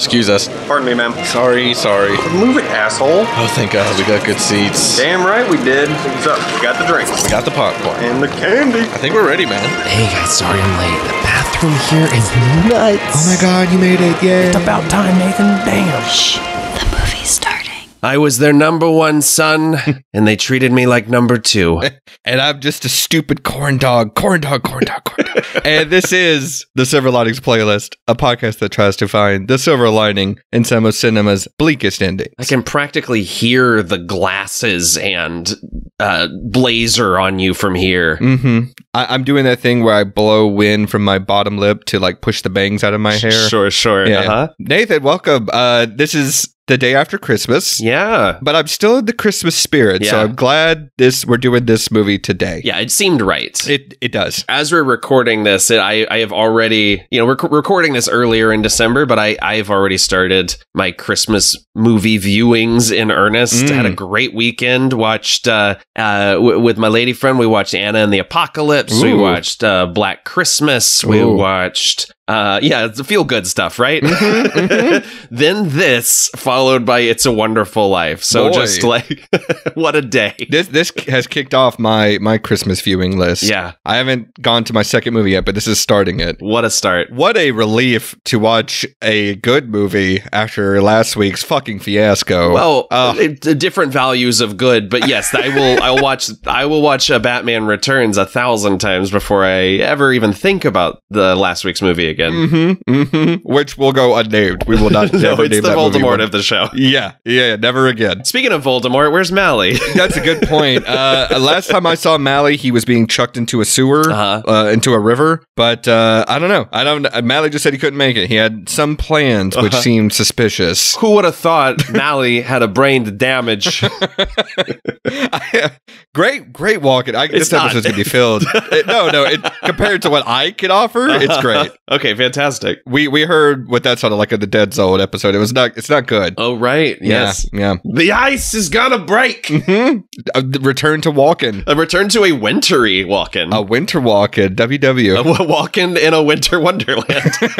Excuse us. Pardon me, ma'am. Sorry, sorry. Move it, asshole. Oh, thank God, we got good seats. Damn right we did. What's up? We got the drinks. We got the popcorn. And the candy. I think we're ready, man. Hey guys, sorry I'm late. The bathroom here is nuts. Oh my god, you made it. Yay. It's about time, Nathan. Damn. Shh, the movie's starting. I was their number one son, and they treated me like number two. And I'm just a stupid corn dog. Corn dog, corn dog, corn dog. and this is the Silver Linings Playlist, a podcast that tries to find the silver lining in some of cinema's bleakest endings. I can practically hear the glasses and uh, blazer on you from here. Mm-hmm. I- I'm doing that thing where I blow wind from my bottom lip to like push the bangs out of my hair. Sure, sure. Yeah. Uh-huh. Nathan, welcome. Uh, this is the day after Christmas. Yeah. But I'm still in the Christmas spirit, so I'm glad this we're doing this movie today. Yeah, it seemed right. It it does. as we're recording this, it, I, I have already, you know, we're rec- recording this earlier in December, but I, I have already started my Christmas movie viewings in earnest. Mm. Had a great weekend. Watched uh, uh, w- with my lady friend. We watched Anna and the Apocalypse. We watched uh, Black Christmas. We watched. Uh, yeah, it's a feel good stuff, right? Mm-hmm, then this, followed by "It's a Wonderful Life." So Boy. just like, what a day! This this has kicked off my my Christmas viewing list. Yeah, I haven't gone to my second movie yet, but this is starting it. what a start! What a relief to watch a good movie after last week's fucking fiasco. Well, it- the different values of good, but yes, I will. I'll watch. I will watch a Batman Returns a thousand times before I ever even think about the last week's movie again. Mm-hmm, mm-hmm. Which will go unnamed. We will not no, it's name the Voldemort of the show. Yeah, yeah, never again. Speaking of Voldemort, where's Mallie? That's a good point. Uh, last time I saw Mallie, he was being chucked into a sewer, Uh-huh. uh, into a river. But uh, I don't know. I don't. uh, Mallie just said he couldn't make it. He had some plans which Uh-huh. seemed suspicious. Who would have thought Mallie had a brain damage? great, great walking. I, this episode's gonna be filled. It- no, no. It, compared to what I can offer, it's great. okay, fantastic. We we heard what that sounded like in the Dead Zone episode. It was not. It's not good. Oh right, yes. Yeah. The ice is gonna break. yeah. Mhm. Uh, return to walking. A return to a wintry walk-in. A winter walk in WW. A wa- walk-in in a winter wonderland.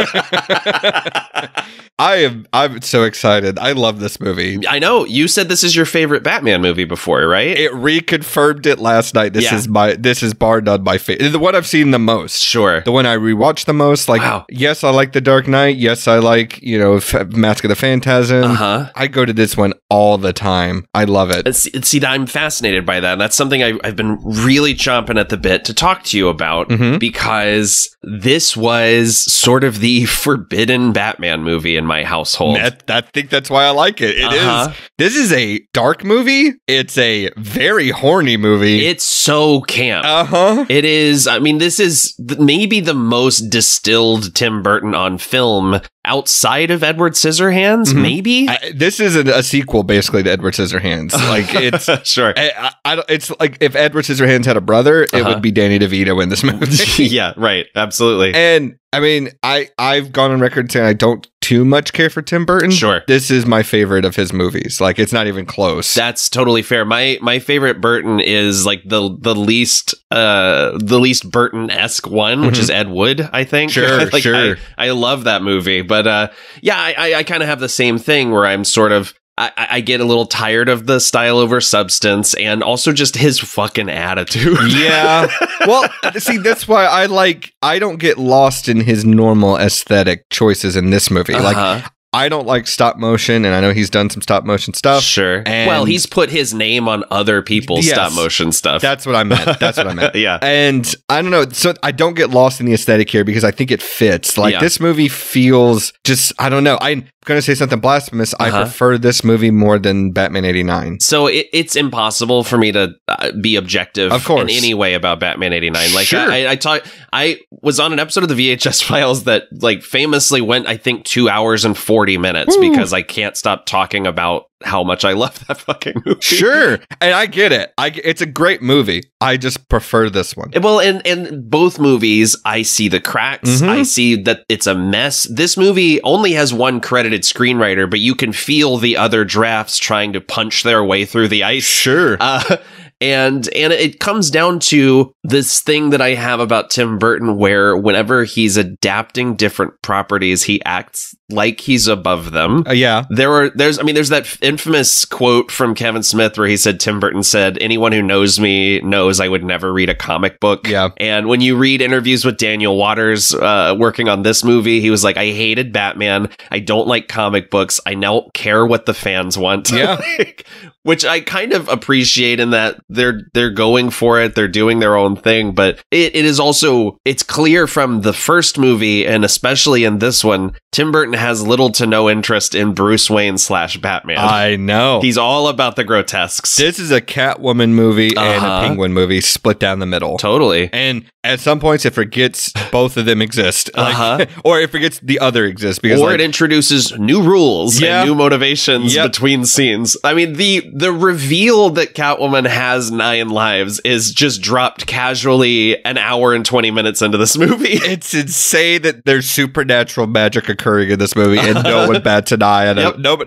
I am I'm so excited. I love this movie. I know you said this is your favorite Batman movie before, right? It reconfirmed it last night. This Yeah. is my this is bar none my favorite. The one I've seen the most. sure. The one I rewatched the most. Like Wow. Yes, I like The Dark Knight. Yes, I like, you know, F- Mask of the Phantasm. Uh huh. I go to this one all the time. I love it. See, see, I'm fascinated by that. And that's something I, I've been really chomping at the bit to talk to you about Mhm. because this was sort of the forbidden Batman movie in my household. That, I think that's why I like it. It is. Uh-huh. This is a dark movie. It's a very horny movie. It's so camp. uh huh. It is. I mean, this is maybe the most distilled Tim Burton on film outside of Edward Scissorhands. Mhm. Maybe. This is a, a sequel, basically, to Edward Scissorhands. Like it's. sure. I, I, I it's like if Edward Scissorhands had a brother, it Uh-huh. would be Danny DeVito in this movie. yeah. Right. Absolutely. and I mean, I I've gone on record saying I don't too much care for Tim Burton. Sure. this is my favorite of his movies. Like it's not even close. That's totally fair. My my favorite Burton is like the the least uh the least Burton esque one, which Mhm. is Ed Wood. I think. Sure, Like, sure. I, I love that movie, but uh, yeah, I I, I kind of have the same thing where I'm sort of. I, I get a little tired of the style over substance and also just his fucking attitude. yeah. well, see, that's why I like. I don't get lost in his normal aesthetic choices in this movie. Like Uh-huh. I don't like stop motion, and I know he's done some stop motion stuff. sure. and- well, he's put his name on other people's Yes. stop motion stuff. That's what I meant. That's what I meant. yeah. And I don't know. So I don't get lost in the aesthetic here because I think it fits. Like Yeah. this movie feels just, I don't know. I'm going to say something blasphemous. I Uh-huh. prefer this movie more than Batman 89. So it, it's impossible for me to uh, be objective Of course. in any way about Batman 89. Like Sure. I, I talk, I was on an episode of the VHS files that like famously went, I think two hours and 40 minutes Woo. because I can't stop talking about how much I love that fucking movie. Sure. And I get it. I, it's a great movie. I just prefer this one. Well, in in both movies, I see the cracks. Mhm. I see that it's a mess. This movie only has one credited screenwriter, but you can feel the other drafts trying to punch their way through the ice. Sure. Uh, And and it comes down to this thing that I have about Tim Burton where whenever he's adapting different properties, he acts like he's above them. Uh, yeah. There were there's I mean there's that infamous quote from Kevin Smith where he said Tim Burton said anyone who knows me knows I would never read a comic book. Yeah. And when you read interviews with Daniel Waters uh, working on this movie, he was like, I hated Batman. I don't like comic books. I don't care what the fans want. Yeah. Like, which I kind of appreciate in that they're they're going for it, they're doing their own thing, but it, it is also it's clear from the first movie and especially in this one, Tim Burton has little to no interest in Bruce Wayne slash Batman. I know. He's all about the grotesques. this is a Catwoman movie and Uh-huh. a Penguin movie split down the middle. totally. And at some points, it forgets both of them exist, Like- Uh-huh. or it forgets the other exists because or like, it introduces new rules Yeah. and new motivations Yep. between scenes. I mean, the the reveal that Catwoman has nine lives is just dropped casually an hour and twenty minutes into this movie. it's insane that there's supernatural magic occurring in this movie, and no one bats an eye at Yep. it. No,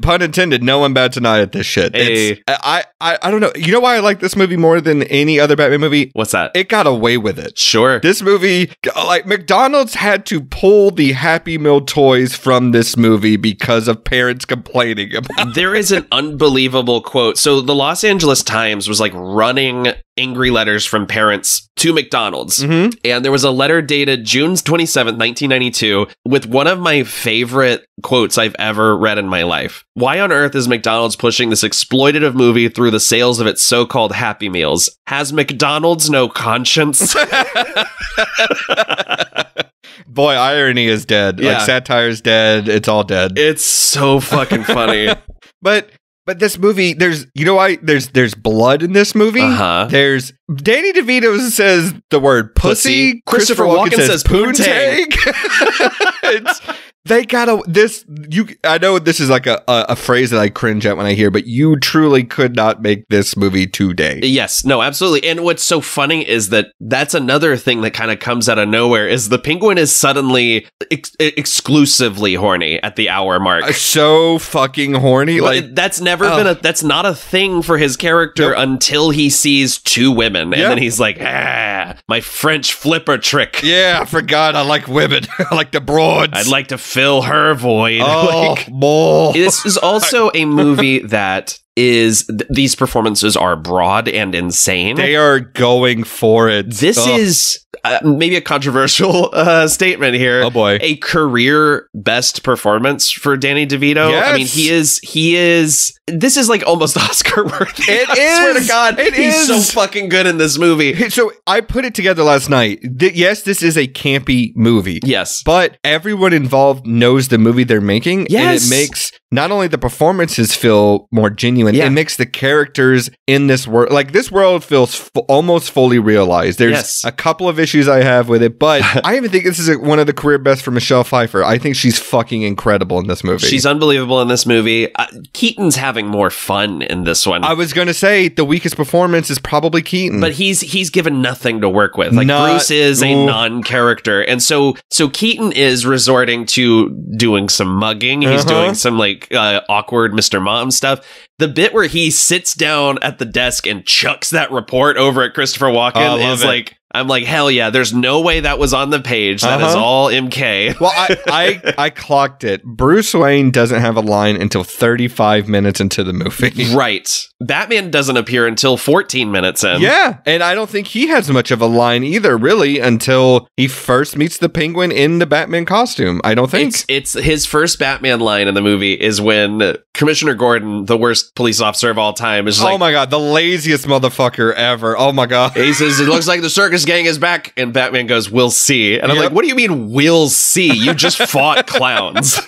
pun intended. No one bats an eye at this shit. It's, I, I, I don't know. You know why I like this movie more than any other Batman movie? What's that? It got away with it. sure. This movie, like McDonald's had to pull the Happy Meal toys from this movie because of parents complaining about. there is an unbelievable quote. So the Los Angeles Times was like running angry letters from parents to McDonald's. Mhm. And there was a letter dated June 27th, 1992, with one of my favorite quotes I've ever read in my life. Why on earth is McDonald's pushing this exploitative movie through the sales of its so called Happy Meals? Has McDonald's no conscience? Boy, irony is dead. Yeah. Like satire's dead. It's all dead. it's so fucking funny. But but this movie, there's you know why there's there's blood in this movie. Uh huh. There's Danny DeVito says the word pussy. Pussy. Christopher Walken says poontang. it's they gotta this you. I know this is like a, a a phrase that I cringe at when I hear, but you truly could not make this movie today. Yes, no, absolutely. And what's so funny is that that's another thing that kind of comes out of nowhere is the penguin is suddenly ex- exclusively horny at the hour mark. So fucking horny, Like, like that's never Oh. been a that's not a thing for his character Nope. until he sees two women and Yeah. then he's like, ah, my French flipper trick. yeah, I forgot. I like women. I like the broads. I'd like to fill her void. Oh, Like, more. this is also a movie that is th- these performances are broad and insane. They are going for it. This Ugh. is uh, maybe a controversial uh, statement here. oh boy. A career best performance for Danny DeVito. I mean, he is he is. This is like almost Oscar worthy. It I swear to God, It he's is. so fucking good in this movie. So I put it together last night. Th- yes, this is a campy movie. Yes, But everyone involved knows the movie they're making. Yes. And it makes not only the performances feel more genuine, Yeah. it makes the characters in this world, like this world feels f- almost fully realized. There's Yes. a couple of issues I have with it, but I even think this is a, one of the career best for Michelle Pfeiffer. I think she's fucking incredible in this movie. she's unbelievable in this movie. Uh, Keaton's having more fun in this one. I was going to say the weakest performance is probably Keaton. but he's he's given nothing to work with. Like Not- Bruce is a Ooh. non-character, and so so Keaton is resorting to doing some mugging. He's Uh-huh. doing some like uh, awkward Mr. Mom stuff. The bit where he sits down at the desk and chucks that report over at Christopher Walken Oh, is it. like. I'm like, hell yeah, there's no way that was on the page. That is Uh-huh. all MK. Well, I, I I clocked it. Bruce Wayne doesn't have a line until 35 minutes into the movie. right. Batman doesn't appear until 14 minutes in. Yeah, and I don't think he has much of a line either, really, until he first meets the Penguin in the Batman costume. I don't think. It's it's his first Batman line in the movie is when Commissioner Gordon, the worst police officer of all time, is just oh like my god, the laziest motherfucker ever. Oh my god. he says it looks like the circus gang is back, and Batman goes, "We'll see." And I'm Yep. like, "What do you mean we'll see? You just fought clowns."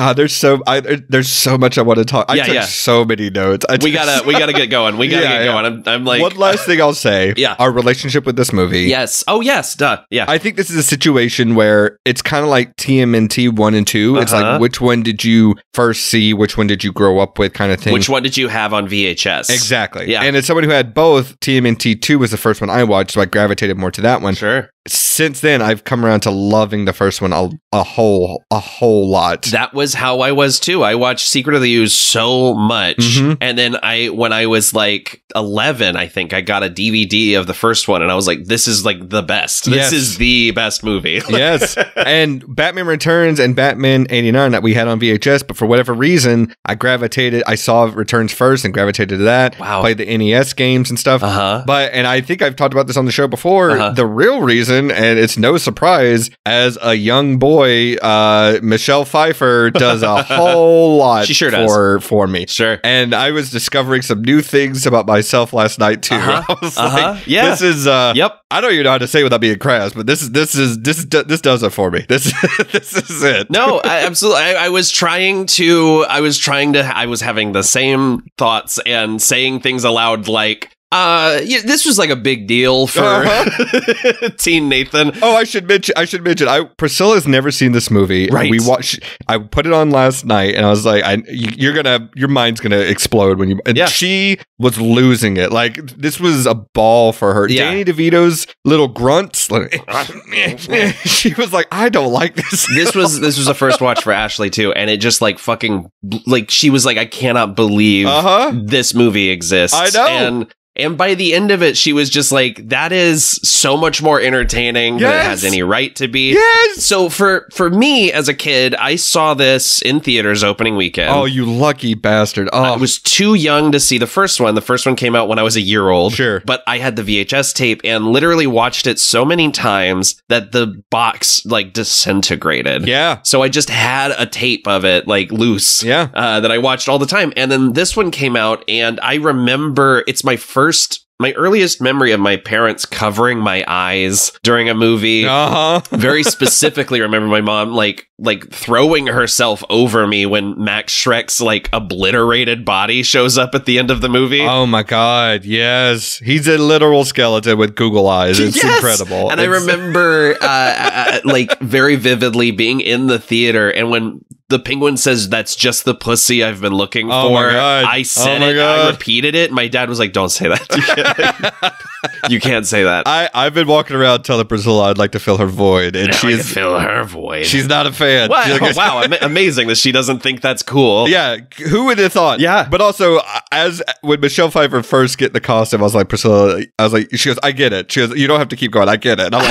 God, there's so I, there's so much I want to talk. I Yeah, took yeah. so many notes. I we gotta we gotta get going. We gotta Yeah, get going. I'm, I'm like, One last thing I'll say. Yeah. Our relationship with this movie. yes, oh yes, duh, yeah. I think this is a situation where it's kind of like TMNT one and 2 It's Uh-huh. like which one did you first see, which one did you grow up with, kind of thing. Which one did you have on VHS? Exactly. Yeah. And as someone who had both, TMNT two was the first one I watched, so I gravitated more to that one. Sure. Since then I've come around to loving the first one a, a whole a whole lot. That was how I was too. I watched Secret of the Ooze so much. Mhm. And then I, when I was like 11, I think I got a DVD of the first one and I was like, this is like the best. This Yes. is the best movie. yes. And Batman Returns and Batman 89 that we had on VHS, but for whatever reason, I gravitated, I saw Returns first and gravitated to that. Wow. Played the NES games and stuff. Uh huh. But, and I think I've talked about this on the show before. Uh-huh. The real reason, and it's no surprise, as a young boy, uh, Michelle Pfeiffer does a whole lot She sure does. for, for me. Sure. And I was discovering some new things about myself last night too. Uh-huh. I was Uh-huh. like, Yeah. this is uh Yep. I don't even know how to say it without being crass, but this is this is this is, this does it for me. This this is it. No, I, absolutely. I, I was trying to. I was trying to. I was having the same thoughts and saying things aloud, like, "Uh, yeah, this was like a big deal for Uh-huh. Teen Nathan." Oh, I should mention. I should mention. I Priscilla's never seen this movie. Right. We watched. I put it on last night, and I was like, I, you- "You're gonna, your mind's gonna explode when you." And Yeah. she was losing it. Like this was a ball for her. Yeah. Danny DeVito's little grunts. Like, she was like, "I don't like this." This was this was a first watch for Ashley too, and it just like fucking like she was like, "I cannot believe Uh huh. this movie exists." I know. and. And by the end of it, she was just like, "That is so much more entertaining than it has any right to be." Yes. So for for me as a kid, I saw this in theaters opening weekend. Oh, you lucky bastard! Oh, I was too young to see the first one. The first one came out when I was a year old. Sure. But I had the VHS tape and literally watched it so many times that the box like disintegrated. yeah, So I just had a tape of it like loose. yeah. Uh, that I watched all the time. And then this one came out, and I remember it's my first, my earliest memory of my parents covering my eyes during a movie Uh huh. very specifically remember my mom like like throwing herself over me when Max Shreck's like obliterated body shows up at the end of the movie. Oh my god, yes. He's a literal skeleton with Google eyes. It's Yes! incredible. And I remember uh, uh, like very vividly being in the theater and when the penguin says that's just the pussy I've been looking Oh for. God. I Oh said my it, I repeated it. My dad was like, Don't say that. You can't, say that. I, I've been walking around telling Priscilla I'd like to fill her void, and she's fill her void. she's not a fan. Wow, like- wow, ama- amazing that she doesn't think that's cool. Yeah, who would have thought? Yeah. but also as when Michelle Pfeiffer first get the costume, I was like, Priscilla, I was like, she goes, I get it. She goes, you don't have to keep going. I get it. And I'm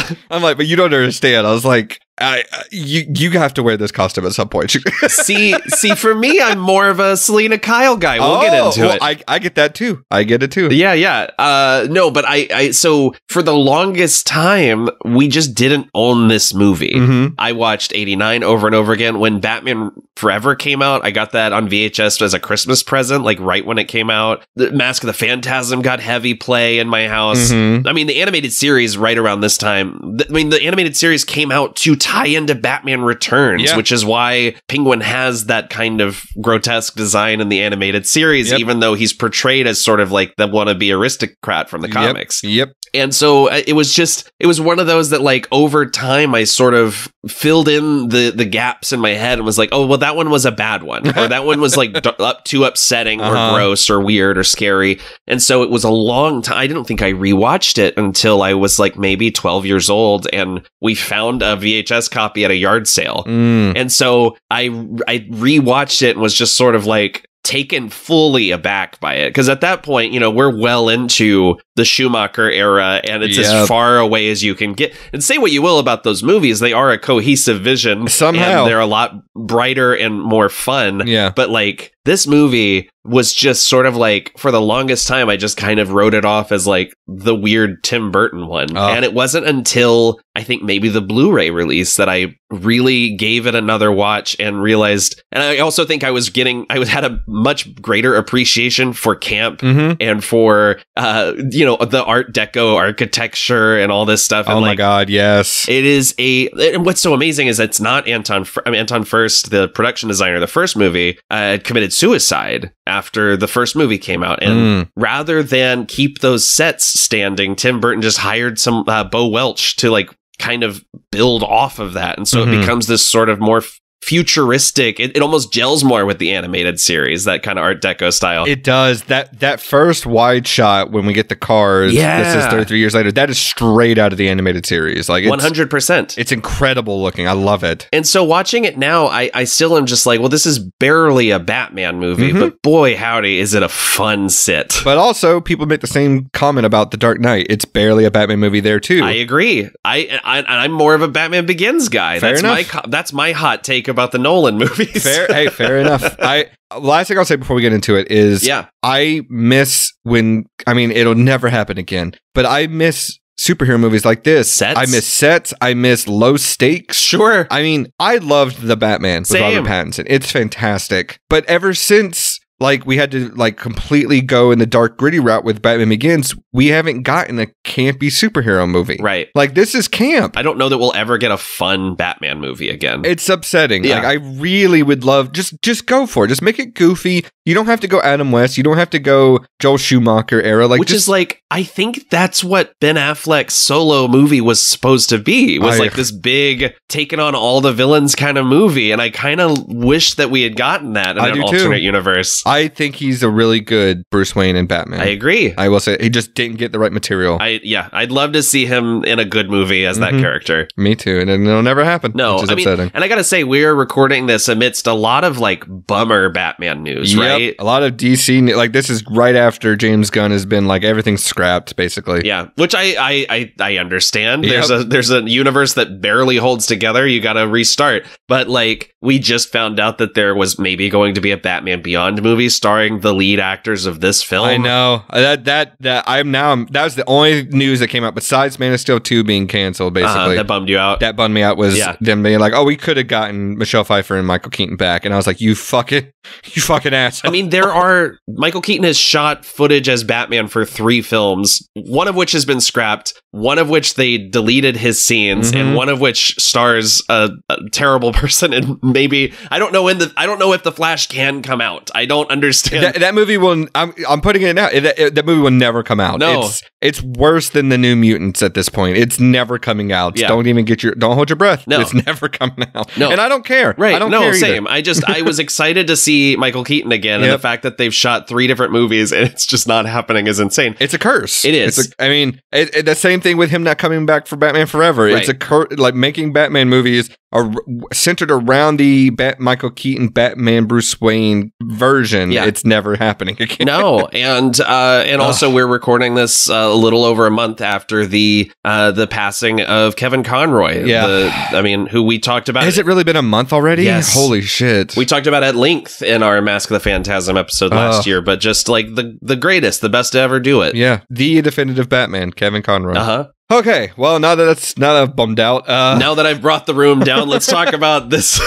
like, I'm like, but you don't understand. I was like, I, you, you have to wear this costume at some point. See, see, for me, I'm more of a Selina Kyle guy. We'll get Oh, into well, it. I, I get that too. I get it too. yeah, yeah. Uh, no, but I, I, so for the longest time, we just didn't own this movie. Mhm. I watched 89 over and over again. When Batman Forever came out, I got that on VHS as a Christmas present, like right when it came out. The Mask of the Phantasm got heavy play in my house. Mhm. I mean, the animated series right around this time. I mean, the animated series came out to tie into Batman Returns, Yeah. which is why Penguin has that kind of grotesque design in the animated series, Yep. even though he's portrayed as sort of like the wannabe aristocrat from the comics. Yep. yep. And so uh, it was just it was one of those that like over time I sort of filled in the the gaps in my head and was like, "Oh, well that one was a bad one." or that one was like d- up too upsetting or Uh-huh. gross or weird or scary. And so it was a long time. I didn't think I rewatched it until I was like maybe 12 years old and we found a VHS copy at a yard sale. Mm. And so I I rewatched it and was just sort of like taken fully aback by it because at that point, you know, we're well into the Schumacher era and it's Yep. as far away as you can get. And say what you will about those movies, they are a cohesive vision. Somehow. and they're a lot brighter and more fun. Yeah. But like this movie was just sort of like for the longest time I just kind of wrote it off as like the weird Tim Burton one. Oh. And it wasn't until I think maybe the Blu-ray release that I really gave it another watch and realized and I also think I was getting I was had a much greater appreciation for camp Mm-hmm. and for uh you know the art deco architecture and all this stuff and Oh my like god, yes. it is a, and what's so amazing is it's not Anton. I mean, Anton Furst, the production designer, of the first movie, uh, had committed suicide after the first movie came out, and Mm. rather than keep those sets standing, Tim Burton just hired some uh, Bo Welch to like kind of build off of that, and so Mhm. it becomes this sort of more f- futuristic. It, it almost gels more with the animated series, that kind of Art Deco style. It does that that first wide shot when we get the cars. Yeah. this is 33 years later. That is straight out of the animated series. Like it's, One hundred percent. It's incredible looking. I love it. And so watching it now, I, I still am just like, well, this is barely a Batman movie, Mhm. but boy, howdy, is it a fun sit. But also, people make the same comment about The Dark Knight. It's barely a Batman movie there too. I agree. I, I I'm more of a Batman Begins guy. Fair that's enough. co- that's my hot take about the Nolan movies. fair, hey, fair enough. I last thing I'll say before we get into it is yeah. I miss when I mean it'll never happen again, but I miss superhero movies like this. Sets? I miss sets. I miss low stakes. Sure. I mean, I loved the Batman with Same. Robert Pattinson. It's fantastic. But ever since like we had to like completely go in the dark gritty route with Batman Begins, we haven't gotten a campy superhero movie. Right. Like this is camp. I don't know that we'll ever get a fun Batman movie again. It's upsetting. Yeah. Like I really would love just just go for it. Just make it goofy. You don't have to go Adam West. You don't have to go Joel Schumacher era. Like Which just is like, I think that's what Ben Affleck's solo movie was supposed to be. Was I- like this big taking on all the villains kind of movie, and I kind of wish that we had gotten that in I an do too. alternate universe. I think he's a really good Bruce Wayne and Batman. I agree. I will say he just didn't get the right material. I yeah, I'd love to see him in a good movie as that Mhm. character. Me too, and it'll never happen. No, which is I mean, upsetting. and I gotta say, we're recording this amidst a lot of like bummer Batman news, Yep, right? A lot of DC, like this is right after James Gunn has been like everything's scrapped, basically. Yeah, which I I I, I understand. Yep. There's a there's a universe that barely holds together. You got to restart. But like we just found out that there was maybe going to be a Batman Beyond movie starring the lead actors of this film. I know Uh, that that that I'm now. That was the only news that came out besides Man of Steel two being canceled. Uh-huh, Basically, that bummed you out. that bummed me out was Yeah. them being like, "Oh, we could have gotten Michelle Pfeiffer and Michael Keaton back," and I was like, "You fucking, you fucking asshole." I mean, there are Michael Keaton has shot footage as Batman for three films, one of which has been scrapped, one of which they deleted his scenes, Mhm. and one of which stars a, a terrible person. And maybe I don't know when the I don't know if the Flash can come out. I don't understand. that, that movie will. I'm I'm putting it now. That, it- that movie will never come out. No. it's it's worse than the New Mutants at this point. It's never coming out. Yeah. Don't even get your. Don't hold your breath. No. it's never coming out. No. and I don't care. Right. I don't no, care same. I just I was excited to see Michael Keaton again, and the fact that they've shot three different movies and it's just not happening is insane. It's a curse. It is. It's a, I mean, it, the same thing with him not coming back for Batman Forever. It's a cur- like making Batman movies are centered around the Bat- Michael Keaton Batman Bruce Wayne version. Yeah. It's never happening again. No, and uh, and also we're recording this uh, a little over a month after the uh, the passing of Kevin Conroy. Yeah. the, I mean, who we talked about. Has it really been a month already? Yes. Holy shit. we talked about at length in our Mask of the Phantasm episode last year, but just like the the greatest, the best to ever do it. yeah, the definitive Batman, Kevin Conroy. Uh huh. Okay, well now that that's now that I've bummed out, uh, now that I've brought the room down, let's talk about this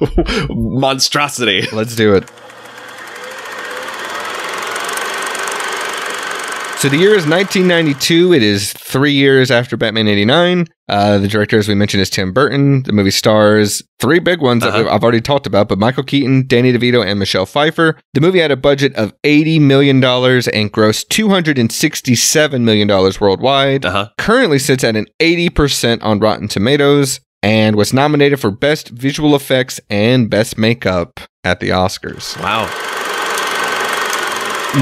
monstrosity. let's do it. So the year is 1992. It is three years after Batman 89. Uh, the director, as we mentioned, is Tim Burton. The movie stars three big ones Uh-huh. that I've already talked about, but Michael Keaton, Danny DeVito, and Michelle Pfeiffer. The movie had a budget of $80 million and grossed $267 million worldwide. Uh huh. Currently sits at an 80% on Rotten Tomatoes and was nominated for Best Visual Effects and Best Makeup at the Oscars. Wow.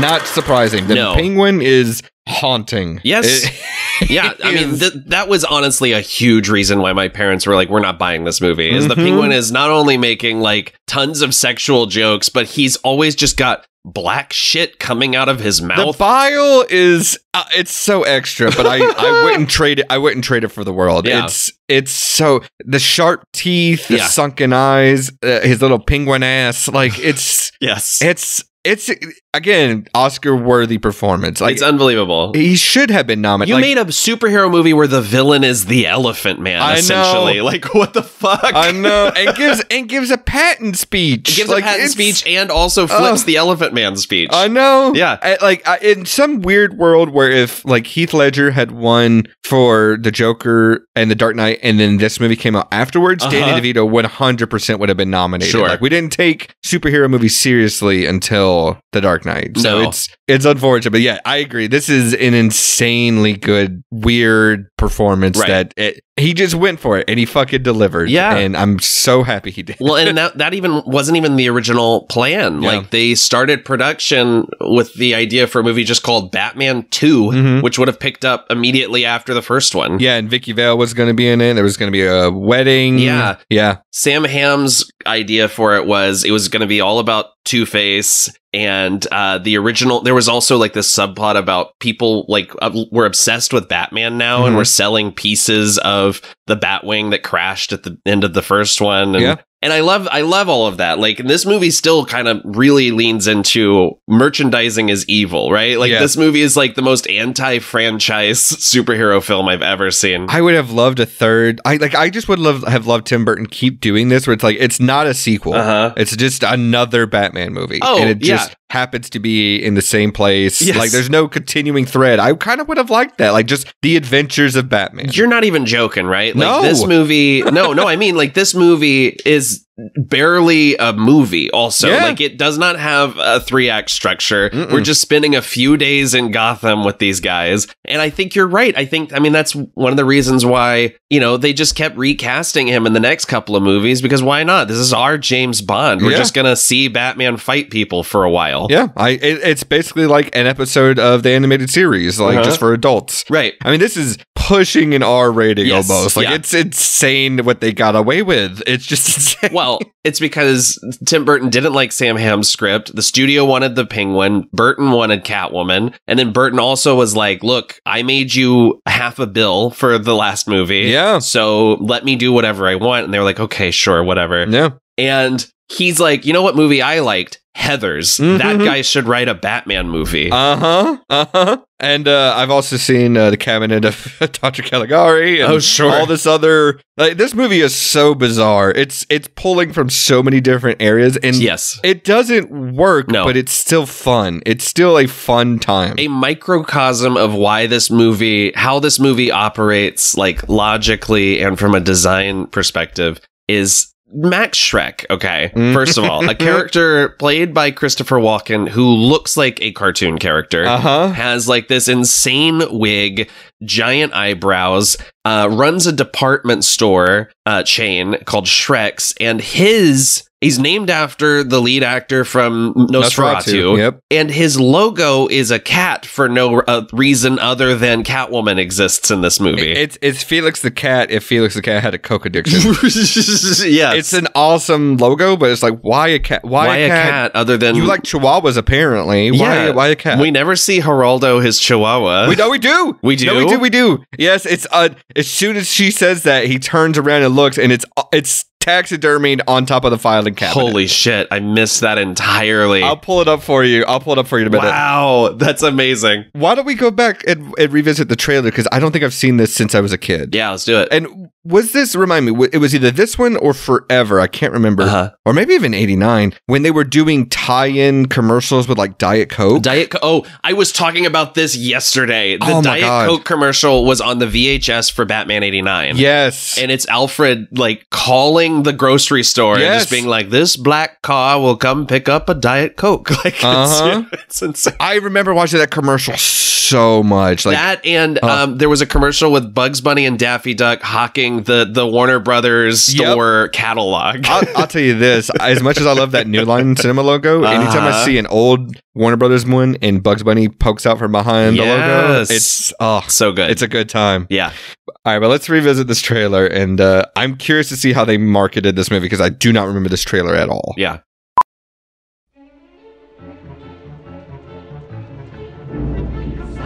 Not surprising. The No. penguin is haunting. Yes. It- Yeah, I mean th- that was honestly a huge reason why my parents were like, "We're not buying this movie." Is the Mhm. penguin is not only making like tons of sexual jokes, but he's always just got black shit coming out of his mouth. the bile is uh, it's so extra, but I I wouldn't trade it. I wouldn't trade it for the world. Yeah. It's it's so the sharp teeth, the Yeah. sunken eyes, uh, his little penguin ass. Like it's yes, it's it's again Oscar worthy performance. Like it's unbelievable. he should have been nominated. You Like, made a superhero movie where the villain is the Elephant Man, I know. Like, what the fuck? I know, and gives and gives a patent speech. It gives Like, a patent speech and also flips Ugh. the Elephant Man speech. I know. Yeah. I, like I, in some weird world where if like Heath Ledger had won for the Joker and the Dark Knight, and then this movie came out afterwards, Uh-huh. Danny DeVito would hundred percent would have been nominated. Sure. Like we didn't take superhero movies seriously until the Dark Knight. So No. it's it's unfortunate, but yeah, I agree. This is an insanely good, weird performance Right. that it he just went for it and he fucking delivered. Yeah. and I'm so happy he did. well, and that that even wasn't even the original plan. Yeah. Like they started production with the idea for a movie just called Batman 2, Mhm. which would have picked up immediately after the first one. yeah, and Vicki Vale was going to be in it. There was going to be a wedding. Yeah. yeah. Sam Hamm's idea for it was it was going to be all about Two Face. And uh, the original, there was also like this subplot about people like uh, were obsessed with Batman now and Mhm. were selling pieces of the Batwing that crashed at the end of the first one. And, Yeah. And I love, I love all of that. Like this movie still kind of really leans into merchandising is evil, right? Like Yeah. this movie is like the most anti-franchise superhero film I've ever seen. I would have loved a third. I like. I just would love have loved Tim Burton keep doing this, where it's like it's not a sequel. Uh huh. It's just another Batman movie. Oh, and it yeah. Happens to be in the same place. Yes. Like there's no continuing thread. I kind of would have liked that. Like just the adventures of Batman. You're not even joking, right? Like No. this movie. No, no, I mean like this movie is barely a movie also. Yeah. Like it does not have a three act structure. Mm-mm. We're just spending a few days in Gotham with these guys. And I think you're right. I think I mean that's one of the reasons why, you know, they just kept recasting him in the next couple of movies because why not? This is our James Bond. We're Yeah. just going to see Batman fight people for a while. yeah, I. It, it's basically like an episode of the animated series, like Uh-huh. just for adults. Right. I mean, this is pushing an R rating Yes, almost. Like yeah. it's insane what they got away with. It's just insane. Well, it's because Tim Burton didn't like Sam Hamm's script. The studio wanted the Penguin. Burton wanted Catwoman. And then Burton also was like, look, I made you half a bill for the last movie. Yeah. So let me do whatever I want. And they were like, okay, sure, whatever. yeah. And he's like, you know what movie I liked? Heathers. That Mhm. guy should write a Batman movie. Uh huh. Uh huh. And uh, I've also seen uh, the Cabinet of Dr. Caligari. And Oh, sure. All this other like this movie is so bizarre. It's it's pulling from so many different areas, and yes. it doesn't work. No. but it's still fun. It's still a fun time. a microcosm of why this movie, how this movie operates, like logically and from a design perspective, is Max Shreck. Okay. Mm. First of all, a character played by Christopher Walken who looks like a cartoon character. Uh huh. Has like this insane wig, giant eyebrows, uh, runs a department store uh, chain called Shreck's, and his he's named after the lead actor from Nosferatu. Yep. And his logo is a cat for no uh, reason other than Catwoman exists in this movie. It's it's Felix the cat. If Felix the cat had a coke addiction, yes. it's an awesome logo. But it's like why a cat? Why, why, a, cat? other than You like Chihuahuas apparently. Why? Yeah. Why a cat? We never see Geraldo his Chihuahua. We know we do. We do? No, we do. We do. Yes, it's uh as soon as she says that, he turns around and looks, and it's it's taxidermied on top of the filing cabinet. Holy shit! I missed that entirely. I'll pull it up for you. I'll pull it up for you in a minute. wow, that's amazing. Why don't we go back and, and revisit the trailer? Because I don't think I've seen this since I was a kid. Yeah, let's do it. And was this remind me? It was either this one or Forever. I can't remember, Uh-huh. or maybe even '89 when they were doing tie-in commercials with like Diet Coke. Diet Coke. Oh, I was talking about this yesterday. The Oh Diet God. Coke commercial was on the VHS for Batman 89. yes, And it's Alfred like calling the grocery store and just being like, "This black car will come pick up a diet coke." Like, it's, Uh-huh. it's insane. I remember watching that commercial so much. Like that and uh. um, there was a commercial with Bugs Bunny and Daffy Duck hawking the the Warner Brothers Yep. store catalog. I'll, I'll tell you this: as much as I love that New Line Cinema logo, anytime I Uh-huh. see an old Warner Brothers one and Bugs Bunny pokes out from behind the logo, it's oh, so good. it's a good time. yeah. All right, but let's revisit this trailer, and uh, I'm curious to see how they marketed this movie because I do not remember this trailer at all. Yeah.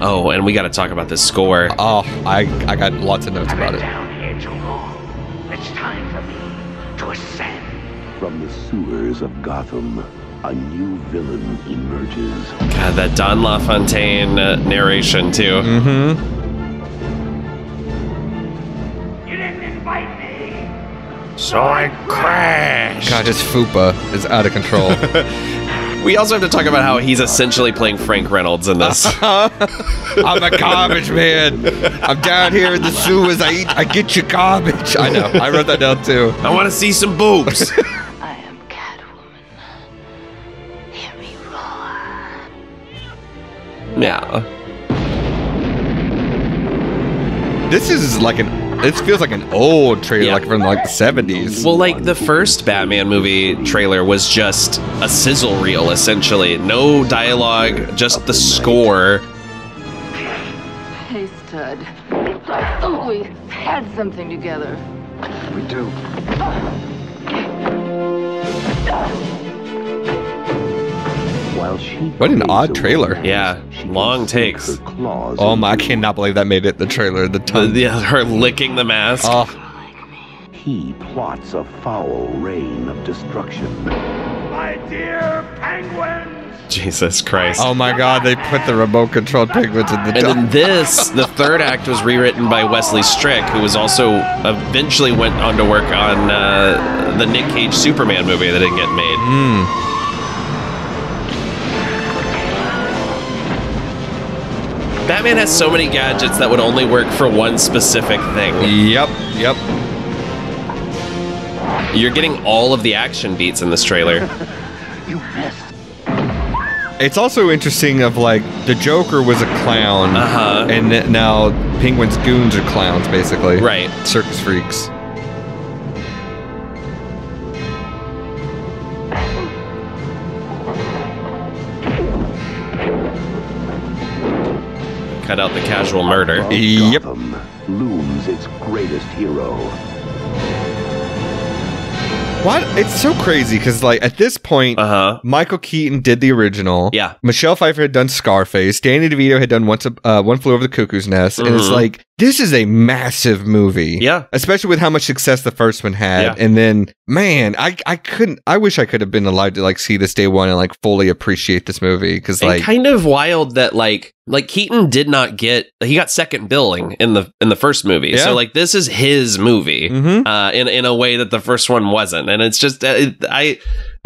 Oh, and we got to talk about this score. Oh, I I got lots of notes about it. down here too long. It's time for me to ascend. From the sewers of Gotham, a new villain emerges. God, that Don LaFontaine uh, narration too. Mm-hmm. Didn't me. So I crash. God, his fupa is out of control. We also have to talk about how he's essentially playing Frank Reynolds in this. I'm a garbage man. I'm down here in the sewers. I eat. I get your garbage. I know. I wrote that down too. I want to see some boobs. I am Catwoman. Hear me roar. yeah. This is like an This feels like an old trailer, Yeah. like from like the seventies. Well, like the first Batman movie trailer was just a sizzle reel, essentially. No dialogue, just the score. Hey, stud. I thought we had something together. We do. Oh. While she What an odd trailer. rose, Yeah, long takes. claws Oh my! I cannot believe that made it the trailer. The The, tongue. the, her licking the mask. Oh, He plots a foul reign of destruction. My dear penguins! Jesus Christ. oh my God! They put the remote controlled penguins in the And then this, the third act was rewritten by Wesley Strick, who was also eventually went on to work on uh, the Nick Cage Superman movie that didn't get made. Hmm. Batman has so many gadgets that would only work for one specific thing. Yep. Yep. You're getting all of the action beats in this trailer. You missed. It's also interesting of like the Joker was a clown, Uh-huh. and now Penguin's goons are clowns, basically. Right. Circus freaks. Cut out the casual murder. Above Yep. Gotham looms its greatest hero. What? It's so crazy because like at this point, Uh huh. Michael Keaton did the original. Yeah. Michelle Pfeiffer had done Scarface. Danny DeVito had done Once a, uh, One Flew Over the Cuckoo's Nest, and it's Mhm. like this is a massive movie. Yeah. especially with how much success the first one had. Yeah. And then, man, I I couldn't. I wish I could have been allowed to like see this day one and like fully appreciate this movie because And like kind of wild that like like Keaton did not get he got second billing in the in the first movie. Yeah. So like this is his movie. Mhm. Uh, in in a way that the first one wasn't, and it's just uh, it, I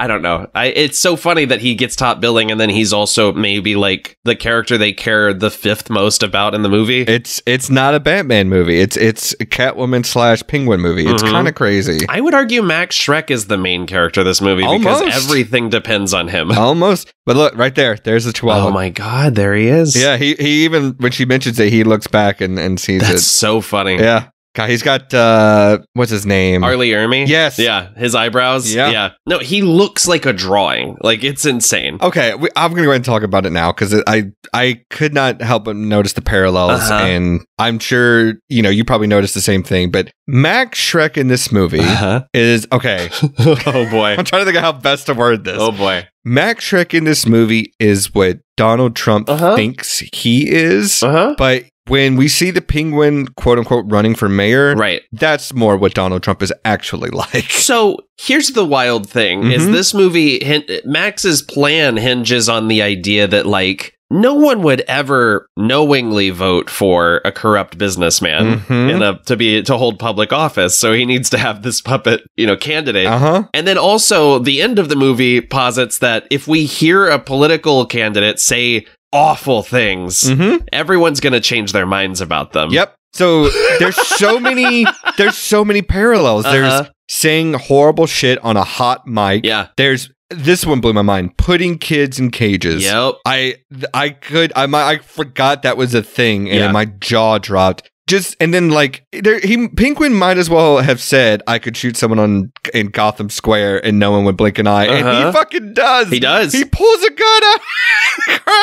I don't know. I it's so funny that he gets top billing, and then he's also maybe like the character they care the fifth most about in the movie. It's it's not a Batman movie. It's it's a Catwoman slash Penguin movie. It's Mhm. kind of crazy. I would argue Max Shreck is the main character of this movie because everything depends on him. Almost, but look right there. There's the Chihuahua. Oh my god, there he is. Yeah, he he even when she mentions it, he looks back and and sees That's so funny. Yeah, God, he's got uh, what's his name? Arlie Ermy? Yes. Yeah. His eyebrows? Yeah. Yeah. No, he looks like a drawing. Like it's insane. Okay, we, I'm gonna go ahead and talk about it now because I I could not help but notice the parallels, Uh-huh. and I'm sure you know you probably noticed the same thing. But Max Shreck in this movie Uh-huh. is okay. oh boy. I'm trying to think of how best to word this. Oh boy. Max Shreck in this movie is what Donald Trump Uh-huh. thinks he is, Uh-huh. but when we see the penguin quote unquote running for mayor, Right. that's more what Donald Trump is actually like. So here's the wild thing is Mhm. this movie Max's plan hinges on the idea that like no one would ever knowingly vote for a corrupt businessman Mhm. in a to be to hold public office. So he needs to have this puppet, you know, candidate. Uh huh. And then also, the end of the movie posits that if we hear a political candidate say awful things, Mm-hmm. everyone's going to change their minds about them. Yep. So there's so many there's so many parallels. Uh-huh. There's saying horrible shit on a hot mic. Yeah. There's this one blew my mind. Putting kids in cages. Yep. I I could I my, I forgot that was a thing and Yeah. my jaw dropped. Just and then like there he Penguin might as well have said I could shoot someone on in Gotham Square and no one would blink an eye and Uh-huh. he fucking does. He does. He pulls a gun out.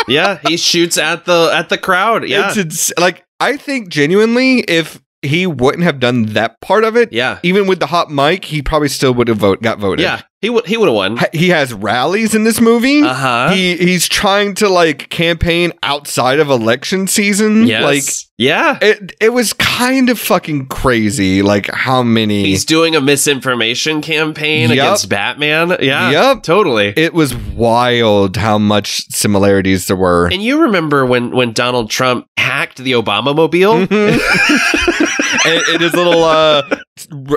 Yeah. He shoots at the at the crowd. Yeah. It's like I think genuinely if he wouldn't have done that part of it, yeah. even with the hot mic, he probably still would have vote got voted. Yeah. He would he would have won. He has rallies in this movie. Uh huh. He he's trying to like campaign outside of election season. Yes. Like yeah. it it was kind of fucking crazy like how many He's doing a misinformation campaign Yup. against Batman. Yeah. Yep. Totally. it was wild how much similarities there were. and you remember when when Donald Trump hacked the Obama mobile? and, and his little uh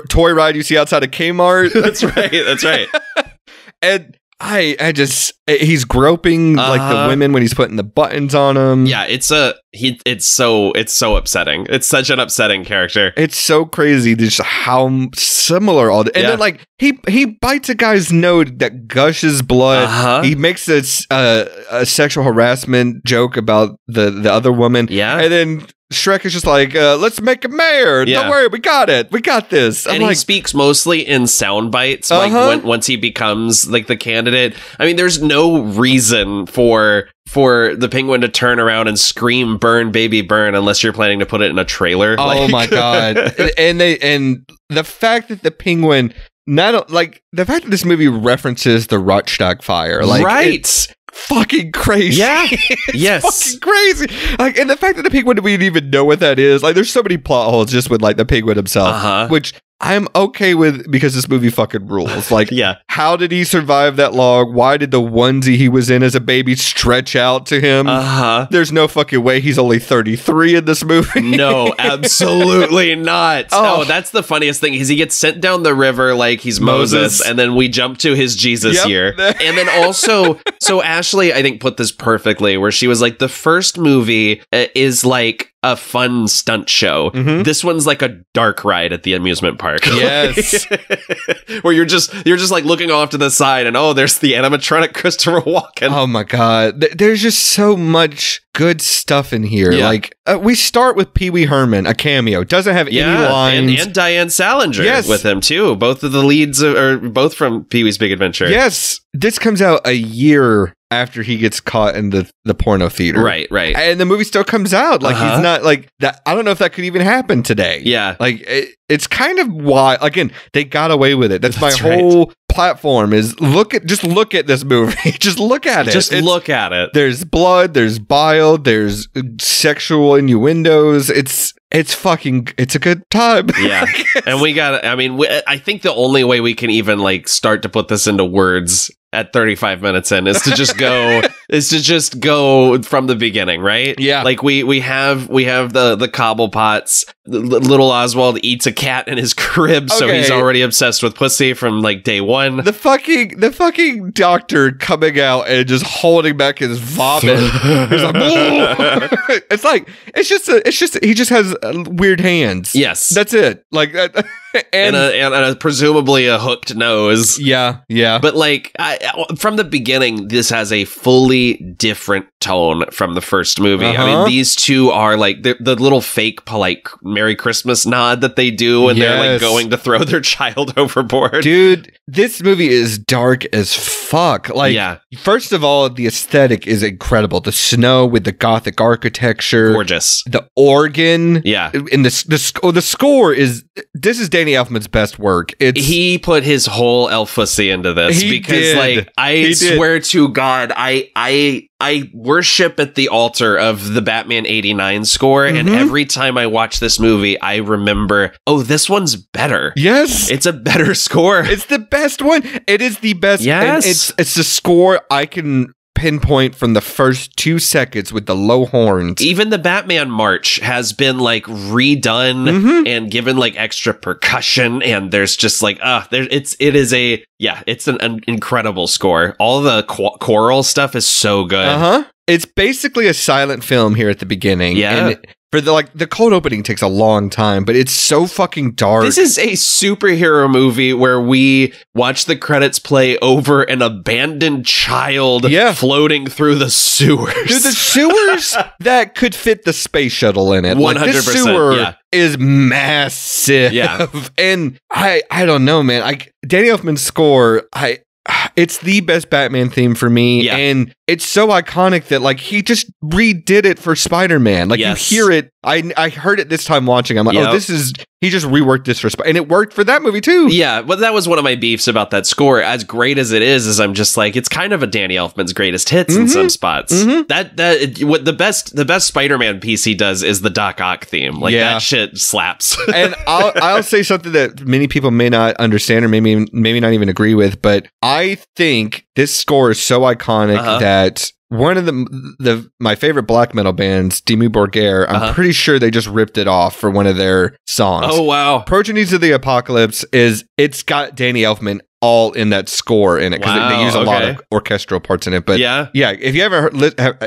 toy ride you see outside of Kmart. that's right. That's right. and I, I just he's groping like the Uh-huh. women when he's putting the buttons on them. Yeah, it's a he. It's so it's so upsetting. It's such an upsetting character. it's so crazy just how similar all. The, and Yeah. then like he he bites a guy's nose that gushes blood. Uh-huh. He makes a, uh, a sexual harassment joke about the the other woman. Yeah. and then Shreck is just like, uh, let's make a mayor. Yeah. Don't worry, we got it. We got this. I'm and he speaks mostly in sound bites Uh-huh. when, once he becomes like the candidate i mean there's no reason for for the penguin to turn around and scream burn baby burn unless you're planning to put it in a trailer oh Like- my god. and they and the fact that the penguin not like the fact that this movie references the Reichstag fire, like right it's fucking crazy. Yeah. Yes. fucking crazy. Like, and the fact that the penguin we didn't even know what that is. Like, there's so many plot holes just with like the penguin himself, Uh-huh. which I'm okay with because this movie fucking rules. Like, yeah how did he survive that long? Why did the onesie he was in as a baby stretch out to him? uh-huh There's no fucking way he's only 33 in this movie. no, absolutely not. Oh. Oh. that's the funniest thing. Is he gets sent down the river like he's Moses, Moses. and then we jump to his Jesus Yep. year. and then also, so Ashley, I think put this perfectly, where she was like, the first movie uh, is like a fun stunt show. Mhm. This one's like a dark ride at the amusement park. Yes. where you're just you're just like looking off to the side, and oh, there's the animatronic Christopher Walken. Oh my god, Th- there's just so much good stuff in here. Yeah. Like uh, we start with Pee Wee Herman, a cameo, doesn't have any Yeah, lines. and, and Diane Salinger Yes. with him too. Both of the leads are, are both from Pee Wee's Big Adventure. yes, this comes out a year after he gets caught in the the porno theater. right, right. And the movie still comes out. Like Uh-huh. he's not like that. I don't know if that could even happen today. yeah, Like it, it's kind of why again they got away with it. That's, That's my right. whole platform is look at just look at this movie. just look at it. just It's- look at it. There's blood, there's bile, there's sexual innuendos. It's it's fucking it's a good time. Yeah, and we got. I mean, we, I think the only way we can even like start to put this into words at 35 minutes in is to just go is to just go from the beginning, right? Yeah. Like we we have we have the the Cobblepots. L- little Oswald eats a cat in his crib, so he's already obsessed with pussy from like day one. The fucking the fucking doctor coming out and just holding back his vomit. He's like, it's like it's just a, it's just he just has uh, weird hands. yes, that's it. Like that, and and, a, and a presumably a hooked nose. yeah, yeah. But like I, from the beginning, this has a fully different tone from the first movie. I Uh-huh. mean, these two are like the, the little fake polite Merry Christmas nod that they do when they're like going to throw their child overboard. Dude, this movie is dark as fuck. Like, Yeah. first of all, the aesthetic is incredible. The snow with the gothic architecture, Gorgeous. the organ, Yeah. and the the sc- oh, the score is this is Danny Elfman's best work. It's He put his whole elfussy into this because, did. like, I He did. swear to God, I, I, I worship at the altar of the Batman '89 score, and Mhm. every time I watch this movie, I remember, oh, this one's better. yes. It's a better score. It's the best one. It is the best. and Yes. it's it's the score I can pinpoint from the first two seconds with the low horns. Even the Batman March has been like redone Mhm. and given like extra percussion, and there's just like ah, there it's it is a yeah, it's an, an incredible score. All the qu- choral stuff is so good. Uh huh. It's basically a silent film here at the beginning. Yeah. And it- for the like the cold opening takes a long time, but it's so fucking dark. This is a superhero movie where we watch the credits play over an abandoned child Yeah. floating through the sewers. Dude, the sewers that could fit the space shuttle in it. 100%, sewer is massive. Yeah. and I I don't know, man. I Danny Elfman's score, I it's the best Batman theme for me, Yeah. and it's so iconic that like he just redid it for Spider Man. Like Yes. you hear it, I I heard it this time watching. I'm like, Yep. oh, this is he just reworked this for Spider, and it worked for that movie too. Yeah, but that was one of my beefs about that score. As great as it is, is I'm just like it's kind of a Danny Elfman's greatest hits in Mhm. some spots. Mhm. That that what the best the best Spider-Man piece he does is the Doc Ock theme. Like Yeah. that shit slaps. and I'll I'll say something that many people may not understand or maybe maybe not even agree with, but I think this score is so iconic Uh-huh. that one of the the my favorite black metal bands, Dimmu Borgir, I'm Uh-huh. pretty sure they just ripped it off for one of their songs. oh wow. Progenies of the Apocalypse is it's got Danny Elfman all in that score in it because they, they use a lot of orchestral parts in it. But yeah. yeah, if you ever heard,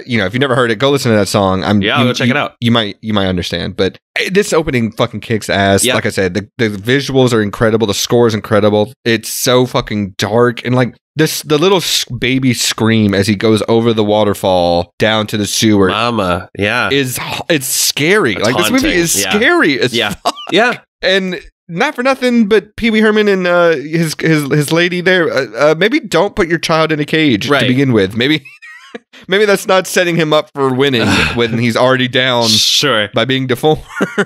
you know, if you never heard it, go listen to that song. I'm Yeah, you, go check you- it out. You might you might understand, but eh, this opening fucking kicks ass. Yeah. Like I said, the the visuals are incredible. The score is incredible. It's so fucking dark and like this the little baby scream as he goes over the waterfall down to the sewer Mama. Yeah. is it's scary. It's like this movie is yeah. scary. As Yeah. fuck. yeah. and not for nothing, but Pee Wee Herman and uh, his his his lady there. Uh, uh, maybe don't put your child in a cage Right. to begin with. Maybe maybe that's not setting him up for winning when he's already down Sure. by being deformed.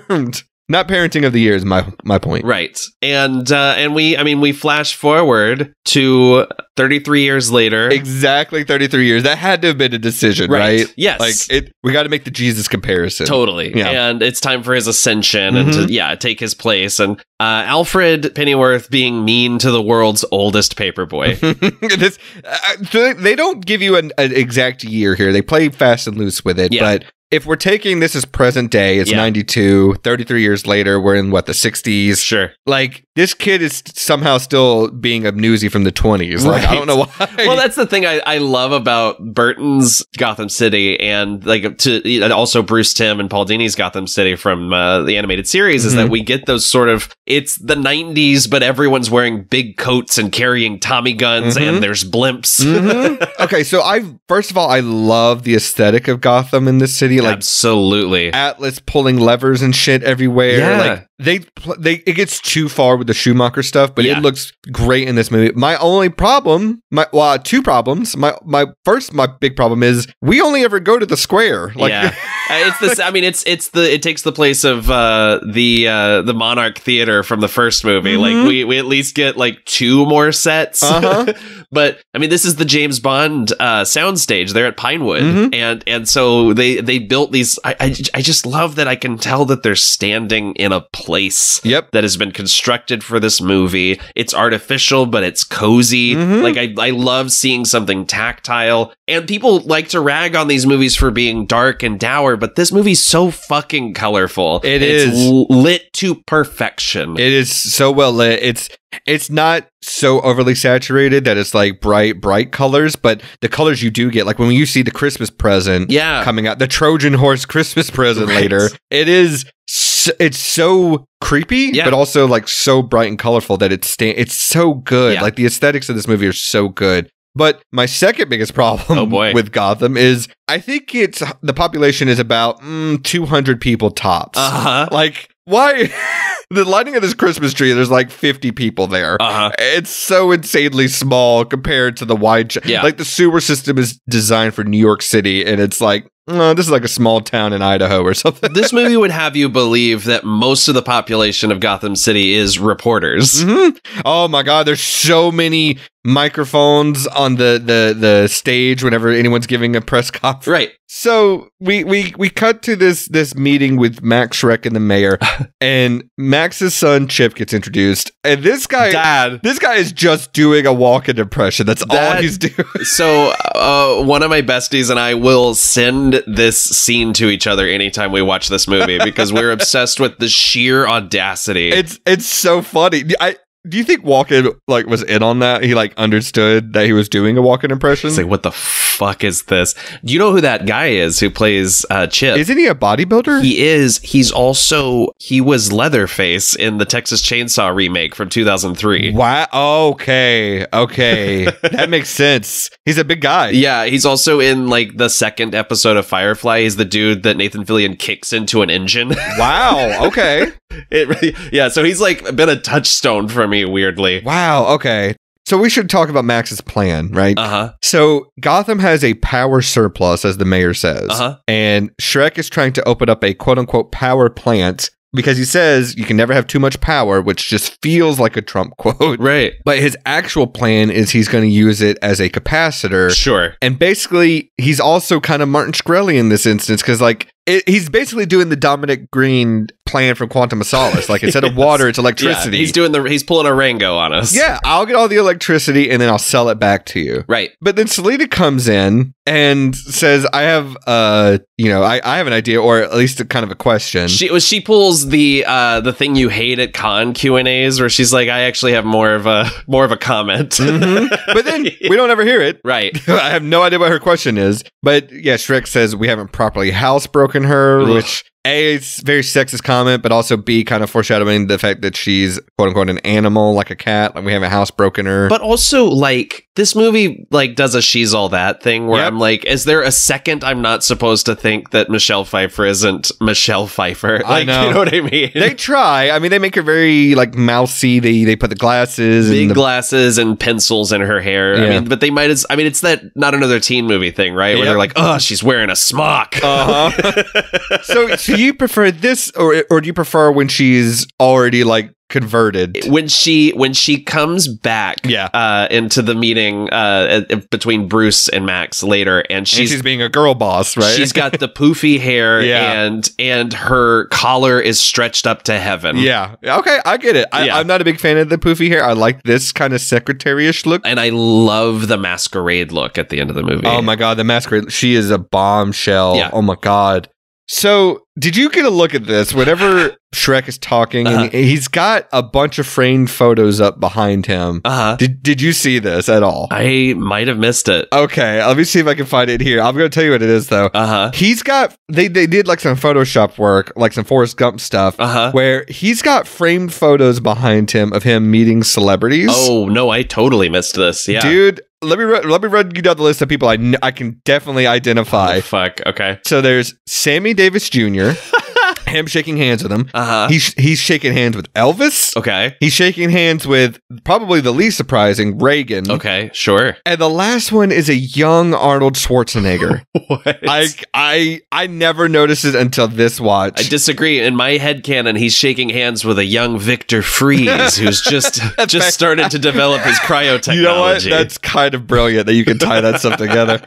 Not parenting of the year is my my point. Right. And uh and we I mean we flash forward to 33 years later. Exactly 33 years. That had to have been a decision, Right. right? Yes. Like it we got to make the Jesus comparison. Totally. Yeah. And it's time for his ascension and to, yeah, take his place. And uh, Alfred Pennyworth being mean to the world's oldest paperboy. this, uh, they- they don't give you an, an exact year here. They play fast and loose with it. Yeah. But if we're taking this as present day, it's Yeah. 92, 33 years later, we're in what, the 60s? sure. Like, this kid is somehow still being a newsie from the 20s. Like, I don't know why. Well, that's the thing I, I love about Burton's Gotham City and like to and also Bruce Timm and Paul Dini's Gotham City from uh, the animated series is Mhm. that we get those sort of it's the 90s but everyone's wearing big coats and carrying Tommy guns Mhm. and there's blimps. Mhm. okay, so I first of all, I love the aesthetic of Gotham in this city. Like Absolutely. Atlas pulling levers and shit everywhere. Yeah. Like they, they, it gets too far with the Schumacher stuff, but Yeah. it looks great in this movie. My only problem, my well, two problems. My my first, my big problem is we only ever go to the square. Like, yeah, it's this. I mean, it's it's the it takes the place of uh, the uh, the Monarch Theater from the first movie. Mhm. Like we we at least get like two more sets. Uh-huh. but I mean, this is the James Bond uh, soundstage. They're at Pinewood, Mhm. and and so they they built these. I, I I just love that I can tell that they're standing in a place Yep. that has been constructed for this movie. It's artificial, but it's cozy. Mhm. Like I, I love seeing something tactile. And people like to rag on these movies for being dark and dour, but this movie's so fucking colorful. It it's is. lit to perfection. It is so well lit. It's it's not so overly saturated that it's like bright bright colors, but the colors you do get, like when you see the Christmas present, yeah. coming out, the Trojan horse Christmas present Right. later, it is. So, it's so creepy, Yeah. but also like so bright and colorful that it's sta- it's so good. Yeah. Like the aesthetics of this movie are so good. But my second biggest problem Oh, boy. with Gotham is I think it's the population is about mm, 200 people tops. Uh-huh. Like why the lighting of this Christmas tree there's like 50 people there. Uh-huh. It's so insanely small compared to the wide. Ch- Yeah. Like the sewer system is designed for New York City, and it's like, oh, this is like a small town in Idaho or something. this movie would have you believe that most of the population of Gotham City is reporters. Mhm. Oh my God! There's so many microphones on the the the stage whenever anyone's giving a press conference. Right. So we we we cut to this this meeting with Max Shreck and the mayor, and Max's son Chip gets introduced, and this guy. Dad. This guy is just doing a Walken impression. That's all he's doing. So, uh, one of my besties and I will send this scene to each other anytime we watch this movie because we're obsessed with the sheer audacity. It's it's so funny. I do you think Walken like was in on that? He like understood that he was doing a Walken impression. It's like, what the fuck is this? Do you know who that guy is who plays uh, Chip? Isn't he a bodybuilder? he is. He's also he was Leatherface in the Texas Chainsaw remake from 2003. wow. Okay. Okay. that makes sense. He's a big guy. Yeah, he's also in like the second episode of Firefly. He's the dude that Nathan Fillion kicks into an engine. Wow. Okay. it really, yeah. So he's like been a touchstone for me weirdly. wow. Okay. So we should talk about Max's plan, right? Uh huh. So Gotham has a power surplus, as the mayor says, Uh-huh. and Shreck is trying to open up a quote unquote power plant because he says you can never have too much power, which just feels like a Trump quote. Right. But his actual plan is he's going to use it as a capacitor. Sure. And basically, he's also kind of Martin Shkreli in this instance because, like, it, he's basically doing the Dominic Greene plan from Quantum of Solace. Like, instead of water, it's electricity. Yeah, he's doing the he's pulling a Rango on us. Yeah, I'll get all the electricity and then I'll sell it back to you. Right. But then Selina comes in and says, I have, uh, you know, I, I have an idea or at least a kind of a question. She was she pulls the uh the thing you hate at con Q and A's where she's like, I actually have more of a more of a comment. Mhm. But then we don't ever hear it. right. I have no idea what her question is. But yeah, Shreck says we haven't properly housebroken her, Ugh. which a it's very sexist comment, but also b kind of foreshadowing the fact that she's quote unquote an animal like a cat. Like we have a housebroken her. But also, like this movie, like does a she's all that thing where Yep. I'm like, is there a second I'm not supposed to think that Michelle Pfeiffer isn't Michelle Pfeiffer? I Like, know. you know what I mean? they try. I mean, they make her very like mousy. They they put the glasses Big and the, glasses and pencils in her hair. I mean, but they might as I mean, it's that not another teen movie thing, right? Where Yep. they're like, oh, she's wearing a smock. Uh-huh. so, so you prefer this, or or do you prefer when she's already like converted? when she when she comes back Yeah. uh into the meeting uh between Bruce and Max later and And she's she's, being a girl boss, right? she's got the poofy hair Yeah. and and her collar is stretched up to heaven. yeah. Okay, I get it. I, Yeah. I'm not a big fan of the poofy hair. I like this kind of secretary-ish look. And I love the masquerade look at the end of the movie. Oh my god, the masquerade! She is a bombshell. Yeah. Oh my god. So, did you get a look at this? Whenever Shreck is talking, Uh-huh. and he's got a bunch of framed photos up behind him. Uh-huh. Did Did you see this at all? I might have missed it. Okay, let me see if I can find it here. I'm going to tell you what it is, though. Uh-huh. He's got they they did like some Photoshop work, like some Forrest Gump stuff, Uh-huh. where he's got framed photos behind him of him meeting celebrities. Oh no, I totally missed this. Yeah. dude, let me run, let me run you down the list of people I kn- I can definitely identify. Oh, fuck. Okay. So there's Sammy Davis Jr. him shaking hands with him. Uh-huh. He's he's shaking hands with Elvis. Okay. He's shaking hands with probably the least surprising Reagan. Okay, sure. And the last one is a young Arnold Schwarzenegger. What? I I I never noticed it until this watch. I disagree. In my head canon, he's shaking hands with a young Victor Freeze who's just just started to develop his cryotechnology. you know what? That's kind of brilliant that you can tie that stuff together.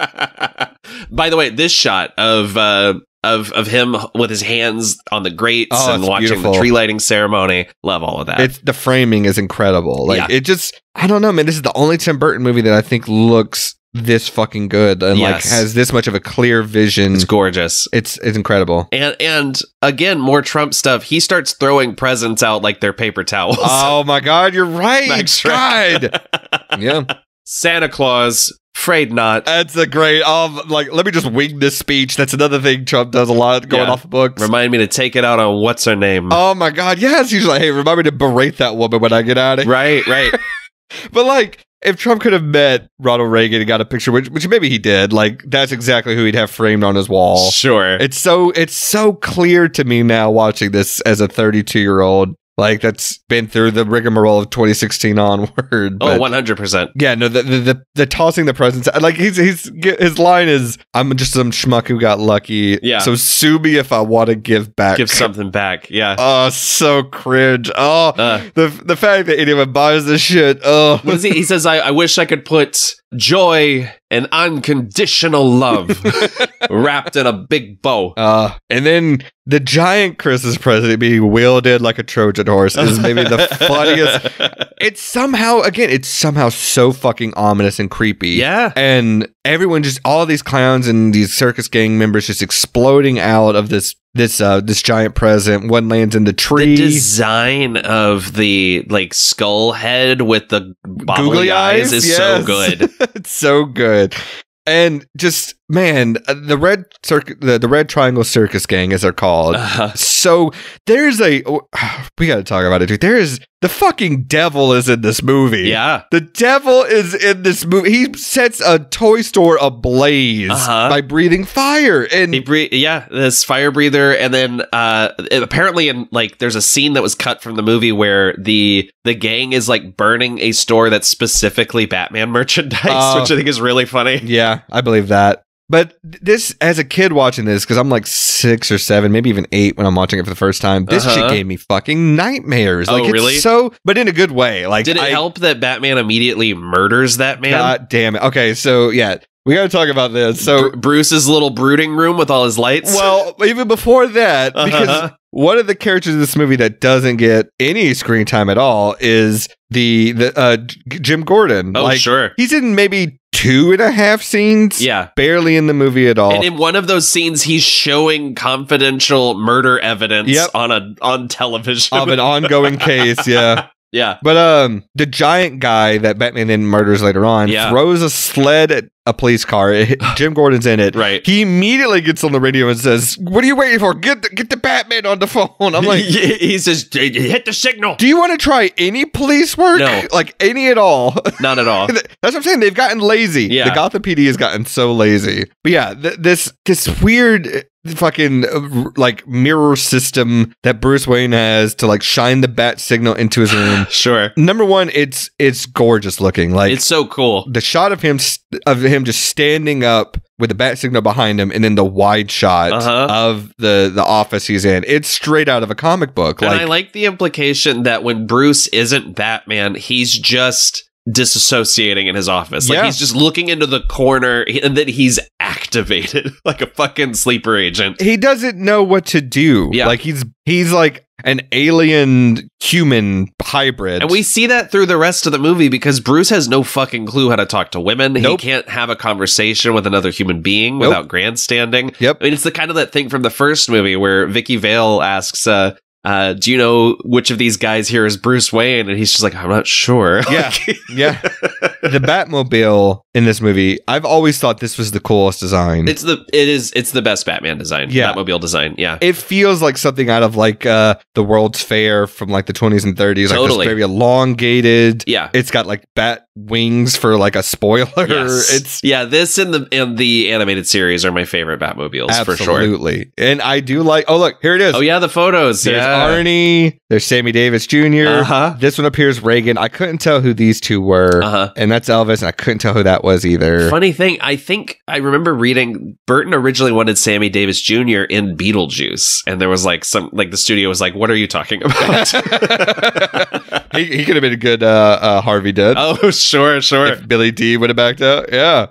By the way, this shot of uh, of of him with his hands on the grates Oh, and watching beautiful. the tree lighting ceremony, love all of that. It's the framing is incredible. Like Yeah. it just I don't know, man. This is the only Tim Burton movie that I think looks this fucking good and like has this much of a clear vision. it's gorgeous. It's it's incredible. And and again, more Trump stuff. He starts throwing presents out like they're paper towels. Oh my god, you're right. Shreck. God. yeah. Santa Claus, afraid not. That's a great um like let me just wing this speech. That's another thing Trump does a lot going Yeah. off the books. Remind me to take it out on what's her name. Oh my god, yes. He's like, hey, remind me to berate that woman when I get out of here. right, right. But like, if Trump could have met Ronald Reagan and got a picture, which which maybe he did, like that's exactly who he'd have framed on his wall. Sure. It's so it's so clear to me now watching this as a 32 year old, like that's been through the rigmarole of 2016 onward. oh, 100%. yeah, no, the, the the the tossing the presents, like he's he's his line is, "I'm just some schmuck who got lucky." Yeah. So sue me if I want to give back. Give something back. Yeah. Oh, so cringe. Oh, Uh. the the fact that anyone buys this shit. Oh, What is he? He says, I, I wish I could put joy and unconditional love wrapped in a big bow. Uh, and then the giant Christmas present being wielded like a Trojan horse is maybe the funniest. It's somehow, again, it's somehow so fucking ominous and creepy. Yeah. And everyone just, all these clowns and these circus gang members just exploding out of this, this, uh, this giant present. One lands in the The tree. design of the like skull head with the Googly eyes, is so good. it's so good. And just man, uh, the red circus, the, the red triangle circus gang, as they're called. Uh, So there's a oh, we got to talk about it. Dude. There is the fucking devil is in this movie. yeah. The devil is in this movie. He sets a toy store ablaze Uh-huh. by breathing fire. And He bre- yeah, this fire breather, and then uh, apparently, in like, there's a scene that was cut from the movie where the the gang is like burning a store that's specifically Batman merchandise, Oh. which I think is really funny. yeah, I believe that. But this, as a kid watching this, because I'm like six or seven, maybe even eight when I'm watching it for the first time, this Uh-huh. shit gave me fucking nightmares. Oh, like, it's really? So, but in a good way. Like, Did it I- help that Batman immediately murders that man? God damn it. Okay, so yeah, we got to talk about this. So, Bru- Bruce's little brooding room with all his lights. well, even before that, because Uh-huh. one of the characters in this movie that doesn't get any screen time at all is the the uh, Jim Gordon. oh like, sure, he's in maybe two and a half scenes. yeah. barely in the movie at all. And in one of those scenes, he's showing confidential murder evidence Yep. on a on television. of an ongoing case, yeah. Yeah. But um, the giant guy that Batman then murders later on Yeah. throws a sled at a police car. It- Jim Gordon's in it. Right. He immediately gets on the radio and says, "What are you waiting for? Get the, get the Batman on the phone." I'm like, he says, hit the signal. "Do you want to try any police work? No. like any at all." Not at all. That's what I'm saying. They've gotten lazy. Yeah. The Gotham PD has gotten so lazy. But yeah, th- this this weird fucking uh, like mirror system that Bruce Wayne has to like shine the bat signal into his room. Sure. Number one, it's it's gorgeous looking. Like It's so cool. the shot of him st- of him just standing up with the bat signal behind him, and then the wide shot Uh-huh. of the the office he's in. It's straight out of a comic book. And Like I like the implication that when Bruce isn't Batman, he's just disassociating in his office. Like Yeah. he's just looking into the corner and then he's activated like a fucking sleeper agent. he doesn't know what to do. Yeah. Like he's he's like an alien human hybrid. And we see that through the rest of the movie because Bruce has no fucking clue how to talk to women. Nope. He can't have a conversation with another human being Nope. without grandstanding. Yep. I mean, it's the kind of that thing from the first movie where Vicki Vale asks, uh, uh, do you know which of these guys here is Bruce Wayne? And he's just like, I'm not sure. Yeah. yeah. The Batmobile in this movie, I've always thought this was the coolest design. It's the it is it's the best Batman design. Yeah. Batmobile design. Yeah. it feels like something out of like uh the World's Fair from like the 20s and 30s. Like Totally. this very elongated. Yeah. It's got like bat wings for like a spoiler. Yes. It's yeah, this and the and the animated series are my favorite Batmobiles for sure. absolutely. And I do like oh look, here it is. Oh yeah, the photos. There's yeah. Arnie. There's Sammy Davis Jr. Uh-huh. This one appears Reagan. I couldn't tell who these two were, Uh-huh. and that's Elvis. And I couldn't tell who that was either. Funny thing, I think I remember reading Burton originally wanted Sammy Davis Jr. in Beetlejuice, and there was like some like the studio was like, "What are you talking about?" he, he could have been a good uh, uh, Harvey Dent oh, sure, sure. if Billy Dee would have backed out. Yeah.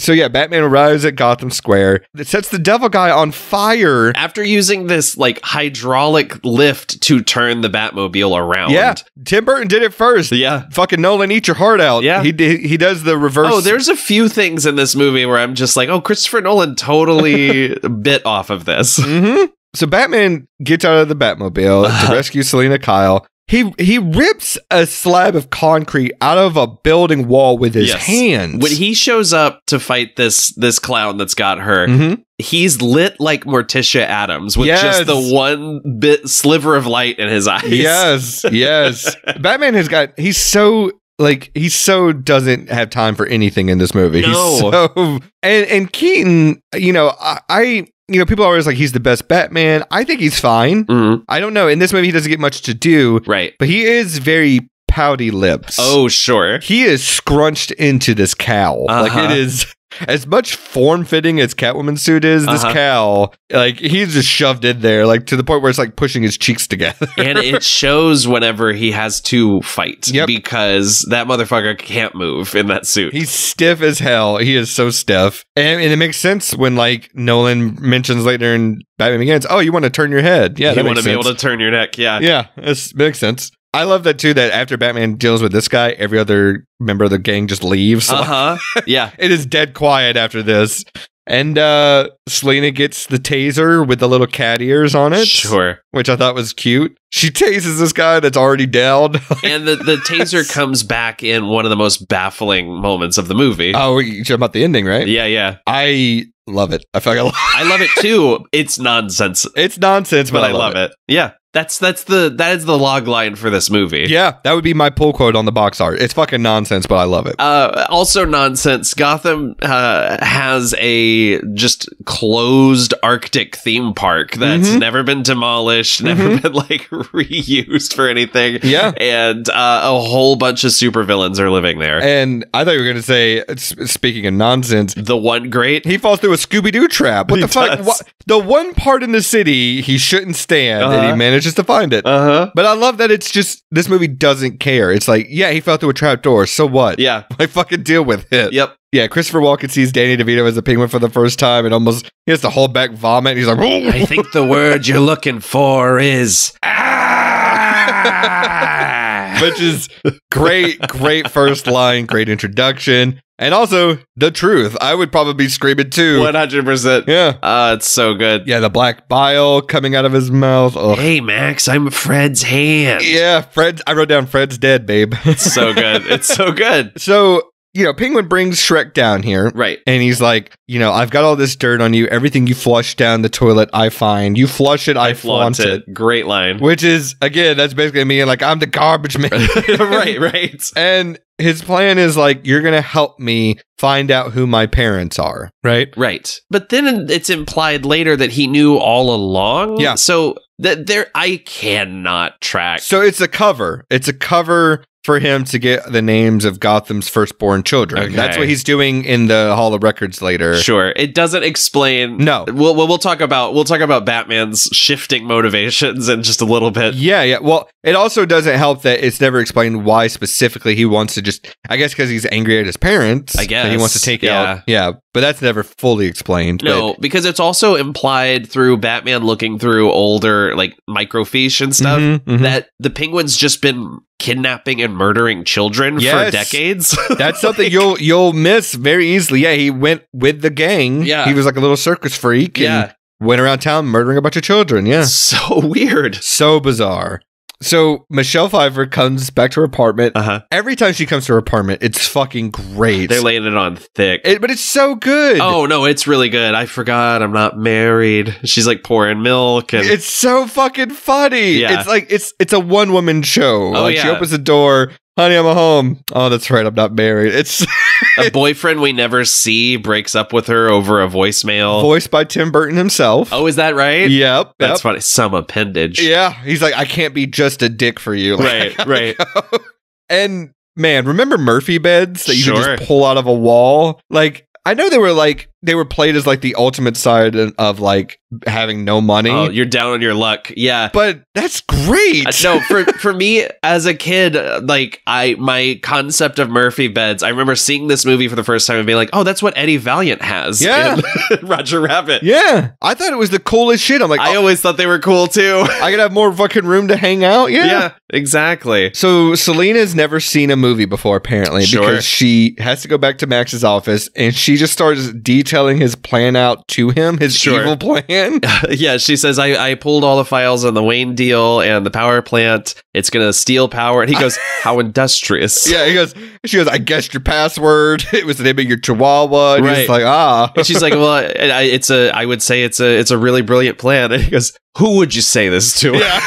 So yeah, Batman arrives at Gotham Square. It sets the Devil Guy on fire. After using this like hydraulic lift to turn the Batmobile around, Yeah, Tim Burton did it first. yeah. Fucking Nolan, eat your heart out. Yeah. he he does the reverse. Oh, there's a few things in this movie where I'm just like, oh, Christopher Nolan totally bit off of this. hmm So Batman gets out of the Batmobile to rescue Selina Kyle. He he rips a slab of concrete out of a building wall with his Yes. hands. When he shows up to fight this this clown that's got her, Mhm. he's lit like Morticia Addams with Yes. just the one bit sliver of light in his eyes. Yes, yes. Batman has got. He's so like he so doesn't have time for anything in this movie. No. He's so and and Keaton. You know, I, I you know people are always like he's the best Batman. I think he's fine. Mhm. I don't know. In this movie, he doesn't get much to do, Right. but he is very pouty lips. Oh, sure. he is scrunched into this cowl. Like Uh-huh. it is as much form fitting as Catwoman's suit is. This Uh-huh. cowl, like he's just shoved in there, like to the point where it's like pushing his cheeks together. and it shows whenever he has to fight Yep. because that motherfucker can't move in that suit. He's stiff as hell. He is so stiff. And, and it makes sense when like Nolan mentions later in Batman Begins, oh, you want to turn your head. Yeah, you want to be able to turn your neck. Yeah. Yeah, it makes sense. I love that too, that after Batman deals with this guy, every other member of the gang just leaves. Uh huh. Yeah. it is dead quiet after this. And uh Selina gets the taser with the little cat ears on it. Sure. Which I thought was cute. She tases this guy that's already down. And the, the taser comes back in one of the most baffling moments of the movie. oh, you talking about the ending, right? yeah, yeah. I love it. I feel like I love I love it too. It's nonsense, It's nonsense, but, I love it. Yeah. That's that's the that is the log line for this movie. Yeah, that would be my pull quote on the box art. It's fucking nonsense, but I love it. Uh, also nonsense. Gotham uh, has a just closed Arctic theme park that's Mhm. never been demolished, never been like reused for anything. Yeah. and uh, a whole bunch of supervillains are living there. and I thought you were going to say, speaking of nonsense, the one great. he falls through a Scooby Doo trap. What He the fuck? What, the one part in the city he shouldn't stand, and he Uh-huh. Manages to find it. Uh huh. but I love that it's just this movie doesn't care. It's like, yeah, he fell through a trap door. So what? Yeah. I fucking deal with it. Yep. Yeah, Christopher Walken sees Danny DeVito as a penguin for the first time and almost he has to hold back vomit. He's like, I think the word you're looking for is. Ah! which is great, great first line, great introduction. And also the truth. I would probably be screaming too. 100%. Yeah. Uh, it's so good. Yeah, the black bile coming out of his mouth. Ugh. Hey, Max, I'm Fred's hand. Yeah, Fred. I wrote down Fred's dead, babe. It's so good. It's so good. so you know, Penguin brings Shreck down here. Right. And he's like, you know, I've got all this dirt on you. Everything you flush down the toilet, I find. You flush it, I, I flaunt, flaunt it. it. Great line. Which is, again, that's basically me like, I'm the garbage man. right, right. And his plan is like, you're going to help me find out who my parents are. Right. Right. But then it's implied later that he knew all along. Yeah. So that there I cannot track. So it's a cover. It's a cover for him to get the names of Gotham's firstborn children. Okay. That's what he's doing in the Hall of Records later. Sure. It doesn't explain No. We'll, we'll we'll talk about we'll talk about Batman's shifting motivations in just a little bit. Yeah, yeah. Well, it also doesn't help that it's never explained why specifically he wants to just. I guess because he's angry at his parents. I that he wants to take yeah. out. Yeah, but that's never fully explained. No, because it's also implied through Batman looking through older like microfiche and stuff Mhm, mhm. that the penguin's just been kidnapping and murdering children for decades. But that's something you'll you'll miss very easily. Yeah, he went with the gang. Yeah. he was like a little circus freak. and Yeah. went around town murdering a bunch of children. Yeah, so weird. so bizarre. So Michelle Pfeiffer comes back to her apartment. Uh-huh. Every time she comes to her apartment, it's fucking great. They're laying it on thick. It- but it's so good. Oh no, it's really good. I forgot I'm not married. She's like pouring milk and It's so fucking funny. Yeah. It's like it's it's a one woman show. Oh, like she opens the door, honey, I'm a home. Oh, that's right, I'm not married. It's a boyfriend we never see breaks up with her over a voicemail. voiced by Tim Burton himself. oh, is that right? Yep. That's yep. funny. Some appendage. Yeah. He's like, I can't be just a dick for you. Like, Right, right. and man, remember Murphy beds that you could just pull out of a wall? Like I know they were like they were played as like the ultimate side of like having no money. Oh, you're down on your luck. Yeah. but that's great. Uh, no, for for me as a kid, uh, like I my concept of Murphy beds, I remember seeing this movie for the first time and being like, "Oh, that's what Eddie Valiant has." Yeah. in Roger Rabbit. Yeah, I thought it was the coolest shit. I'm like, I oh, always thought they were cool too. I could have more fucking room to hang out. Yeah. yeah, exactly. So Selina's never seen a movie before, apparently, Sure. because she has to go back to Max's office and she just starts detailing his plan out to him, his Sure. evil plan. yeah, she says I, I pulled all the files on the Wayne deal and the power plant. It's gonna steal power. And he goes, How industrious. yeah, he goes. She goes. I guessed your password. It was the name of your Chihuahua. And he's Right. like, ah. And she's like, Well, I- it's a I would say it's a it's a really brilliant plan. And he goes, Who would you say this to? Yeah.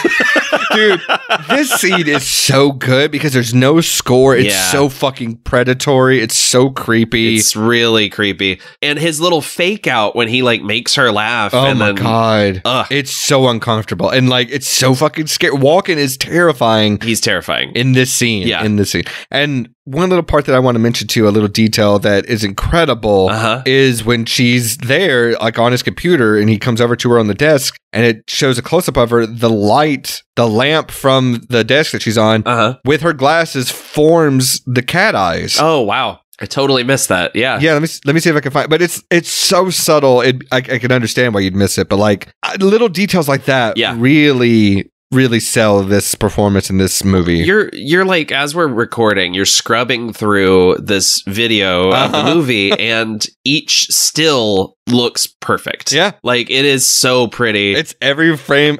Dude, this scene is so good because there's no score. It's Yeah. so fucking predatory. It's so creepy. It's really creepy. And his little fake out when he like makes her laugh. Oh and my then, god. Ugh. It's so uncomfortable. And like it's so fucking scary. Walken is terrifying He's terrifying. in this scene. Yeah. In this scene. And one little part that I want to mention too, a little detail that is incredible Uh-huh. is when she's there, like on his computer, and he comes over to her on the desk and it shows a close up of her, the light, the lamp from the desk that she's on Uh huh. with her glasses forms the cat eyes. Oh wow. I totally missed that. Yeah. Yeah, let me let me see if I can find. But it's it's so subtle. It I, I can understand why you'd miss it. But like uh, little details like that, Yeah. really really sell this performance in this movie. You're you're like as we're recording, you're scrubbing through this video of Uh-huh. the movie, and each still looks perfect. Yeah. like it is so pretty. it's every frame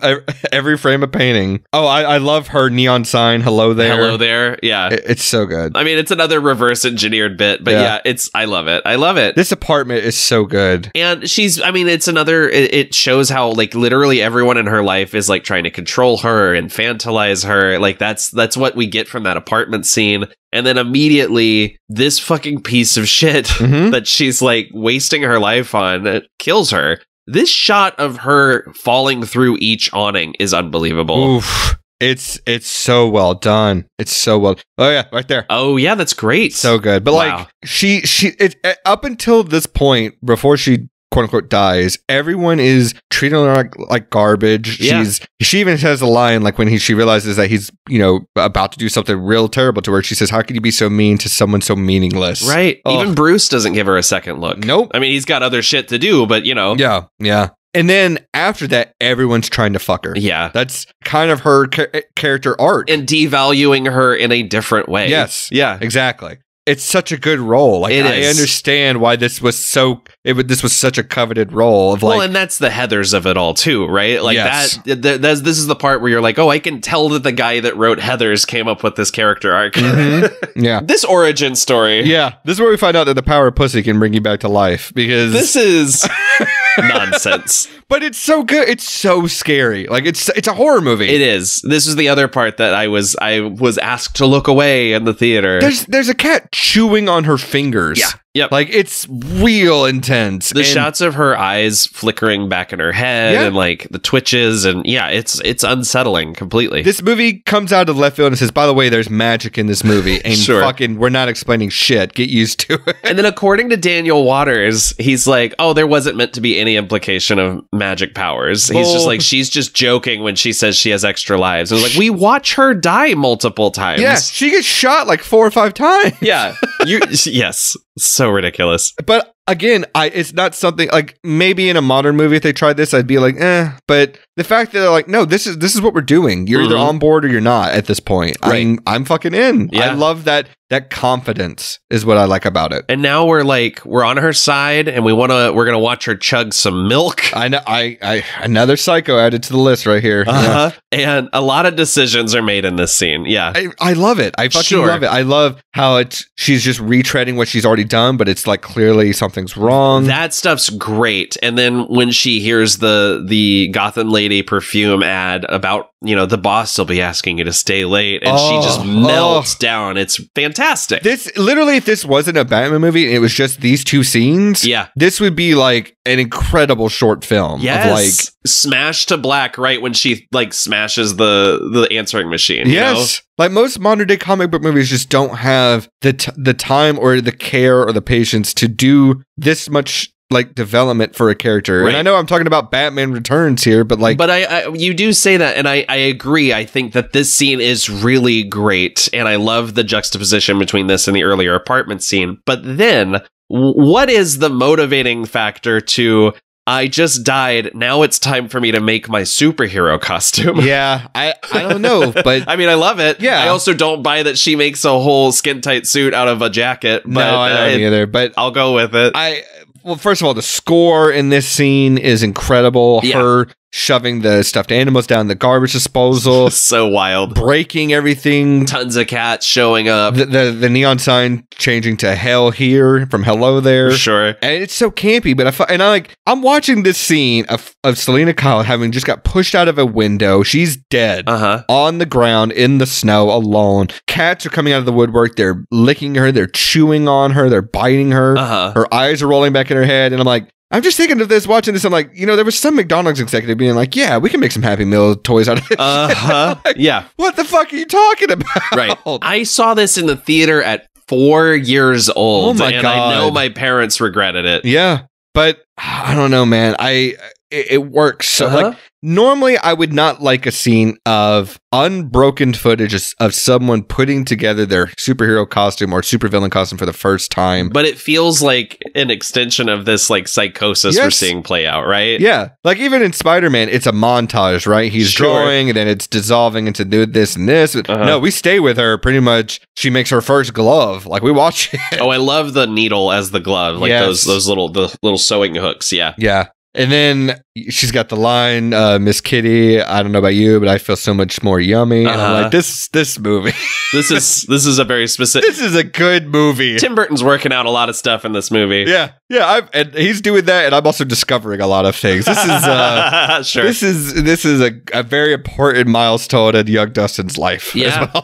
every frame of painting. Oh, I, I love her neon sign. Hello there. Hello there. Yeah. It- it's so good. I mean, it's another reverse engineered bit, but Yeah. yeah. it's I love it. I love it. This apartment is so good. And she's, I mean, it's another, it, it shows how, like, literally everyone in her life is, like, trying to control her and infantilize her. Like, that's, that's what we get from that apartment scene. And then immediately, this fucking piece of shit Mhm. that she's, like, wasting her life on uh, kills her. This shot of her falling through each awning is unbelievable. Oof. It's it's so well done. It's so well. Oh yeah, right there. Oh, yeah, that's great. so good. But Wow. like she she it, uh, up until this point before she quote unquote dies, everyone is treating her like, like garbage. Yeah. She's she even says a line like when he she realizes that he's you know about to do something real terrible to her. She says, "How can you be so mean to someone so meaningless?" Right. Oh. Even Bruce doesn't give her a second look. Nope. I mean, he's got other shit to do, but you know. Yeah. Yeah. And then after that, everyone's trying to fuck her. Yeah. That's kind of her cha- eh, character art. And devaluing her in a different way. Yes. Yeah. Exactly. It's such a good role. Like It I is. understand why this was so it this was such a coveted role of like well, and that's the Heathers of it all too, right? Like Yes. that. Th- that's, this is the part where you're like, oh, I can tell that the guy that wrote Heathers came up with this character arc. Mm-hmm. yeah. this origin story. Yeah, this is where we find out that the power of pussy can bring you back to life because This is nonsense. But it's so good. It's so scary. Like it's it's a horror movie. It is. This is the other part that I was I was asked to look away in the theater. There's there's a cat chewing on her fingers. Yeah. Yep. Like it's real intense. the And shots of her eyes flickering back in her head Yeah. and like the twitches and yeah, it's it's unsettling completely. This movie comes out of left field and says, "By the way, there's magic in this movie, and Sure. fucking, we're not explaining shit. Get used to it." and then according to Daniel Waters, he's like, "Oh, there wasn't meant to be any implication of magic powers." He's just like, "She's just joking when she says she has extra lives." And like, "We watch her die multiple times." Yeah, she gets shot like four or five times. Yeah. You yes. So ridiculous. But again, I it's not something like maybe in a modern movie if they tried this, I'd be like, eh. But the fact that they're like, no, this is this is what we're doing. You're either Mhm. on board or you're not at this point. Right. I'm I'm fucking in. Yeah. I love that that confidence is what I like about it. And now we're like we're on her side and we want to we're going to watch her chug some milk. I know I I another psycho added to the list right here. Uh-huh. And a lot of decisions are made in this scene. Yeah. I, I love it. I fucking Sure. love it. I love how it's she's just retreading what she's already done, but it's like clearly something's wrong. That stuff's great. And then when she hears the the Gotham Lady perfume ad about, you know, the boss will be asking you to stay late and she just Oh, melts oh. down. It's fantastic. this literally, if this wasn't a Batman movie and it was just these two scenes, yeah. this would be like an incredible short film. Yes. Of like, smash to black right when she like smashes the the answering machine. you know? yes, like most modern day comic book movies just don't have the t- the time or the care or the patience to do this much like development for a character. Right. And I know I'm talking about Batman Returns here, but like, but I, I you do say that and I, I agree i think that this scene is really great and i love the juxtaposition between this and the earlier apartment scene but then what is the motivating factor to i just died now it's time for me to make my superhero costume yeah, I I don't know, but I mean, I love it. Yeah. I also don't buy that she makes a whole skin tight suit out of a jacket. But no, I don't uh, either. But I'll go with it. I well, first of all, the score in this scene is incredible. Yeah. Her shoving the stuffed animals down the garbage disposal, so wild. breaking everything. Tons of cats showing up. The, the the neon sign changing to hell here from hello there. Sure. And it's so campy, but I and I like I'm watching this scene of of Selina Kyle having just got pushed out of a window. She's dead. Uh huh. on the ground in the snow alone. Cats are coming out of the woodwork. They're licking her. They're chewing on her. They're biting her. Uh huh. Her eyes are rolling back in her head. And I'm like, I'm just thinking of this, watching this. I'm like, you know, there was some McDonald's executive being like, yeah, we can make some Happy Meal toys out of this. Uh huh. Like, Yeah. what the fuck are you talking about? Right. I saw this in the theater at four years old. Oh my and I know my parents regretted it. Yeah. But I don't know, man. I it, it works so Uh-huh. like normally I would not like a scene of unbroken footage of, someone putting together their superhero costume or supervillain costume for the first time. But it feels like an extension of this like psychosis we're seeing play out, right? Yeah, like even in Spider Man, it's a montage, right? He's Sure. drawing and then it's dissolving into do this and this. Uh-huh. No, we stay with her pretty much. She makes her first glove. Like we watch it. Oh, I love the needle as the glove, like Yes. those those little the little sewing hooks. Yeah. Yeah. And then she's got the line, uh, Miss Kitty, I don't know about you, but I feel so much more yummy. And Uh-huh. I'm like, this this movie. This is this is a very specific. this is a good movie. Tim Burton's working out a lot of stuff in this movie. Yeah. Yeah. I've, and he's doing that, and I'm also discovering a lot of things. This is uh sure. This is this is a, a very important milestone in young Dustin's life. Yeah.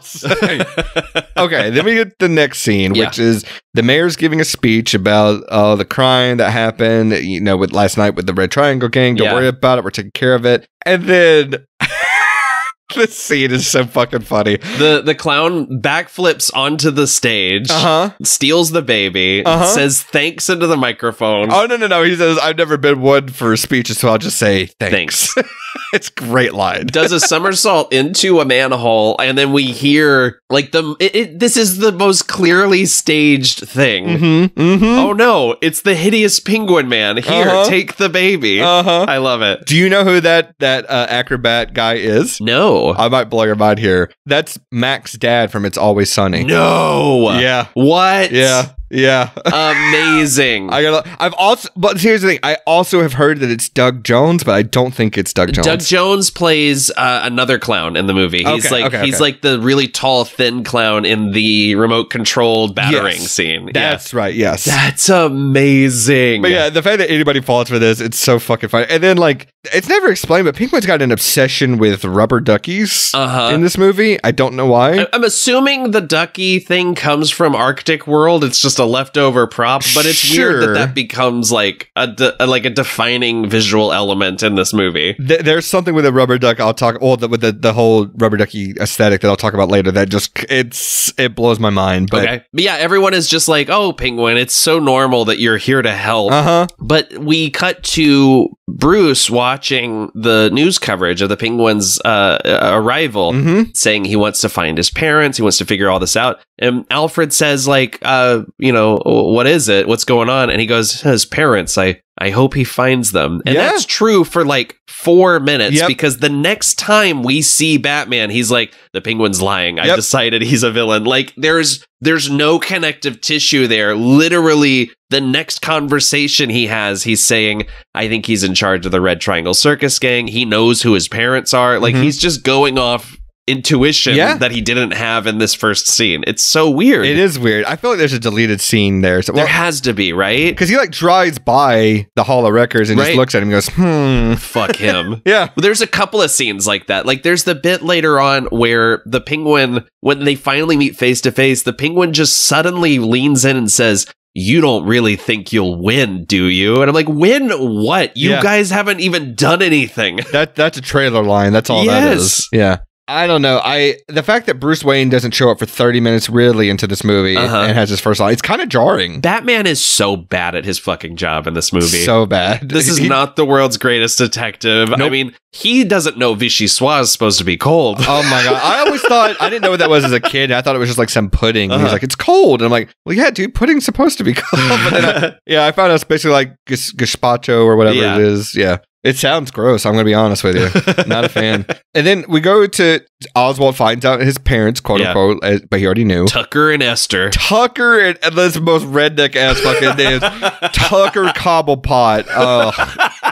okay, then we get the next scene, Yeah. which is the mayor's giving a speech about uh, the crime that happened, you know, with last night with the Red Triangle Gang. Don't Yeah. worry about it. We're taking care of it. And then this scene is so fucking funny. the the clown backflips onto the stage, Uh huh. steals the baby, Uh-huh. says thanks into the microphone. Oh no no no! He says I've never been one for speeches, so I'll just say thanks. it's great line. does a somersault into a manhole and then we hear like the it, it, this is the most clearly staged thing Mm-hmm. Mm-hmm. oh no it's the hideous penguin man here Uh-huh. take the baby Uh huh. i love it Do you know who that that uh, acrobat guy is? no I might blow your mind here. That's Mac's dad from It's Always Sunny. no. Yeah. What? Yeah. Yeah. Amazing. I got. I've also, but here's the thing. I also have heard that it's Doug Jones, but I don't think it's Doug Jones. Doug Jones plays uh, another clown in the movie. He's Okay, like okay, he's okay. like the really tall, thin clown in the remote controlled battering Yes. scene. Yeah. That's right. Yes. That's amazing. But yeah, the fact that anybody falls for this, it's so fucking funny. And then like, it's never explained, but Penguin's got an obsession with rubber duckies Uh-huh. in this movie. I don't know why. I- I'm assuming the ducky thing comes from Arctic World. It's just a leftover prop, but it's weird that that becomes like a, de- like a defining visual element in this movie. Th- there's something with a rubber duck. I'll talk. Well, the, with the the whole rubber ducky aesthetic that I'll talk about later. That just it's it blows my mind. But okay, but yeah, everyone is just like, "Oh, penguin, it's so normal that you're here to help." uh huh. But we cut to Bruce watching the news coverage of the penguin's uh, arrival, hmm saying he wants to find his parents, he wants to figure all this out. And Alfred says, like, uh, you know, what is it? What's going on? And he goes, his parents. I I hope he finds them. And Yeah. that's true for like four minutes Yep. because the next time we see Batman, he's like, the penguin's lying. I decided he's a villain. Like there's there's no connective tissue there. Literally, the next conversation he has, he's saying, I think he's in charge of the Red Triangle Circus Gang. He knows who his parents are. Like Mhm. he's just going off intuition Yeah. that he didn't have in this first scene. It's so weird. It is weird. I feel like there's a deleted scene there. So, There has to be, right? because he like drives by the Hall of Records and Right. just looks at him and goes, hmm. Fuck him. Yeah. Well, There's a couple of scenes like that. Like there's the bit later on where the penguin, when they finally meet face to face, the penguin just suddenly leans in and says, you don't really think you'll win, do you? And I'm like, win what? You Yeah. guys haven't even done anything. That that's a trailer line. That's all that Yes. is. Yeah. I don't know. I the fact that Bruce Wayne doesn't show up for 30 minutes really into this movie Uh-huh. and has his first line, it's kind of jarring. Batman is so bad at his fucking job in this movie. So bad. this is He- not the world's greatest detective. I mean, he doesn't know vichyssoise is supposed to be cold. Oh my god! I always thought I didn't know what that was as a kid. I thought it was just like some pudding. And He's Uh-huh. like, "It's cold," and I'm like, "Well, yeah, dude, pudding's supposed to be cold." I, yeah, I found out it's basically like gazpacho or whatever Yeah. it is. Yeah, it sounds gross. I'm gonna be honest with you. Not a fan. And then we go to Oswald finds out his parents, quote Yeah. unquote, uh, but he already knew. Tucker and Esther. Tucker and, and that's the most redneck ass fucking names. Tucker Cobblepot. Oh,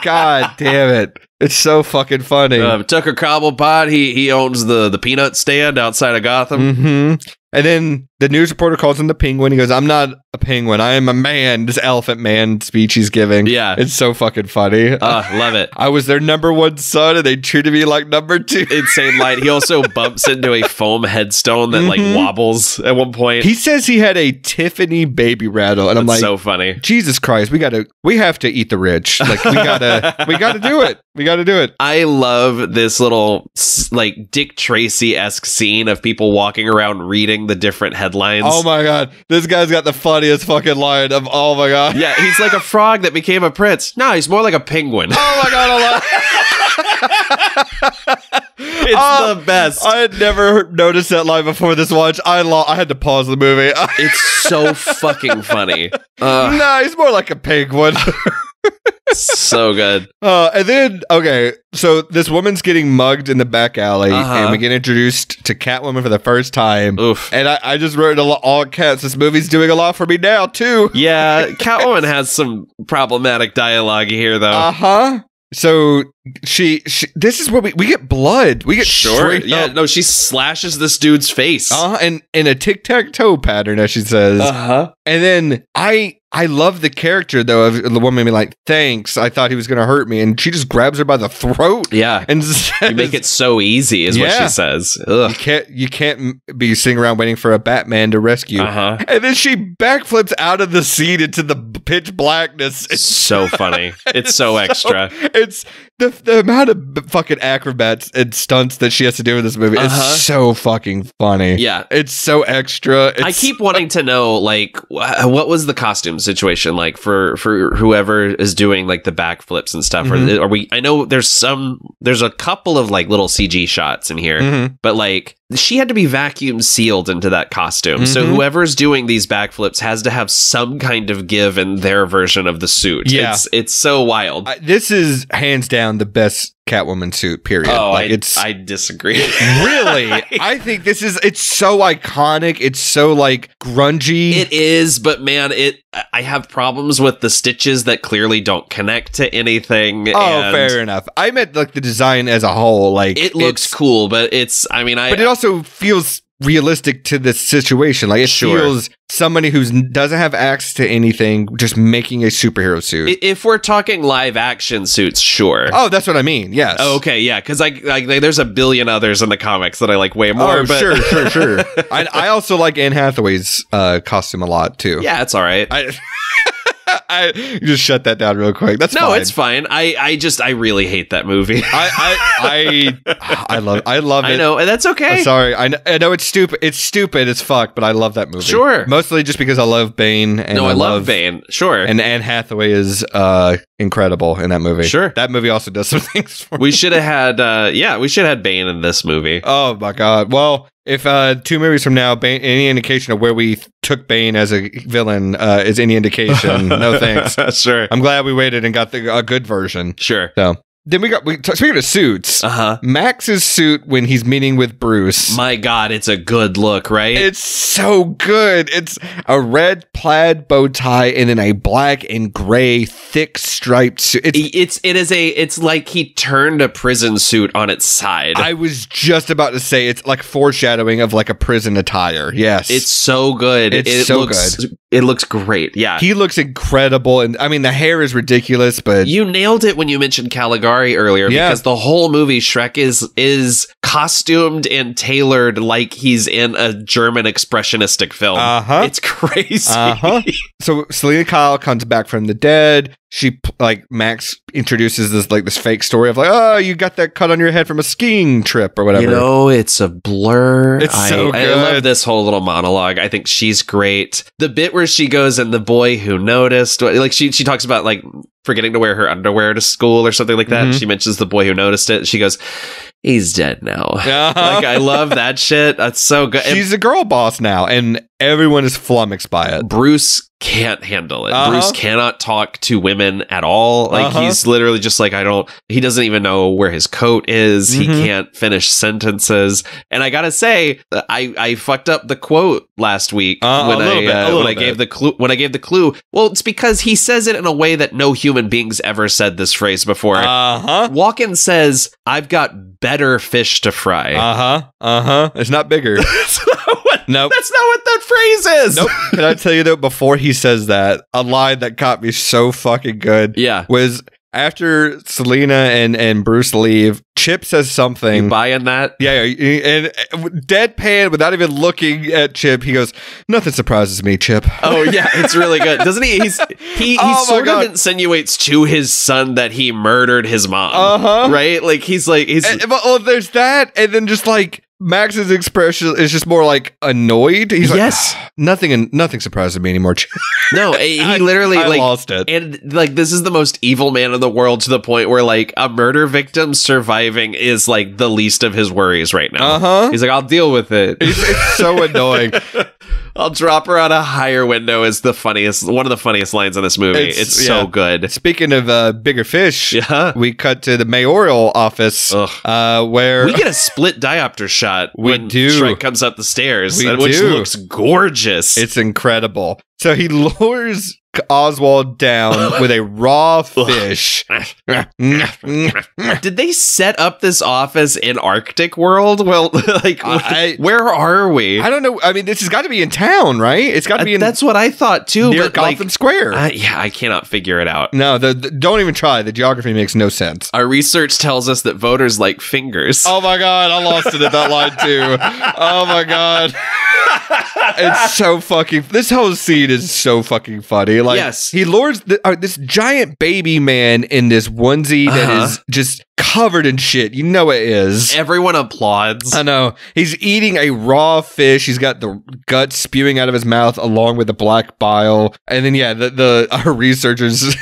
god damn it! It's so fucking funny. Uh, Tucker Cobblepot, he he owns the the peanut stand outside of Gotham. hmm And then the news reporter calls him the penguin. He goes, I'm not a penguin. I am a man. This elephant man speech he's giving. Yeah. It's so fucking funny. Uh, love it. I was their number one son and they treated me like number two. Insane light. He also bumps into a foam headstone that like Mhm. wobbles at one point. He says he had a Tiffany baby rattle. And I'm That's like, so funny. Jesus Christ, we gotta, we have to eat the rich. Like, we gotta, we gotta do it. We gotta do it. I love this little like Dick Tracy esque scene of people walking around reading the different headlines. Oh my God. This guy's got the funniest fucking line of, oh my God. yeah, he's like a frog that became a prince. No, he's more like a penguin. Oh my God. I love it's Oh, the best. I had never noticed that line before this watch. I lo- I had to pause the movie. it's so fucking funny. Uh, no, he's more like a penguin. so good. uh, and then, okay, so this woman's getting mugged in the back alley, Uh-huh. and we get introduced to Catwoman for the first time. Oof. And I, I just wrote a lot, all cats. This movie's doing a lot for me now, too. Yeah, Catwoman has some problematic dialogue here, though. Uh huh. So she, she, this is where we, we get blood. We get sure. Yeah, up- no, she slashes this dude's face. Uh-huh, and in a tic tac toe pattern, as she says. Uh huh. And then I I love the character though of the woman being like, "Thanks, I thought he was gonna hurt me," and she just grabs her by the throat Yeah. and You make it so easy, is what she says. You can't you can't be sitting around waiting for a Batman to rescue. Uh huh. And then she backflips out of the seat into the pitch blackness. It's So funny. It's so extra. It's the the amount of fucking acrobats and stunts that she has to do in this movie Uh-huh. is so fucking funny. Yeah. It's so extra. It's, I keep wanting to know, like, wh- what was the costume situation like for for whoever is doing like the backflips and stuff? Mhm. Or are we? I know there's some, there's a couple of like little CG shots in here, Mhm. but like she had to be vacuum sealed into that costume. So Mhm. whoever's doing these backflips has to have some kind of give in their version of the suit. Yeah. it's it's so wild. I, this is hands down the best Catwoman suit. Period. Oh, like I, it's I disagree. really. I think this is it's so iconic. It's so like grungy. It is, but man, it. I have problems with the stitches that clearly don't connect to anything. oh, fair enough. I meant like the design as a whole. Like It looks cool, but it's. I mean, I. but it also feels realistic to this situation. Like it Sure. feels somebody who doesn't have access to anything just making a superhero suit. if we're talking live action suits, sure. oh, that's what I mean. Yes. Oh, okay, yeah, because like, like there's a billion others in the comics that I like way more. Oh, but sure, sure, sure. I, I also like Anne Hathaway's uh, costume a lot too. yeah, it's all right. I, I just shut that down real quick. That's no, fine. it's fine. I, I just, I really hate that movie. I, I, I, I love, I love it. I know, and that's okay. I'm sorry. I know, I know it's stupid. It's stupid as fuck, but I love that movie. Sure. Mostly just because I love Bane and no, I, love Bane. Sure. And Anne Hathaway is uh, incredible in that movie. Sure. That movie also does some things for we should have had, uh, yeah, we should have had Bane in this movie. Oh my god. Well, if uh, two movies from now, Bane, any indication of where we took Bane as a villain uh, is any indication, no thanks. sure. I'm glad we waited and got the a good version. Sure. So then we got we speaking of suits, Uh huh. Max's suit when he's meeting with Bruce. My God, it's a good look, right? it's so good. It's a red plaid bow tie and then a black and gray thick striped suit. It's, it's it is a it's like he turned a prison suit on its side. I was just about to say it's like foreshadowing of like a prison attire. Yes, it's so good. It's it so looks, It looks great. Yeah. he looks incredible, and I mean the hair is ridiculous, but you nailed it when you mentioned Caligari earlier Yeah. because the whole movie Shreck is is costumed and tailored like he's in a German expressionistic film. Uh-huh. It's crazy. Uh-huh. so Selina Kyle comes back from the dead. She like Max introduces this like this fake story of like, oh, you got that cut on your head from a skiing trip or whatever. You know, it's a blur. It's I, so I love this whole little monologue. I think she's great. The bit where she goes and the boy who noticed, like she she talks about like forgetting to wear her underwear to school or something like that. Mhm. She mentions the boy who noticed it. She goes, "He's dead now." Uh-huh. Like I love that shit. That's so good. And She's a girl boss now, and everyone is flummoxed by it. Bruce can't handle it. Uh-huh. Bruce cannot talk to women at all. Like Uh-huh. he's literally just like I don't. He doesn't even know where his coat is. He Mhm. can't finish sentences. And I gotta say, I I fucked up the quote last week Uh, when I bit, uh, when I bit. gave the clue. When I gave the clue, well, it's because he says it in a way that no human beings ever said this phrase before. Uh huh. Walken says, "I've got better fish to fry." Uh huh. Uh huh. It's not bigger. that's not what. Nope. That's not what that phrase is. nope. Can I tell you though? Before he says that, a line that caught me so fucking good Yeah. was after Selina and and Bruce leave. Chip says something. You buying that? Yeah, and uh, deadpan without even looking at Chip, he goes, "Nothing surprises me, Chip." Oh yeah, it's really good. Doesn't he? He's he he Oh, sort of insinuates to his son that he murdered his mom. Uh-huh. Right? Like he's like he's And, well, there's that, and then just like Max's expression is just more like annoyed. He's like, Yes. nothing, and nothing surprises me anymore. Chip." no, he literally I like lost it. and like this is the most evil man in the world to the point where like a murder victim surviving is like the least of his worries right now. Uh huh. He's like, I'll deal with it. It's, it's so annoying. I'll drop her out a higher window is the funniest one of the funniest lines in this movie. It's, It's- so good. Speaking of uh, bigger fish, Yeah. we cut to the mayoral office uh, where We get a split diopter shot We when do. Shreck comes up the stairs, We which do. looks gorgeous. it's incredible. So he lowers Oswald down with a raw fish. Did they set up this office in Arctic world? Well, like, I- where are we? I don't know. I mean, this has got to be in town, right? It's got to uh, be in That's what I thought too. near Gotham like, Square. I, yeah, I cannot figure it out. no, the, the- don't even try. The geography makes no sense. Our research tells us that voters like fingers. Oh my god, I lost it at that line too. Oh my god. It's so fucking. This whole scene is so fucking funny. Like, Yes. he lures the, uh, this giant baby man in this onesie that Uh-huh. is just covered in shit. You know it is. Everyone applauds. I know. He's eating a raw fish. He's got the guts spewing out of his mouth along with the black bile. And then yeah, the the our researchers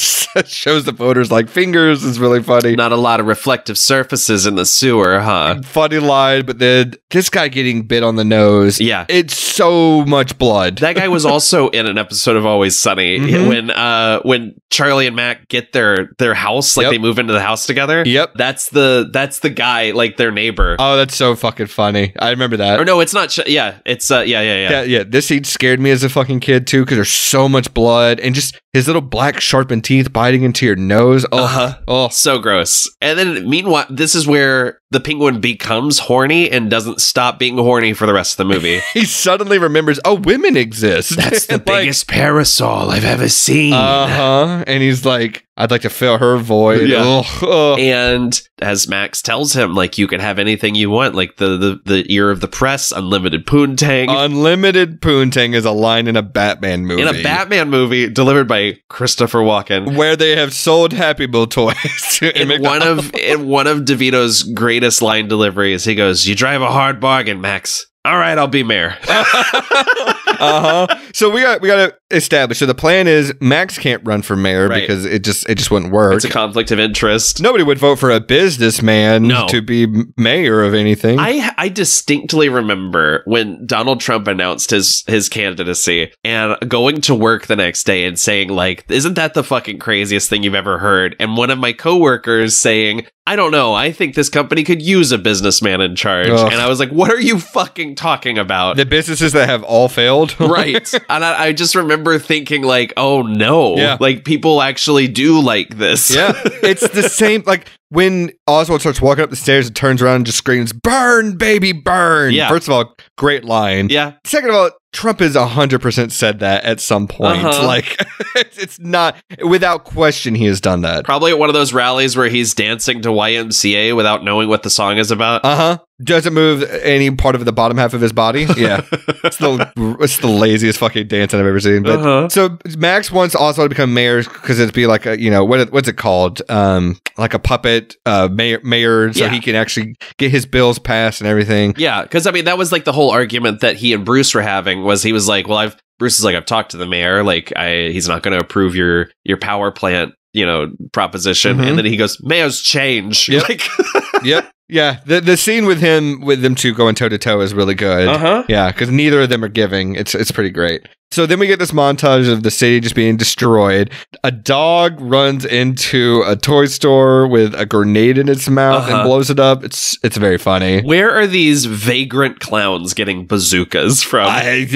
shows the voters like fingers is really funny. Not a lot of reflective surfaces in the sewer, huh? Funny line, but then this guy getting bit on the nose. Yeah. It's so much blood. That guy was also in an episode of Always Sunny Mhm. when uh when Charlie and Mac get their their house, like Yep. they move into the house together. Yep. That's the that's the guy, like their neighbor. oh, that's so fucking funny. I remember that. or no, it's not. Yeah, it's uh yeah yeah yeah. Yeah, yeah. This scene scared me as a fucking kid too, because there's so much blood and just his little black sharpened teeth biting into your nose. Oh, Uh-huh. oh, So gross. And then meanwhile, this is where the penguin becomes horny and doesn't stop being horny for the rest of the movie. he suddenly remembers, oh, women exist. That's the Like, biggest parasol I've ever seen. Uh huh. And he's like, I'd like to fill her void. Yeah. Ugh, ugh. and as Max tells him, like you can have anything you want, like the the, the ear of the press, unlimited poontang. Unlimited poontang is a line in a Batman movie. in a Batman movie delivered by Christopher Walken. Where they have sold Happy Meal toys. to- In one of in one of DeVito's greatest line deliveries, he goes, "You drive a hard bargain, Max. All right, I'll be mayor." uh huh. So we got we got to establish. So the plan is Max can't run for mayor Right. because it just it just wouldn't work. it's a conflict of interest. Nobody would vote for a businessman No. to be mayor of anything. I I distinctly remember when Donald Trump announced his his candidacy and going to work the next day and saying like, "Isn't that the fucking craziest thing you've ever heard?" And one of my coworkers saying, "I don't know. I think this company could use a businessman in charge." Ugh. And I was like, "What are you fucking talking about?" the businesses that have all failed. right. And I, I just remember thinking like, "Oh no. Yeah. Like people actually do like this." yeah. It's the same like when Oswald starts walking up the stairs and turns around and just screams, Burn, baby, burn. Yeah. First of all, great line. Yeah. Second of all, Trump has 100% said that at some point. Uh-huh. Like, it's, it's not, without question, he has done that. Probably at one of those rallies where he's dancing to YMCA without knowing what the song is about. Uh huh. Doesn't move any part of the bottom half of his body. Yeah. it's, the, it's the laziest fucking dance I've ever seen. But Uh-huh. so Max wants Oswald to become mayor because it'd be like a, you know, what, what's it called? Um, like a puppet uh, mayor, mayor so Yeah. he can actually get his bills passed and everything. Yeah, because I mean that was like the whole argument that he and Bruce were having was he was like, well, I've Bruce is like, I've talked to the mayor, like I he's not going to approve your your power plant, you know, proposition, Mhm. and then he goes, mayors change, Yep. like, yep. Yeah. The the scene with him with them two going toe to toe is really good. huh, Yeah, because neither of them are giving. It's it's pretty great. So then we get this montage of the city just being destroyed. A dog runs into a toy store with a grenade in its mouth Uh-huh. and blows it up. It's it's very funny. Where are these vagrant clowns getting bazookas from? I,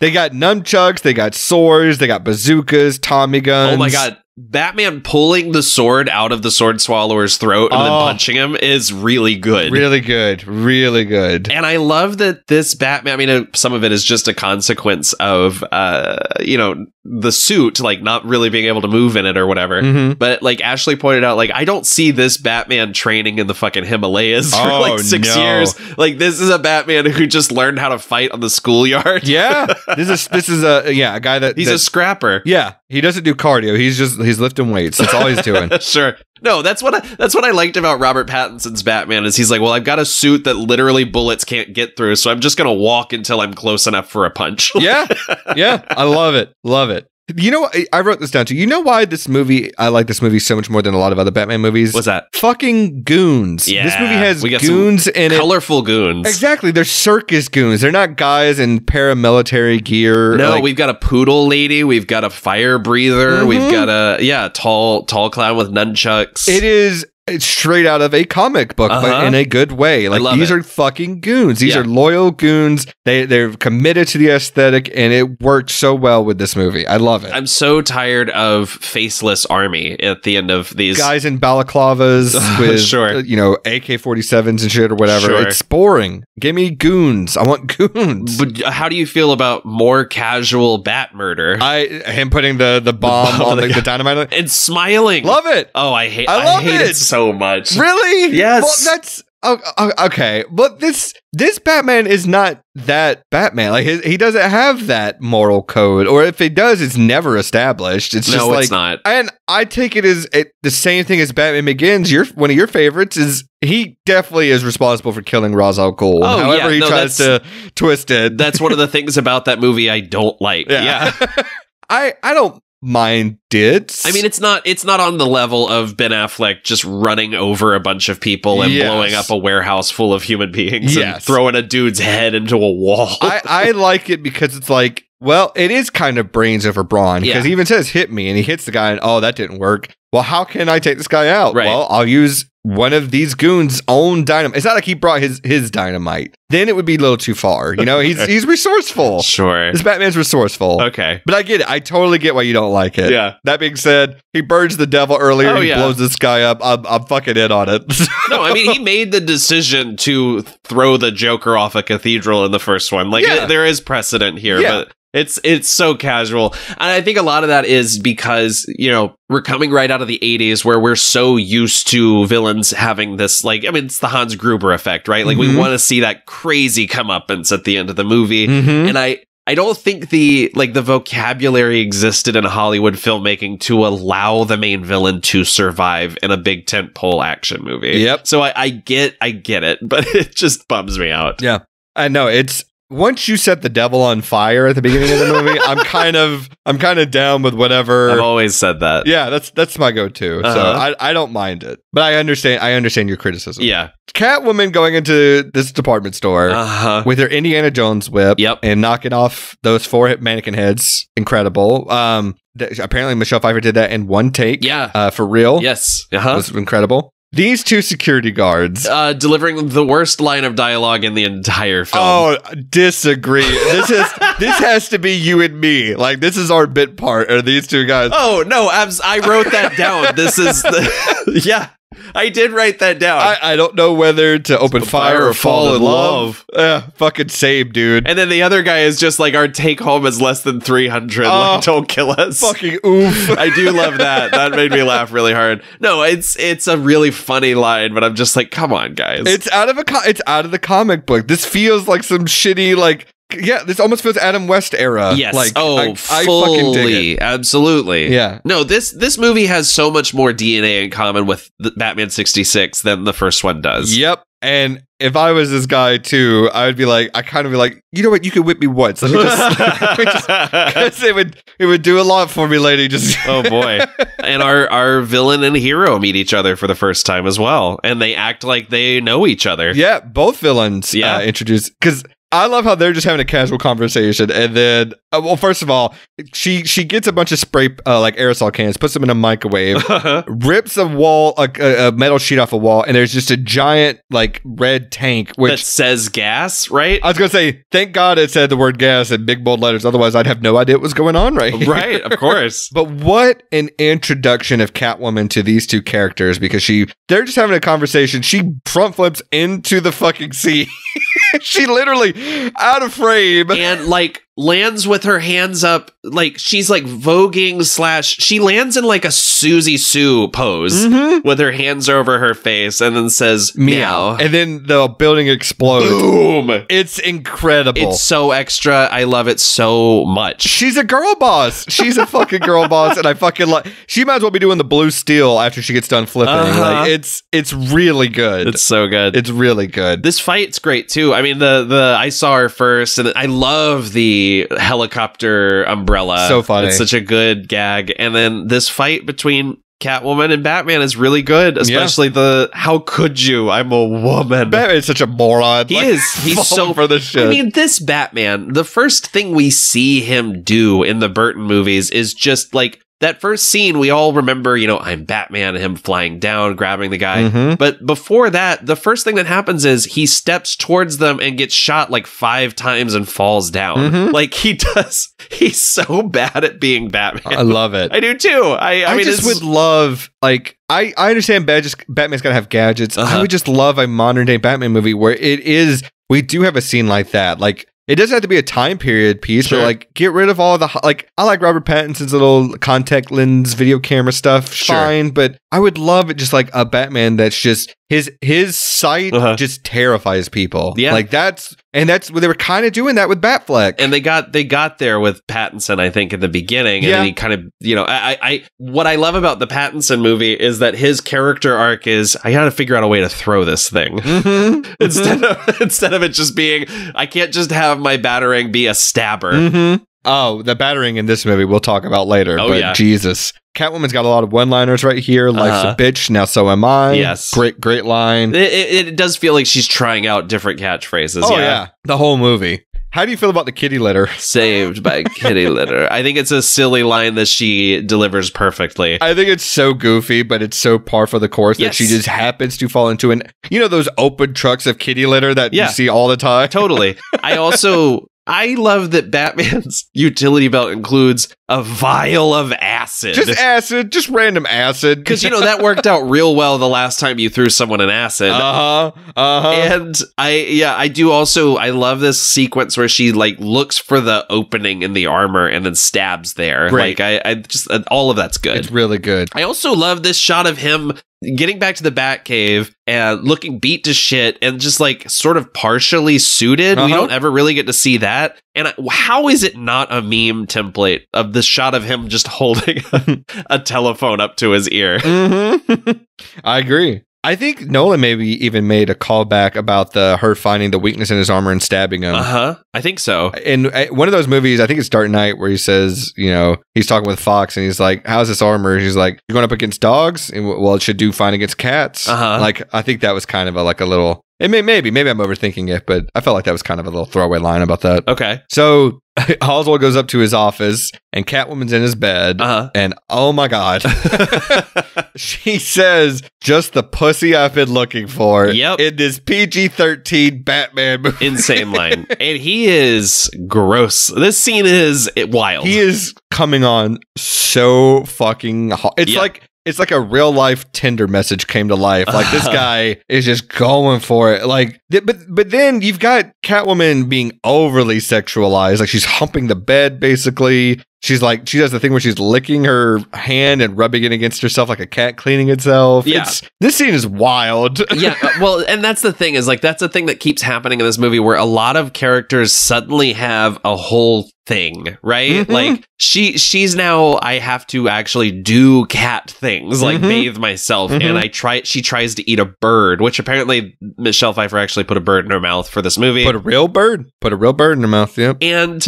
they got nunchucks, they got swords, they got bazookas, Tommy guns. oh my god. Batman pulling the sword out of the sword swallower's throat and then Oh. punching him is really good. Really good, really good. And I love that this Batman, I mean, some of it is just a consequence of, uh, you know, the suit, like not really being able to move in it or whatever. Mhm. But like Ashley pointed out, like, I don't see this Batman training in the fucking Himalayas for Oh, like six no. years. Like, this is a Batman who just learned how to fight on the schoolyard. Yeah, this is this is a yeah a guy that He's that- a scrapper. yeah he doesn't do cardio. He's just he's lifting weights. That's all he's doing. sure. No, that's what I, that's what I liked about Robert Pattinson's Batman is he's like, well, I've got a suit that literally bullets can't get through, so I'm just gonna walk until I'm close enough for a punch. yeah, yeah. I love it. Love it. You know, I- I wrote this down too. You know why this movie? I like this movie so much more than a lot of other Batman movies. What's that? Fucking goons. Yeah, this movie has we got goons in it. Colorful goons. Exactly, they're circus goons. They're not guys in paramilitary gear. No, Like, we've got a poodle lady. We've got a fire breather. Mhm. We've got a yeah, tall tall clown with nunchucks. It is it's straight out of a comic book, Uh-huh. but in a good way. Like these it. are fucking goons. These Yeah. are loyal goons. They they're committed to the aesthetic, and it worked so well with this movie. I love it. I'm so tired of faceless army at the end of these. Guys in balaclavas with Sure. uh, you know AK forty sevens and shit or whatever. Sure. It's boring. Give me goons. I want goons. But how do you feel about more casual bat murder I him putting the the bomb bomb on on the, the the dynamite. and smiling? Love it. Oh, I hate. I I, love hate it. it. so much. Really? Yes. Well, that's okay. But this this Batman is not that Batman. Like he, he doesn't have that moral code, or if he does, it's never established. It's just like it's not. And I take it as it, the same thing as Batman Begins. Your one of your favorites is he definitely is responsible for killing Ra's al Ghul. Oh, However, yeah, he no, tries to twist it. That's one of the things about that movie I don't like. Yeah. I I don't mind did. I mean, it's not it's not on the level of Ben Affleck just running over a bunch of people and Yes. blowing up a warehouse full of human beings and throwing a dude's head into a wall. I, I like it because it's like, well, it is kind of brains over brawn because Yeah. he even says hit me and he hits the guy and oh, that didn't work. Well, how can I take this guy out? Right. Well, I'll use one of these goons' own dynamite. It's not like he brought his his dynamite. Then it would be a little too far. You know, he's he's resourceful. sure. This Batman's resourceful. Okay. But I get it. I totally get why you don't like it. Yeah. That being said, he burns the devil earlier. Oh, he yeah. blows this guy up. I'm, I'm fucking in on it. No, I mean he made the decision to throw the Joker off a cathedral in the first one. Like Yeah. it- there is precedent here, Yeah. but it's it's so casual. And I think a lot of that is because, you know, we're coming right out of the 80s where we're so used to villains having this like I mean it's the Hans Gruber effect, right? Like we Mhm. want to see that crazy comeuppance at the end of the movie. Mhm. And I I don't think the like the vocabulary existed in Hollywood filmmaking to allow the main villain to survive in a big tentpole action movie. Yep. So I, I get I get it, but it just bums me out. Yeah. I know it's once you set the devil on fire at the beginning of the movie, I'm kind of I'm kind of down with whatever. I've always said that. yeah, that's that's my go-to. So Uh-huh. I, I don't mind it, but I understand I understand your criticism. Yeah. Catwoman going into this department store Uh huh. with her Indiana Jones whip, Yep. and knocking off those four mannequin heads, incredible. Um, th- apparently Michelle Pfeiffer did that in one take. Yeah. uh, for real. Yes. Uh It was incredible. These two security guards. Uh, delivering the worst line of dialogue in the entire film. Oh, disagree. this is this has to be you and me. Like this is our bit part. Are these two guys? Oh no, abs- I wrote that down. This is the yeah. I did write that down. I, I don't know whether to open fire or fall in love. Uh, fucking same, dude. and then the other guy is just like our take home is less than 300 Oh, like don't kill us fucking oof. I do love that. That made me laugh really hard. No, it's it's a really funny line, but I'm just like, come on, guys. it's out of a co- it's out of the comic book. This feels like some shitty like yeah. This almost feels Adam West era. yes. Like oh, I, I fully, fucking dig it. absolutely. Yeah. No, this this movie has so much more DNA in common with the Batman 66 than the first one does. Yep. And if I was this guy too, I would be like, I kind of be like, you know what? You could whip me once. Let me just, let me just 'cause it would it would do a lot for me, lady. Just oh boy. And our our villain and hero meet each other for the first time as well, and they act like they know each other. yeah, both villains Yeah. uh, introduced because I love how they're just having a casual conversation, and then uh, well, first of all, she she gets a bunch of spray uh, like aerosol cans, puts them in a microwave. Rips a wall, a, a metal sheet off a wall, and there's just a giant like red tank. that Which says gas, right? I was gonna say, thank God it said the word gas in big bold letters. Otherwise, I'd have no idea what was going on right here. right, of course. But what an introduction of Catwoman to these two characters because she they're just having a conversation. She front flips into the fucking sea. she literally out of frame. and like lands with her hands up like she's like voguing slash she lands in like a Siouxsie Sioux pose Mm-hmm. with her hands over her face and then says meow. And then the building explodes. Boom. It's incredible. It's so extra. I love it so much. She's a girl boss. She's a fucking girl boss, and I fucking like. She might as well be doing the blue steel after she gets done flipping. Uh-huh. Like it's it's really good. It's so good. It's really good. this fight's great too. I mean, the the I saw her first, and I love the helicopter umbrella. So funny. It's such a good gag. And then this fight between Catwoman and Batman is really good, especially the "How could you? I'm a woman." Batman's such a moron. He Like, is. He's so for the shit. I mean, this Batman, the first thing we see him do in the Burton movies is just like that first scene we all remember, you know, I'm Batman, him flying down, grabbing the guy. Mhm. But before that, the first thing that happens is he steps towards them and gets shot like five times and falls down. Mhm. Like he does. He's so bad at being Batman. I love it. I do too. I, I, I, mean, just would love like I I understand Batman's gotta have gadgets. Uh-huh. I would just love a modern day Batman movie where it is we do have a scene like that. Like it doesn't have to be a time period piece, Sure. but like get rid of all the like I like Robert Pattinson's little contact lens video camera stuff, Sure. fine. But I would love it just like a Batman that's just his his sight Uh-huh. just terrifies people. Yeah. like that's and that's what they were kind of doing that with Batfleck. and they got they got there with Pattinson, I think, in the beginning, and Yeah. then he kind of, you know, I, I, what I love about the Pattinson movie is that his character arc is I got to figure out a way to throw this thing Mhm. instead of instead of it just being I can't just have my batarang be a stabber. Mhm. Oh, the batarang in this movie we'll talk about later. Oh, but yeah. Jesus. Catwoman's got a lot of one-liners right here. Life's Uh-huh. a bitch, now so am I. Yes. Great, great line. It, it, it does feel like she's trying out different catchphrases. oh yeah. yeah. The whole movie. How do you feel about the kitty litter? Saved by kitty litter. I think it's a silly line that she delivers perfectly. I think it's so goofy, but it's so par for the course that she just happens to fall into an you know those open trucks of kitty litter that Yeah. you see all the time. totally. I also I love that Batman's utility belt includes a vial of acid. Just acid, just random acid. because you know that worked out real well the last time you threw someone an acid. Uh huh. Uh huh. and I yeah, I do also I love this sequence where she like looks for the opening in the armor and then stabs there. Great. Like I, I just uh, all of that's good. It's really good. I also love this shot of him getting back to the Batcave and looking beat to shit and just like sort of partially suited. We Uh-huh. don't ever really get to see that. And how is it not a meme template of the shot of him just holding a, a telephone up to his ear? hmm I agree. I think Nolan maybe even made a callback about the her finding the weakness in his armor and stabbing him. Uh huh. I think so. in uh, one of those movies, I think it's Dark Knight, where he says, you know, he's talking with Fox and he's like, "How's this armor?" He's like, "You're going up against dogs, and well, it should do fine against cats." Uh-huh. Like, I think that was kind of a, like a little. It may, maybe maybe I'm overthinking it, but I felt like that was kind of a little throwaway line about that. Okay. So Oswald goes up to his office, and Catwoman's in his bed, Uh and oh my god, she says, "Just the pussy I've been looking for." Yep. in this PG-13 Batman movie. Insane line. And he is gross. This scene is wild. He is coming on so fucking hot. It's Yeah. like it's like a real life Tinder message came to life. Like this guy is just going for it. Like, th- but but then you've got Catwoman being overly sexualized. Like she's humping the bed basically. She's like she does the thing where she's licking her hand and rubbing it against herself like a cat cleaning itself. Yeah. It's, this scene is wild. yeah, uh, well, and that's the thing is like that's the thing that keeps happening in this movie where a lot of characters suddenly have a whole thing, right? Mhm. Like she she's now I have to actually do cat things like Mhm. bathe myself Mhm. and I try she tries to eat a bird, which apparently Michelle Pfeiffer actually put a bird in her mouth for this movie. Put a real bird. Put a real bird in her mouth. Yep. and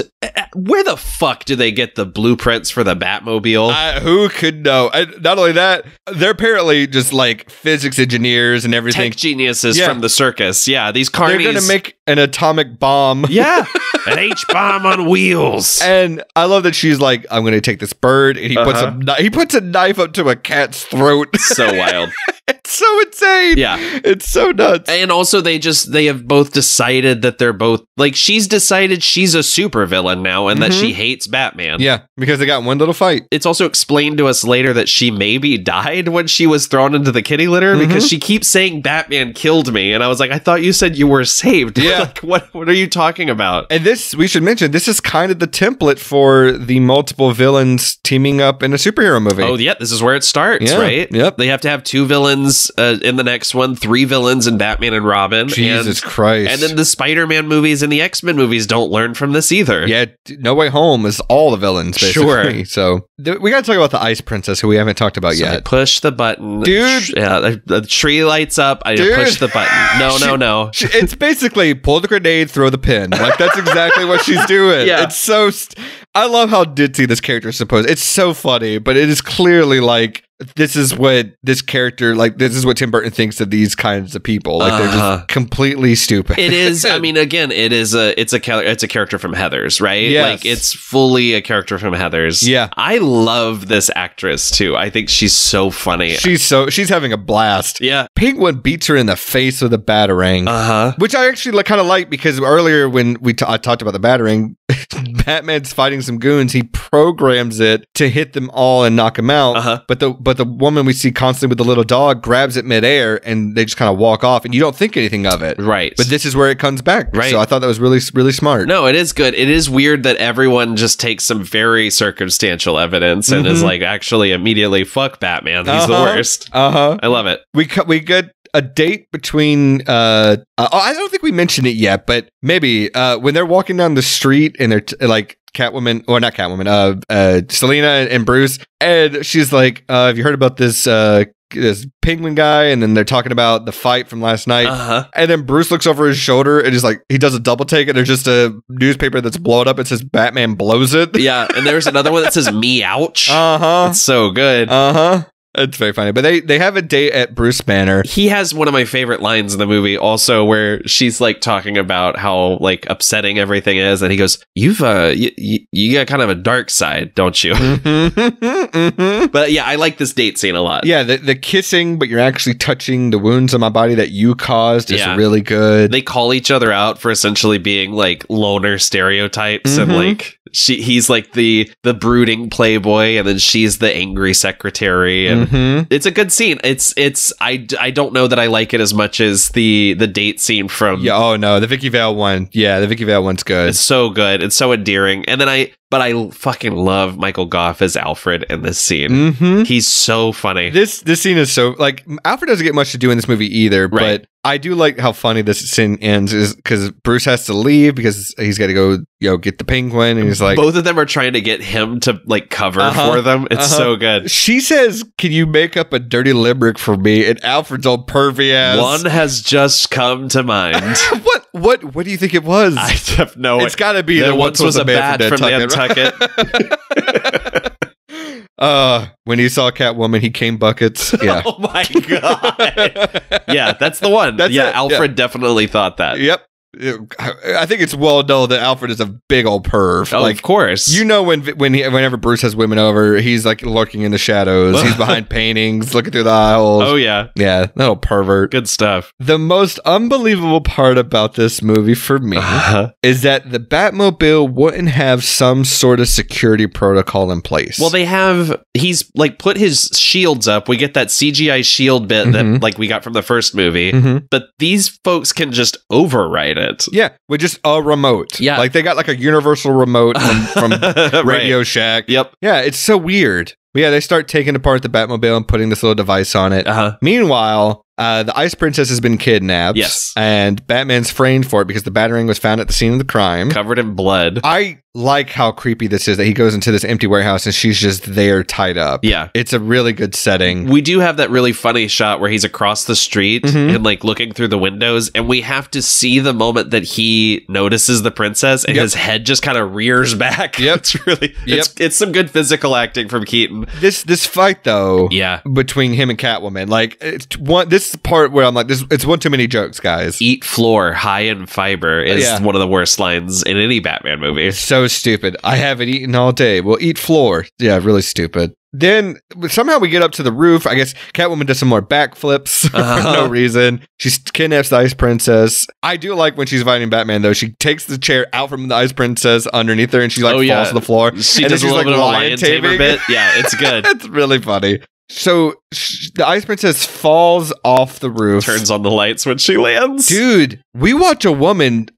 where the fuck do they get the blueprints for the Batmobile? I, who could know? I, not only that, they're apparently just like physics engineers and everything. Tech geniuses Yeah. from the circus. Yeah, these They're going to make an atomic bomb. yeah, an H bomb on wheels. And I love that she's like, "I'm going to take this bird," and he puts a Uh-huh. kni- he puts a knife up to a cat's throat. so wild. it's so insane. Yeah. it's so nuts. And also they just they have both decided that they're both like she's decided she's a supervillain now and that Mhm. she hates Batman. yeah, because they got one little fight. It's also explained to us later that she maybe died when she was thrown into the kitty litter because Mhm. she keeps saying Batman killed me and I was like I thought you said you were saved. Yeah. like what what are you talking about? And this, we should mention, this is kind of the template for the multiple villains teaming up in a superhero movie. Oh, yeah, this is where it starts, Yeah, right? yep. They have to have two villains uh, in the next one, three villains in Batman and Robin. Jesus and, Christ! And then the Spider Man movies and the X Men movies don't learn from this either. Yeah, No Way Home is all the villains, basically. Sure. So th- we got to talk about the Ice Princess, who we haven't talked about So I yet. push the button. Dude. Yeah, the, tree lights up. I Dude. push the button. No, no, no. She- it's basically pull the grenade, throw the pin. Like that's exactly what she's doing. Yeah. It's so. St- I love how ditzy this character is supposed. It's so funny, but it is clearly like this is what this character like. This is what Tim Burton thinks of these kinds of people. Like they're Uh-huh. just completely stupid. It is. I mean, again, it is a. It's a. char- It's a character from Heathers, right? Yes. Like it's fully a character from Heathers. Yeah. I love this actress too. I think she's so funny. she's so she's having a blast. yeah. Penguin beats her in the face with a batarang. Uh huh. Which I actually like, kind of like because earlier when we t- I talked about the batarang, Batman's fighting some goons. He programs it to hit them all and knock them out. Uh-huh. But the but the woman we see constantly with the little dog grabs it midair and they just kind of walk off, and you don't think anything of it. Right. But this is where it comes back. Right. So I thought that was really really smart. No, it is good. It is weird that everyone just takes some very circumstantial evidence and is Mhm. like, actually, immediately fuck Batman. He's the Uh-huh. worst. Uh huh. I love it. We cut. We get a date between. Uh, uh, oh, I don't think we mentioned it yet, but maybe uh, when they're walking down the street and they're t- like Catwoman, or not Catwoman, uh, uh, Selina and Bruce, and she's like, uh, "Have you heard about this uh, this penguin guy, and then they're talking about the fight from last night. Uh-huh. And then Bruce looks over his shoulder and he's like, he does a double take, and there's just a newspaper that's blown up. It says Batman blows it. Yeah, and there's another one that says me ouch. Uh huh. It's so good. Uh huh. It's very funny. But they they have a date at Bruce Banner. he has one of my favorite lines in the movie also where she's like talking about how like upsetting everything is and he goes you've uh y- y- you got kind of a dark side don't you Mhm. but yeah i like this date scene a lot yeah, the, the kissing, but you're actually touching the wounds on my body that you caused is Yeah. really good. they call each other out for essentially being like loner stereotypes and Mhm. like she he's like the the brooding playboy and then she's the angry secretary and Mhm. it's a good scene it's it's I, I don't know that i like it as much as the the date scene from Yeah. Oh no, the Vicki Vale one. Yeah, the Vicki Vale one's good. It's so good. It's so endearing. And then I, but I fucking love Michael Gough as Alfred in this scene. hmm He's so funny. This this scene is so like Alfred doesn't get much to do in this movie either, Right. but I do like how funny this scene ends is because Bruce has to leave because he's got to go you know get the penguin and he's like Both of them are trying to get him to like cover Uh-huh. for them. It's Uh-huh. so good. She says, "Can you make up a dirty limerick for me?" And Alfred's all pervy ass. One has just come to mind. what what what do you think it was? I have no. it's got to be the once was a bat from Nantucket. uh, when he saw Catwoman, he came buckets. Yeah. oh my god. yeah, that's the one. That's yeah, it. Alfred definitely thought that. Yep. I think it's well known that Alfred is a big old perv. Oh, like of course. You know when when he, whenever Bruce has women over, he's like lurking in the shadows. He's behind paintings, looking through the eye holes. Oh yeah, yeah, that little pervert. good stuff. The most unbelievable part about this movie for me Uh-huh. is that the Batmobile wouldn't have some sort of security protocol in place. Well, they have. He's like put his shields up. We get that CGI shield bit Mhm. that like we got from the first movie. Mhm. But these folks can just override it. Yeah, with just a remote. Yeah. like they got like a universal remote from, from Radio Right. Shack. Yep. Yeah, it's so weird. But yeah, they start taking apart the Batmobile and putting this little device on it. Uh huh. Meanwhile, uh, the Ice Princess has been kidnapped. Yes. And Batman's framed for it because the Batarang was found at the scene of the crime. Covered in blood. I like how creepy this is that he goes into this empty warehouse and she's just there tied up. Yeah. It's a really good setting. We do have that really funny shot where he's across the street Mhm. and like looking through the windows, and we have to see the moment that he notices the princess and Yep. his head just kind of rears back. Yep. it's really it's it's some good physical acting from Keaton. This this fight though, Yeah. between him and Catwoman, like it's one. This the part where I'm like, this it's one too many jokes, guys. Eat floor high in fiber is Yeah. one of the worst lines in any Batman movie. It's So stupid. I haven't eaten all day. Well, eat floor. Yeah, really stupid. Then somehow we get up to the roof. I guess Catwoman does some more backflips for Uh-huh. no reason. She kidnaps the Ice Princess. I do like when she's fighting Batman though. She takes the chair out from the Ice Princess underneath her, and she like Oh, falls to the floor. She And does a little like, bit of a lion tamer bit. Yeah, it's good. it's really funny. So sh- the Ice Princess falls off the roof. Turns on the lights when she lands. Dude, we watch a woman.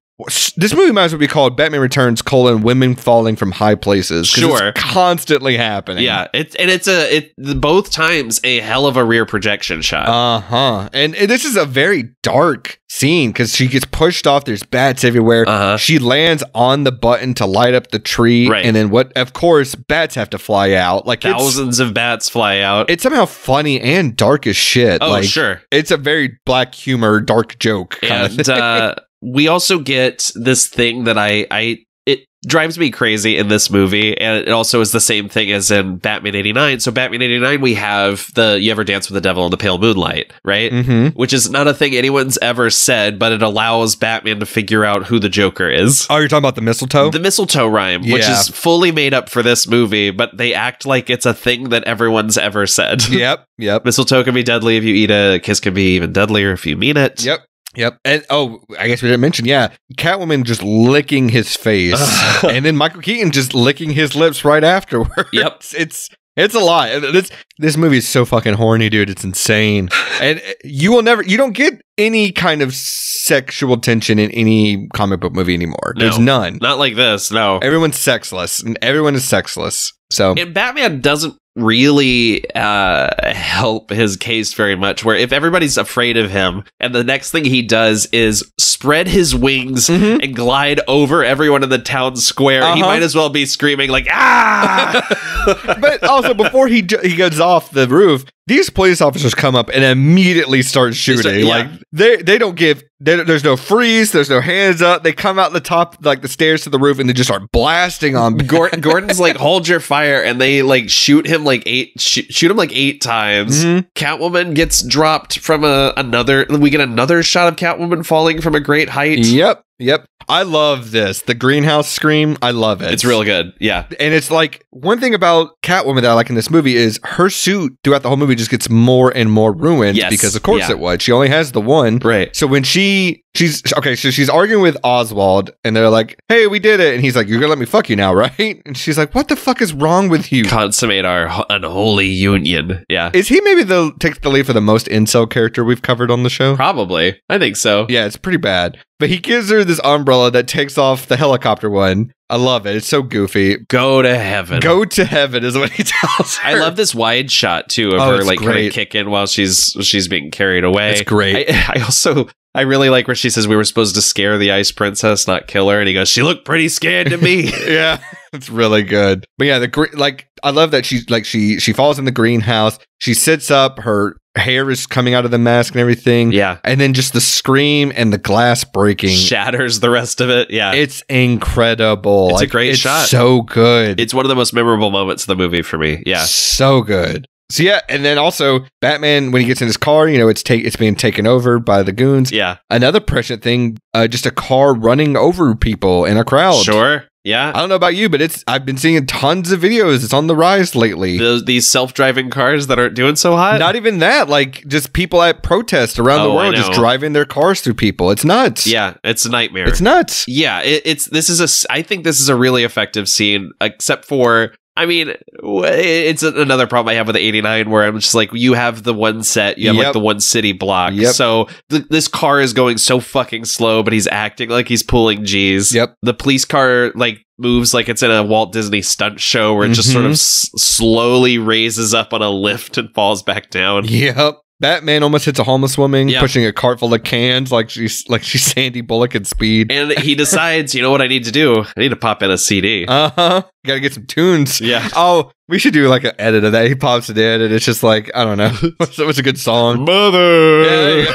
This movie might as well be called Batman Returns: colon Women falling from high places. Sure. it's constantly happening. Yeah, it's and it's a it both times a hell of a rear projection shot. Uh huh. And, and this is a very dark scene because she gets pushed off. There's bats everywhere. Uh-huh. She lands on the button to light up the tree, Right. and then what? Of course, bats have to fly out. Like Thousands of bats fly out. it's somehow funny and dark as shit. oh, like, sure. It's a very black humor, dark joke kind of And thing. uh, we also get this thing that I I it drives me crazy in this movie, and it also is the same thing as in Batman '89. So Batman '89, we have the "You Ever Dance with the Devil in the Pale Moonlight," right? hmm Which is not a thing anyone's ever said, but it allows Batman to figure out who the Joker is. Oh, you're talking about the mistletoe? The mistletoe rhyme, which is fully made up for this movie, but they act like it's a thing that everyone's ever said. yep. Yep. Mistletoe can be deadly if you eat it. A kiss can be even deadlier if you mean it. Yep. Yep. And oh, I guess we didn't mention, yeah, Catwoman just licking his face, and then Michael Keaton just licking his lips right afterwards. Yep. It's it's, a lot. This this movie is so fucking horny, dude. It's insane. and eh, you will never you don't get any kind of sexual tension in any comic book movie anymore. There's none. Not like this, no. Everyone's sexless, and everyone is sexless. So And Batman doesn't really uh, help his case very much. Where if everybody's afraid of him, and the next thing he does is spread his wings Mhm. and glide over everyone in the town square, he Uh-huh. might as well be screaming like "Ah!" but also before he he goes off the roof, these police officers come up and immediately start shooting. start- yeah. Like they they don't give. They, there's no freeze. There's no hands up. They come out the top like the stairs to the roof and they just start blasting on. Gordon, Gordon's like, hold your fire, and they like shoot him like eight, sh- shoot him like eight times. Mhm. Catwoman gets dropped from a another. We get another shot of Catwoman falling from a great height. Yep, yep. I love this. The greenhouse scream. I love it. It's real good. Yeah, And it's like one thing about Catwoman that I like in this movie is her suit throughout the whole movie just gets more and more ruined Yes, because of course yeah. it would. She only has the one. right. So when she she's okay, so she's arguing with Oswald and they're like, "Hey, we did it." And he's like, "You're going to let me fuck you now, right?" And she's like, "What the fuck is wrong with you?" Consummate our unholy union. Yeah, Is he maybe the takes the lead for the most incel character we've covered on the show? probably. I think so. Yeah, it's pretty bad. But he gives her this umbrella that takes off the helicopter one. I love it. It's so goofy. Go to heaven. Go to heaven is what he tells her. I love this wide shot too of Oh, her like kind of kicking while she's she's being carried away. It's great. I, I also I really like where she says we were supposed to scare the ice princess, not kill her, and he goes, "She looked pretty scared to me." yeah, it's really good. But yeah, the like I love that she like she she falls in the greenhouse. She sits up. Her hair is coming out of the mask and everything. yeah, and then just the scream and the glass breaking. shatters the rest of it. Yeah, It's incredible. It's a great shot. So good. it's one of the most memorable moments of the movie for me. Yeah, so good. So yeah, and then also Batman when he gets in his car, you know, it's take it's being taken over by the goons. yeah, Another prescient thing, uh, just a car running over people in a crowd. sure, yeah. I don't know about you, but it's I've been seeing tons of videos. It's on the rise lately. Those, these self-driving cars that aren't doing so hot. Not even that, like just people at protests around the Oh, I world just driving their cars through people. It's nuts. yeah, it's a nightmare. It's nuts. Yeah, it, it's this is a I think this is a really effective scene, except for. I mean, it's another problem I have with the '89, where I'm just like, you have the one set, you have like the one city block, Yep. so th- this car is going so fucking slow, but he's acting like he's pulling G's. Yep. The police car like moves like it's in a Walt Disney stunt show, where it just sort of mm-hmm. s- slowly raises up on a lift and falls back down. Yep. Batman almost hits a homeless woman Yeah. pushing a cart full of cans like she's like she's Sandy Bullock in Speed. And he decides, you know what I need to do? I need to pop in a CD. Uh huh. Got to get some tunes. yeah. Oh, we should do like an edit of that. He pops it in, and it's just like I don't know. What's, what's a good song? Mother.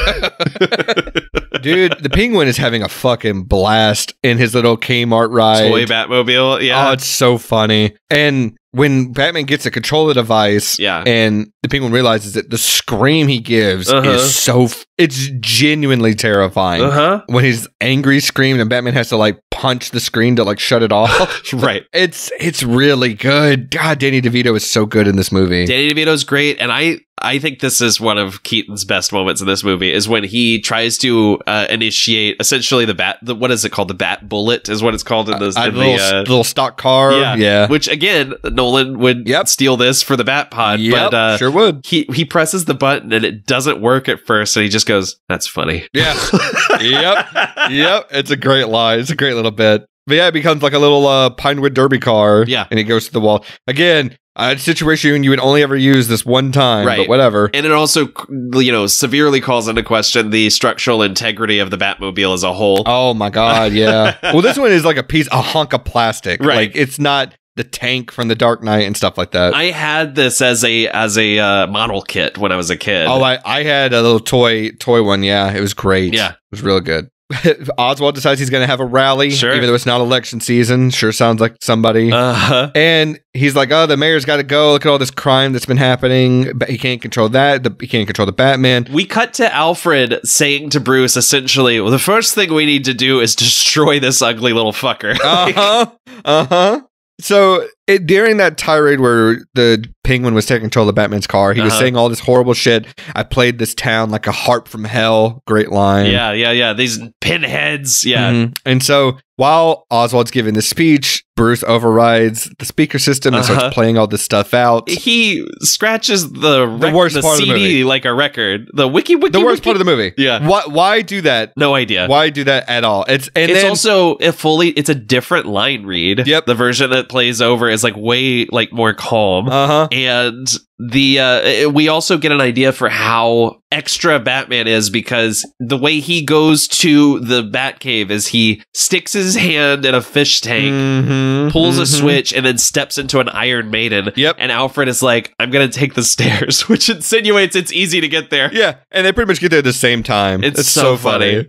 Dude, the penguin is having a fucking blast in his little Kmart ride. Toy Batmobile. Yeah. Oh, it's so funny. And when Batman gets to control the device, Yeah. and the penguin realizes that the scream he gives Uh-huh. is so it's genuinely terrifying. Uh huh. When he's angry scream and Batman has to like punch the screen to like shut it off. Right. it's it's really good. God, Danny DeVito is so good in this movie. Danny DeVito's great, and I I think this is one of Keaton's best moments in this movie is when he tries to uh, initiate essentially the bat. The, what is it called? The bat bullet is what it's called in those, a in little, uh, little stock car. yeah. yeah. Which again, Nolan would Yep. steal this for the Bat Pod, Yep, but uh, sure would. he he presses the button and it doesn't work at first, and he just goes, "That's funny." Yeah. yep. Yep. It's a great line. It's a great little bit. But yeah, it becomes like a little uh, Pinewood Derby car. Yeah. And it goes to the wall. Again, a situation you would only ever use this one time, Right. but whatever. And it also, you know, severely calls into question the structural integrity of the Batmobile as a whole. Oh my God. Yeah. well, this one is like a piece, a hunk of plastic. Right. Like it's not the tank from the Dark Knight and stuff like that. I had this as a as a uh, model kit when I was a kid. oh, I, I had a little toy toy one. Yeah. It was great. Yeah. It was real good. Oswald decides he's going to have a rally, Sure. even though it's not election season. Sure sounds like somebody. uh-huh. And he's like, "Oh, the mayor's got to go. Look at all this crime that's been happening. But he can't control that. The, he can't control the Batman." We cut to Alfred saying to Bruce essentially, well, the first thing we need to do is destroy this ugly little fucker. Uh huh. Uh huh. So it, during that tirade where the Penguin was taking control of Batman's car, he was Uh-huh. saying all this horrible shit. I played this town like a harp from hell. Great line. yeah, yeah, yeah. These pinheads. Yeah. Mhm. And so while Oswald's giving the speech, Bruce overrides the speaker system and Uh-huh. starts playing all this stuff out. He scratches the, rec- worst the part of the CD movie. like a record. The wiki wiki. the worst wiki- part of the movie. Yeah. Why? Why do that? No idea. Why do that at all? It's and it's then, also a fully it's a different line read. Yep. The version that plays over is like way like more calm. Uh huh. and the uh we also get an idea for how extra Batman is because the way he goes to the Batcave is he sticks his hand in a fish tank, Mhm, pulls a mhm. switch, and then steps into an Iron Maiden. Yep. And Alfred is like, "I'm gonna take the stairs," which insinuates it's easy to get there. Yeah, and they pretty much get there at the same time. It's so funny.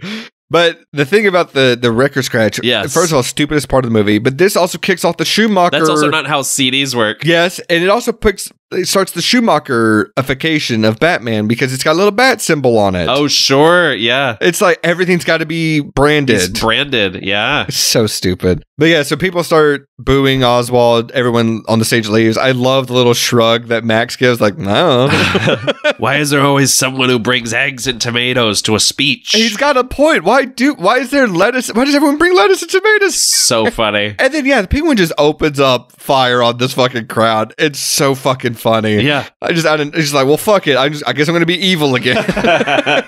But the thing about the the record scratch, Yes. first of all, stupidest part of the movie, but this also kicks off the Schumacher. That's also not how CDs work. Yes, and it also picks it starts the Schumacherification of Batman because it's got a little bat symbol on it. Oh, sure, yeah. it's like everything's got to be branded. It's branded, yeah. It's so stupid. But yeah, so people start booing Oswald. Everyone on the stage leaves. I love the little shrug that Max gives, like, no. Why is there always someone who brings eggs and tomatoes to a speech? He's got a point. Why do? Why is there lettuce? Why does everyone bring lettuce and tomatoes? so funny. And then yeah, the penguin just opens up fire on this fucking crowd. It's so fucking funny. Yeah. I just I didn't. It's just like, well, fuck it. I just I guess I'm gonna be evil again.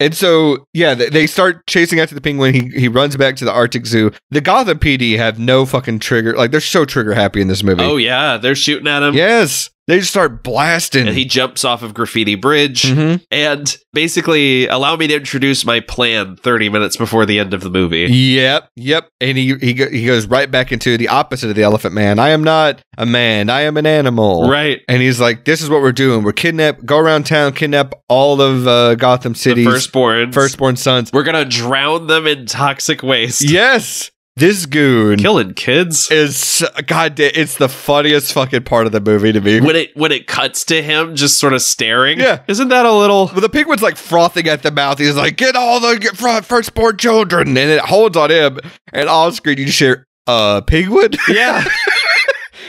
and so yeah, they, they start chasing after the penguin. He he runs back to the Arctic Zoo. The Gotham PD have no fucking trigger. Like they're so trigger happy in this movie. oh yeah, they're shooting at him. yes, they just start blasting. And he jumps off of Graffiti Bridge Mhm. and basically allow me to introduce my plan 30 minutes before the end of the movie. Yep, yep. And he he he goes right back into the opposite of the Elephant Man. I am not a man. I am an animal. Right. And he's like, "This is what we're doing. We're kidnap, go around town, kidnap all of uh, Gotham The City's firstborn. firstborn sons." We're going to drown them in toxic waste. Yes, this goon Killing kids. is god. It's the funniest fucking part of the movie to me. when it when it cuts to him just sort of staring. Yeah. Isn't that a little But the penguin's like frothing at the mouth. He's like, "Get all the get firstborn children," and it holds on him. And off screen, you just hear, "Uh, penguin." Yeah.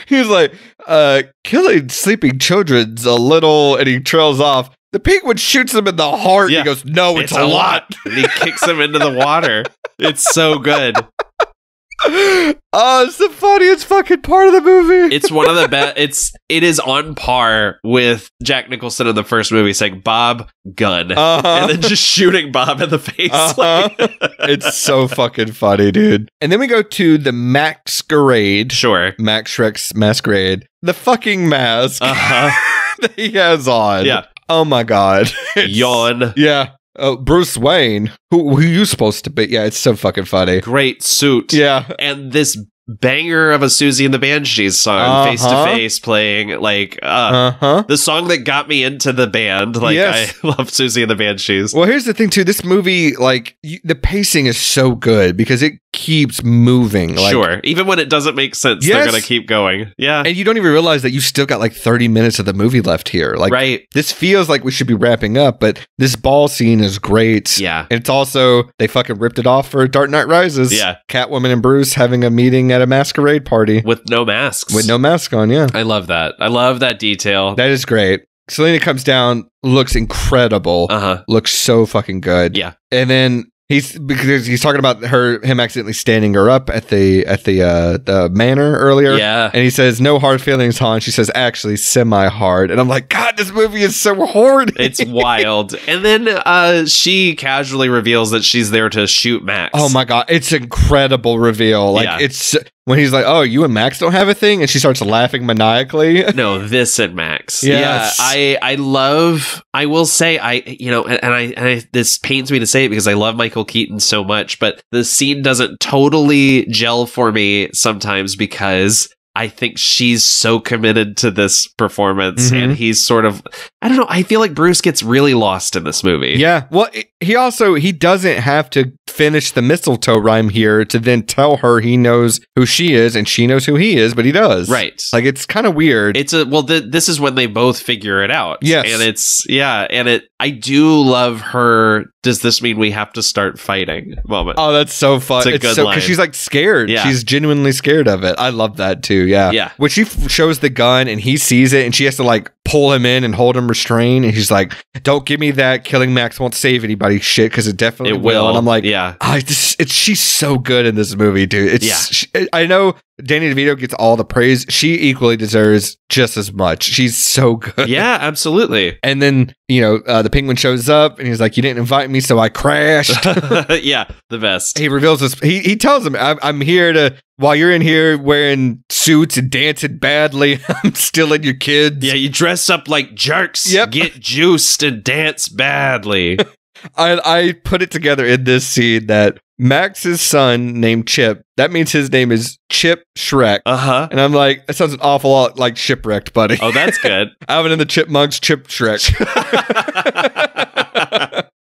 He's like, uh, killing sleeping children's a little, and he trails off. The penguin shoots him in the heart. Yeah. He goes, "No, it's, a, lot." and he kicks him into the water. It's so good. oh, it's the funniest fucking part of the movie. It's one of the best. It's it is on par with Jack Nicholson in the first movie saying Bob gun uh-huh. and then just shooting Bob in the face. Uh-huh. Like- it's so fucking funny, dude. And then we go to the masquerade. sure. Max Shreck's masquerade. The fucking mask Uh huh. that he has on. Yeah. Oh my god. It's- Yawn. Yeah. Oh, Bruce Wayne. Who who you supposed to be? Yeah, it's so fucking funny. Great suit. Yeah. And this banger of a Siouxsie and the Banshees song, Uh-huh. face to face, playing like uh, Uh huh. the song that got me into the band. Like Yes. I love Siouxsie and the Banshees. Well, here's the thing too. This movie, like you, the pacing is so good because it keeps moving. Like, sure. Even when it doesn't make sense, Yes. they're gonna keep going. Yeah. And you don't even realize that you still got like 30 minutes of the movie left here. Like, right. this feels like we should be wrapping up, but this ball scene is great. Yeah. And it's also, they fucking ripped it off for Dark Knight Rises. Yeah. Catwoman and Bruce having a meeting at a masquerade party With no masks. with no mask on. Yeah. I love that. I love that detail. That is great. Selina comes down, looks incredible, Uh huh. looks so fucking good. Yeah. And then he's because he's talking about her him accidentally standing her up at the at the uh the manor earlier. Yeah. And he says, No hard feelings, Han. She says, actually semi hard. And I'm like, God, this movie is so hard. It's wild. And then uh she casually reveals that she's there to shoot Max. Oh my god, it's incredible reveal. Like Yeah. it's when he's like, "Oh, you and Max don't have a thing," and she starts laughing maniacally. No, this and Max. Yes. Yeah, I I love. I will say I you know and, and I and I this pains me to say it because I love Michael Keaton so much, but the scene doesn't totally gel for me sometimes because. I think she's so committed to this performance, Mhm. and he's sort of. I don't know. I feel like Bruce gets really lost in this movie. Yeah. Well, he also he doesn't have to finish the mistletoe rhyme here to then tell her he knows who she is and she knows who he is, but he does. Right. Like it's kind of weird. It's a well. Th- this is when they both figure it out. Yes. and it's yeah, and it. I do love her. Does this mean we have to start fighting? Moment. Oh, that's so fun. It's a It's, good so line. because she's like scared. Yeah. She's genuinely scared of it. I love that too. Yeah. Yeah. When she f- shows the gun and he sees it and she has to like pull him in and hold him restrained and he's like, "Don't give me that. Killing Max won't save anybody shit because it definitely it will. And I'm like, yeah, I just it's she's so good in this movie, dude. It's Yeah. she, I know Danny DeVito gets all the praise. She equally deserves just as much. She's so good. Yeah, absolutely. And then, you know, uh, the penguin shows up and he's like, You didn't invite me, so I crashed. yeah, the best. he reveals this. He, he tells him, I'm, I'm here to, while you're in here wearing suits and dancing badly, I'm stealing your kids. Yeah, you dress up like jerks, Yep. get juiced, and dance badly. I, I put it together in this scene that Max's son named Chip, that means his name is Chip Shreck. Uh huh. And I'm like, that sounds an awful lot like shipwrecked, buddy. Oh, that's good. Alvin and the Chipmunks, Chip Shreck.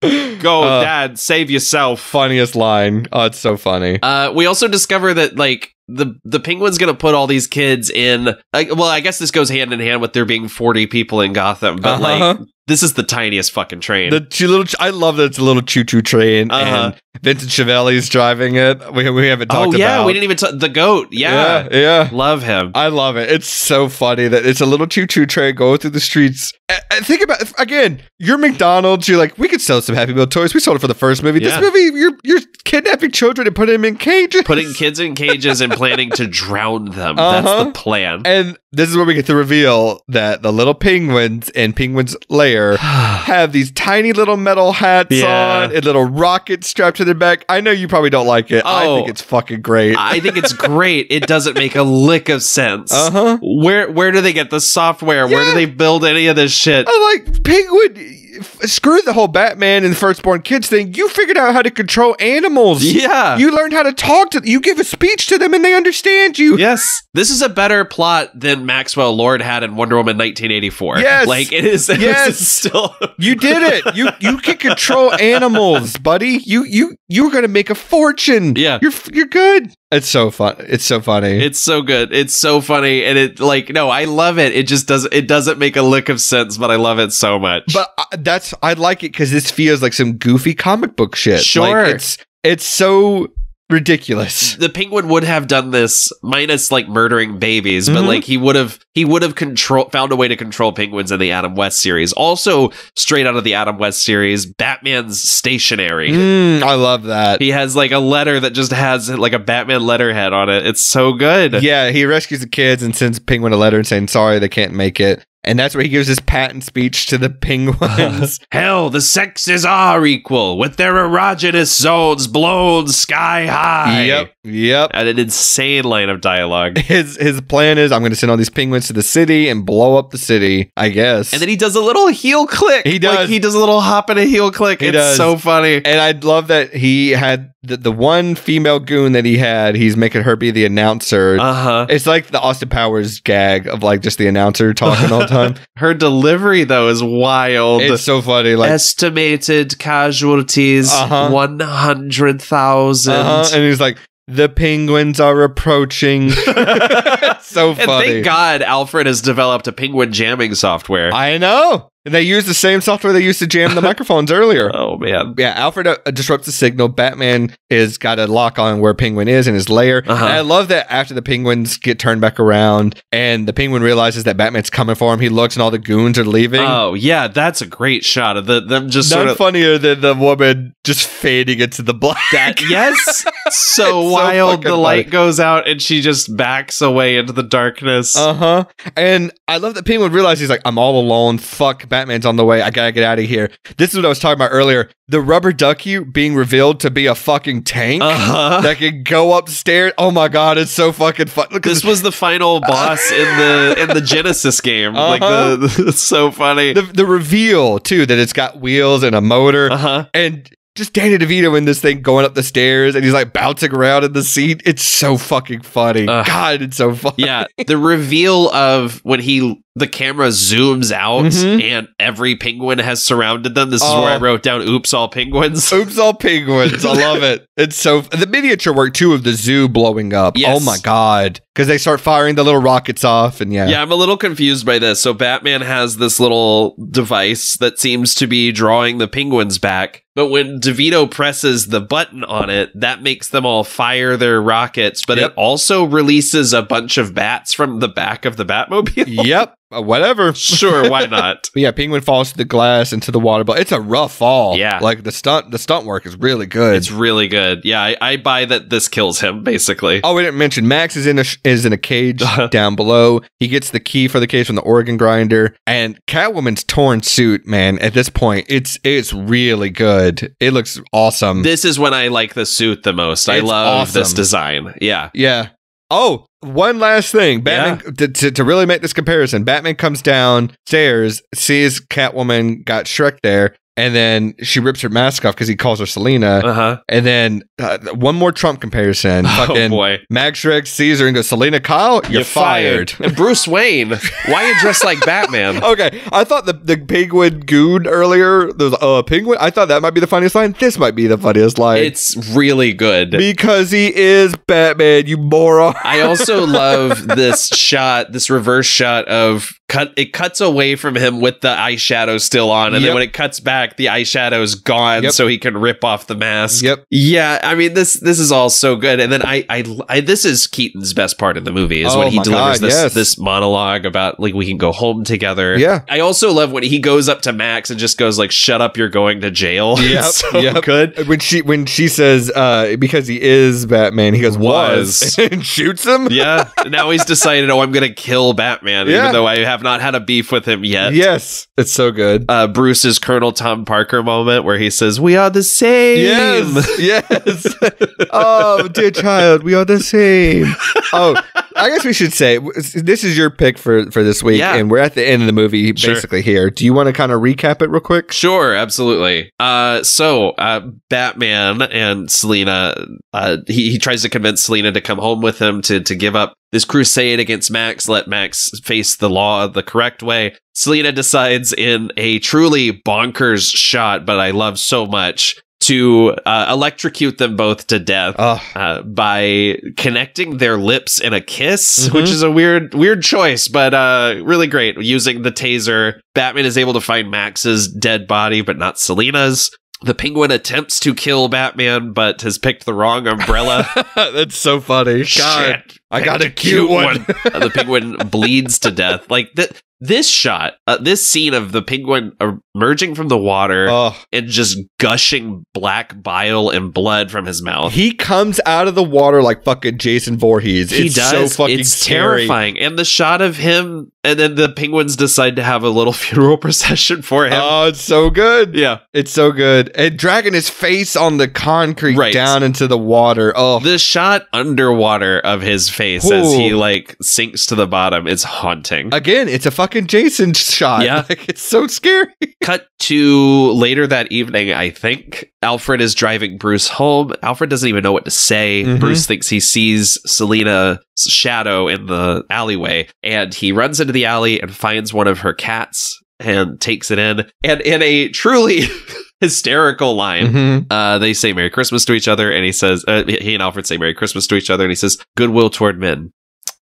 Go, Uh, Dad, save yourself. Funniest line. Oh, it's so funny. Uh, we also discover that like the the penguin's gonna put all these kids in. Like, well, I guess this goes hand in hand with there being forty people in Gotham, but Uh-huh. like this is the tiniest fucking train. The little, ch- I love that it's a little choo-choo train, Uh-huh. and Vincent Schiavelli's driving it. We, we haven't talked about. oh yeah, about. we didn't even talk the goat. Yeah. yeah, yeah. love him. I love it. It's so funny that it's a little choo-choo train going through the streets. And- and think about again. You're McDonald's. You're like, we could sell some Happy Meal toys. We sold it for the first movie. Yeah. This movie, you're you're kidnapping children and putting them in cages. Putting kids in cages and planning to drown them. Uh-huh. That's the plan. and this is where we get to reveal that the little penguins in Penguin's lair have these tiny little metal hats Yeah. on and little rockets strapped to their back. I know you probably don't like it. I Oh. think it's fucking great. I think it's great. It doesn't make a lick of sense. Uh huh. Where where do they get the software? Where do they build any of this shit? I'm like, Penguin, screw the whole Batman and firstborn kids thing. You figured out how to control animals. Yeah. You learned how to talk to You give a speech to them and they understand you. Yes, this is a better plot than Maxwell Lord had in Wonder Woman 1984. Yes. like it is. Yes. still. You did it. You you can control animals, buddy. You you you're gonna make a fortune. Yeah. you're you're good. It's so fun. It's so funny. It's so good. It's so funny, and it like no, I love it. It just doesn't. It doesn't make a lick of sense, but I love it so much. but uh, that's I like it because this feels like some goofy comic book shit. Sure. like it's it's so ridiculous. the penguin would have done this minus like murdering babies but Mhm. like he would have he would have control found a way to control penguins in the adam west series also straight out of the adam west series batman's stationary Mm, I love that. he has like a letter that just has like a batman letterhead on it it's so good Yeah, he rescues the kids and sends Penguin a letter and saying sorry they can't make it. And that's where he gives his Patton speech to the penguins. Hell, the sexes are equal, with their erogenous zones blown sky high. yep, yep. And an insane line of dialogue. His his plan is I'm going to send all these penguins to the city and blow up the city. I guess. And then he does a little heel click. He does. Like he does a little hop and a heel click. He it's does. so funny. And I love that he had the, the one female goon that he had. He's making her be the announcer. Uh huh. it's like the Austin Powers gag of like just the announcer talking all time. Her delivery though is wild. it's so funny. Like Estimated casualties Uh-huh. one hundred thousand. uh-huh. and he's like, the penguins are approaching. So And funny. thank God Alfred has developed a penguin jamming software. I know. And they use the same software they used to jam the microphones earlier. oh man. Yeah, Alfred uh, disrupts the signal. Batman is got a lock on where Penguin is in his lair. Uh-huh. I love that after the penguins get turned back around and the penguin realizes that Batman's coming for him, he looks and all the goons are leaving. Oh yeah, that's a great shot of the, them just None sort of funnier than the woman just fading into the black. that. Yes, so It's so wild. fucking the light funny. goes out and she just backs away into the darkness. Uh huh. And I love that Penguin realizes he's like, I'm all alone. Fuck, Batman's on the way. I gotta get out of here. This is what I was talking about earlier. The rubber ducky being revealed to be a fucking tank Uh-huh. that can go upstairs. Oh my god, it's so fucking fun. Look this was the final boss in the in the Genesis game. Like Uh-huh. the, it's so funny. the the reveal too that it's got wheels and a motor Uh huh. and just Danny DeVito in this thing going up the stairs and he's like bouncing around in the seat. It's so fucking funny. Ugh. God, it's so funny. Yeah, the reveal of when he the camera zooms out Mhm. and every penguin has surrounded them. This is Oh. where I wrote down "Oops, all penguins." Oops, all penguins. I love it. It's so the miniature work too of the zoo blowing up. Yes. Oh my god! Because they start firing the little rockets off, and yeah, Yeah, I'm a little confused by this. So Batman has this little device that seems to be drawing the penguins back. But when DeVito presses the button on it, that makes them all fire their rockets, but Yep. it also releases a bunch of bats from the back of the Batmobile. yep. Uh, whatever. Sure, why not? Yeah, Penguin falls to the glass into the water, but it's a rough fall. Yeah. like the stunt, the stunt work is really good. It's really good. Yeah, I, I buy that this kills him, basically. Oh, we didn't mention Max is in a is in a cage down below. He gets the key for the cage from the organ grinder, and Catwoman's torn suit. Man, at this point, it's it's really good. It looks awesome. This is when I like the suit the most. I It's love this design. Yeah. yeah. Oh, one last thing. Batman to, to, to really make this comparison. Batman comes downstairs, sees Catwoman got Shreck there, and then she rips her mask off because he calls her Selina. Uh huh. And then uh, one more Trump comparison. Oh Fucking boy. Max Shreck sees her and goes, Selina Kyle, you're, fired. And Bruce Wayne, why you dressed like Batman? Okay, I thought the the penguin goon earlier. There's uh penguin. I thought that might be the funniest line. This might be the funniest line It's really good. because he is Batman. You moron. I also love this shot, this reverse shot of cut. It cuts away from him with the eyeshadow still on, and Yep. then when it cuts back, the eyeshadow's gone, Yep. so he can rip off the mask. Yep. Yeah, I mean this this is all so good, and then I I, I this is Keaton's best part of the movie is Oh when he delivers God, this yes. this monologue about like we can go home together. Yeah. I also love when he goes up to Max and just goes like, "Shut up, you're going to jail." Yep, It's so yep. good. When she when she says uh because he is Batman, he goes was, Was. and shoots him. Yeah. Now he's decided, oh, I'm going to kill Batman, Yeah. even though I have not had a beef with him yet. Yes, it's so good. Uh, is Colonel Tom Parker moment where he says, "We are the same." Yes, yes. oh, dear child, we are the same. Oh, I guess we should say this is your pick for for this week, Yeah. and we're at the end of the movie, Sure. basically here. Do you want to kind of recap it real quick? Sure, absolutely. Uh, so uh, Batman and Selina, uh, he, he tries to convince Selina to come home with him to to give up this crusade against Max, let Max face the law the correct way. Selina decides in a truly bonkers shot, but I love so much to uh, electrocute them both to death. Uh, by connecting their lips in a kiss, Mhm. which is a weird, weird choice, but uh, really great. Using the taser, Batman is able to find Max's dead body, but not Selina's. The Penguin attempts to kill Batman, but has picked the wrong umbrella. that's so funny. God, Shit. I got a cute one. Uh, the Penguin bleeds to death. Like th- this shot, uh, this scene of the Penguin emerging from the water Oh, and just gushing black bile and blood from his mouth. he comes out of the water like fucking Jason Voorhees. He it's does. so fucking it's scary. terrifying. And the shot of him, and then the penguins decide to have a little funeral procession for him. Oh, it's so good. yeah. It's so good. And dragging his face on the concrete Right. down into the water. Oh, The shot underwater of his face as he like sinks to the bottom is haunting. again, it's a fucking Jason shot. Yeah. Like, it's so scary. Cut to later that evening, I think. Alfred is driving Bruce home. Alfred doesn't even know what to say. Mhm. Bruce thinks he sees Selina's shadow in the alleyway, and he runs into the alley and finds one of her cats and takes it in. And in a truly hysterical line, Mhm. uh, they say Merry Christmas to each other, and he says, uh, he and Alfred say Merry Christmas to each other, and he says, Goodwill toward men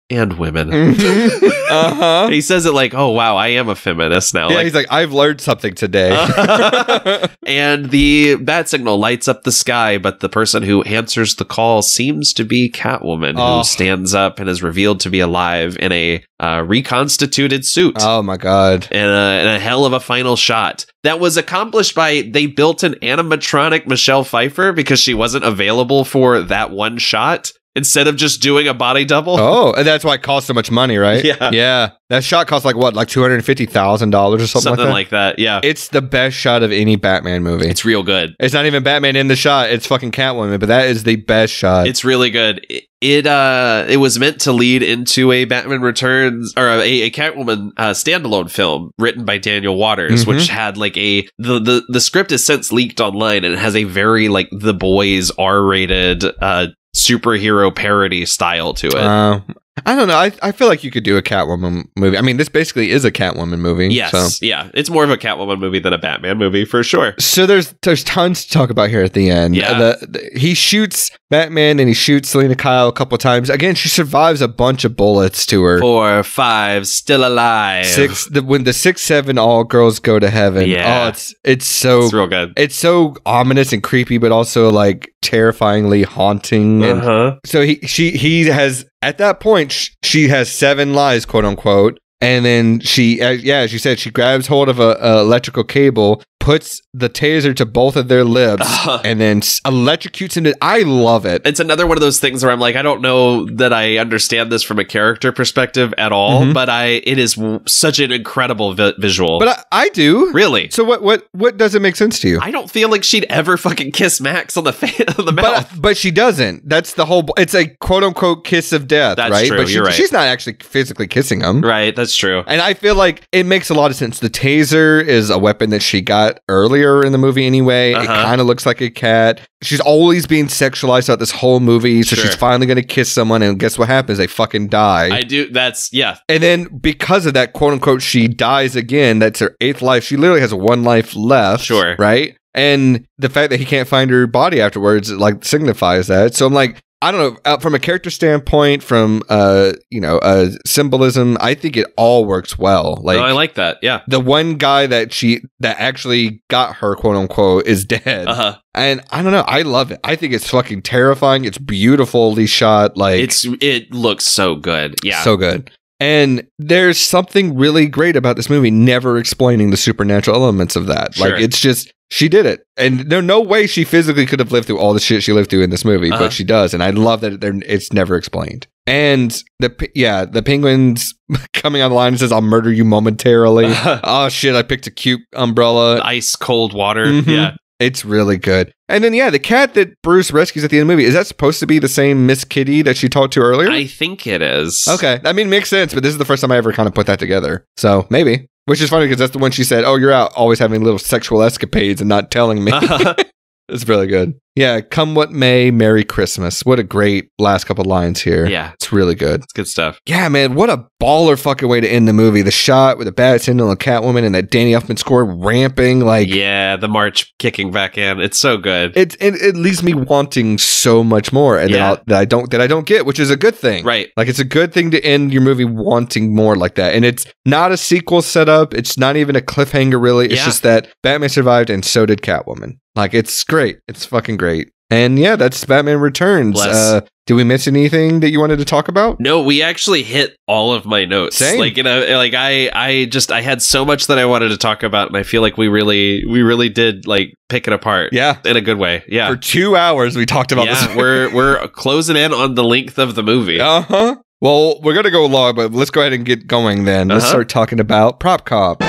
and women. Mhm. uh-huh. He says it like, oh, wow, I am a feminist now. Yeah, Like, he's like, I've learned something today. and the bat signal lights up the sky, but the person who answers the call seems to be Catwoman, Oh. who stands up and is revealed to be alive in a uh, reconstituted suit. oh my god. And a, and a hell of a final shot that was accomplished by they built an animatronic Michelle Pfeiffer because she wasn't available for that one shot instead of just doing a body double. Oh, and that's why it cost so much money, right? Yeah. Yeah. That shot cost like what, like two hundred and fifty thousand dollars or something, Something like like that. Yeah. It's the best shot of any Batman movie. It's real good. It's not even Batman in the shot. It's fucking Catwoman, but that is the best shot. It's really good. It, it uh it was meant to lead into a Batman Returns or a, a Catwoman uh, standalone film written by Daniel Waters, Mhm. which had like a the, the the script is since leaked online and it has a very like the boys R rated uh superhero parody style to it. Uh, I don't know. I, I feel like you could do a Catwoman movie. I mean, this basically is a Catwoman movie. yes, So. yeah, it's more of a Catwoman movie than a Batman movie for sure. So there's there's tons to talk about here at the end. Yeah. The, the- he shoots Batman and he shoots Selina Kyle a couple times. Again, she survives a bunch of bullets to her. Four, five, still alive. Six the, when the six seven all girls go to heaven. Yeah. Oh, it's it's so It's real good. it's so ominous and creepy, but also like terrifyingly haunting. And Uh-huh. so he she he has at that point sh- she has seven lives, quote unquote. And then she, uh, yeah, as you said, she grabs hold of a, a electrical cable, puts the taser to both of their lips, and then electrocutes into. I love it. It's another one of those things where I'm like, I don't know that I understand this from a character perspective at all, Mhm. but I it is w- such an incredible vi- visual. But I, I do. really, So what? What? What does it make sense to you? I don't feel like she'd ever fucking kiss Max on the fa- on the mouth. But but she doesn't. That's the whole. It's a quote unquote kiss of death, That's right? true, But she, right. she's not actually physically kissing him. right, that's true. And I feel like it makes a lot of sense. The taser is a weapon that she got earlier in the movie anyway. It Uh-huh. kind of looks like a cat. She's always being sexualized throughout this whole movie. So Sure. she's finally going to kiss someone. And guess what happens? They fucking die. I do. That's yeah. and then because of that, quote unquote, she dies again. That's her eighth life. She literally has one life left. Sure. Right. And the fact that he can't find her body afterwards, like, signifies that. So I'm like, I don't know. Uh, from a character standpoint, from uh, you know, uh, symbolism, I think it all works well. Like, no, I like that. Yeah. the one guy that she that actually got her, quote unquote, is dead. Uh huh. And I don't know. I love it. I think it's fucking terrifying. It's beautifully shot. Like, It's it looks so good. Yeah. so good. And there's something really great about this movie, never explaining the supernatural elements of that. Sure. Like it's just she did it, and there's no way she physically could have lived through all the shit she lived through in this movie, Uh-huh. but she does, and I love that it's never explained. And the yeah, the penguins coming on the line and says, "I'll murder you momentarily." oh shit! I picked a cute umbrella. ice cold water. Mhm. Yeah. It's really good. And then yeah, the cat that Bruce rescues at the end of the movie is that supposed to be the same Miss Kitty that she talked to earlier? I think it is. Okay, I mean, makes sense, but this is the first time I ever kind of put that together. So maybe, which is funny because that's the one she said, "Oh, you're out always having little sexual escapades and not telling me." it's really good. Yeah, come what may, Merry Christmas. What a great last couple lines here. yeah. it's really good. It's good stuff. Yeah, man, what a baller fucking way to end the movie. The shot with the bat signal and Catwoman and that Danny Elfman score ramping like. yeah, the march kicking back in. It's so good. It, it it leaves me wanting so much more, and that, Yeah. I'll, that I don't that I don't get, which is a good thing. right. Like it's a good thing to end your movie wanting more like that. And it's not a sequel setup. It's not even a cliffhanger really. It's Yeah. just that Batman survived and so did Catwoman. Like it's great. It's fucking great. And yeah, that's Batman Returns. Uh did we miss anything that you wanted to talk about? No, we actually hit all of my notes. Same. Like you know, like I, I just I had so much that I wanted to talk about, and I feel like we really, we really did like pick it apart. Yeah. in a good way. Yeah, For two hours we talked about yeah. this. we're we're closing in on the length of the movie. Uh-huh. Well, we're gonna go long, but let's go ahead and get going then. Let's Uh-huh. start talking about Prop Cop.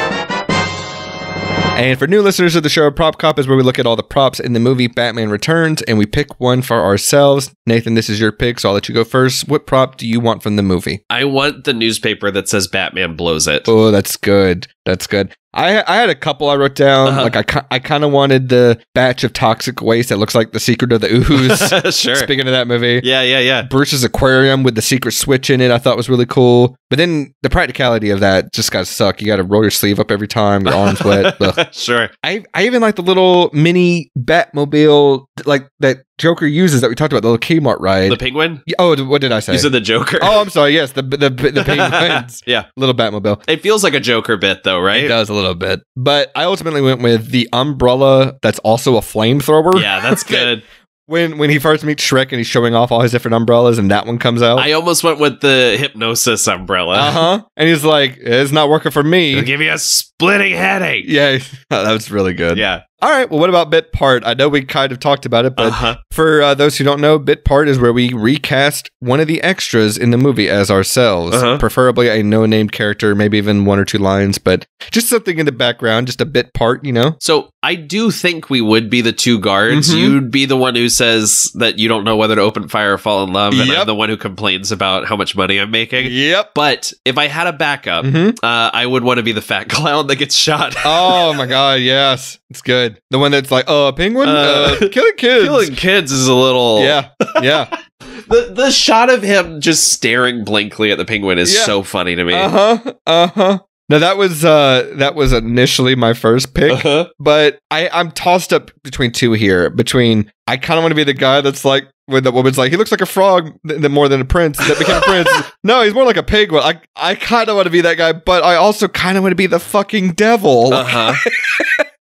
And for new listeners of the show, Prop Cop is where we look at all the props in the movie Batman Returns and we pick one for ourselves. Nathan, this is your pick, so I'll let you go first. What prop do you want from the movie? I want the newspaper that says Batman blows it. Oh, that's good. That's good. I I had a couple I wrote down. Uh-huh. Like I I kind of wanted the batch of toxic waste that looks like the secret of the ooze. sure. Speaking of that movie, Yeah, yeah, yeah. Bruce's aquarium with the secret switch in it, I thought was really cool. But then the practicality of that just got to suck. You got to roll your sleeve up every time, your arms wet. Sure. I I even like the little mini Batmobile like that Joker uses that we talked about, the little Kmart ride. The penguin. Oh, what did I say? You said the Joker. oh, I'm sorry. Yes, the the the penguins, yeah. little Batmobile. It feels like a Joker bit though, right? It does a little bit, but I ultimately went with the umbrella that's also a flamethrower. Yeah, that's good. When when he first meets Shreck and he's showing off all his different umbrellas, and that one comes out. I almost went with the hypnosis umbrella. Uh huh. And he's like, "It's not working for It'll me." give you a splitting headache. Yeah, that was really good. Yeah. All right. Well, what about bit part? I know we kind of talked about it, but Uh-huh. for uh, those who don't know, bit part is where we recast one of the extras in the movie as ourselves, Uh-huh. preferably a no-name character, maybe even one or two lines, but just something in the background, just a bit part, you know. So I do think we would be the two guards. Mhm. You'd be the one who says that you don't know whether to open fire or fall in love, and Yep. I'm the one who complains about how much money I'm making. Yep. But if I had a backup, hmm uh, I would want to be the fat clown that gets shot. Oh my god, yes, it's good. The one that's like, oh, "Uh, penguin, uh, Uh, killing kids." Killing kids is a little. Yeah, yeah. The the shot of him just staring blankly at the penguin is Yeah. so funny to me. Uh huh. Uh huh. No, that was uh that was initially my first pick, Uh-huh. but I I'm tossed up between two here. Between I kind of want to be the guy that's like when the woman's like he looks like a frog th- th- more than a prince that became a prince. No, he's more like a pig. But I I kind of want to be that guy, but I also kind of want to be the fucking devil. Uh-huh.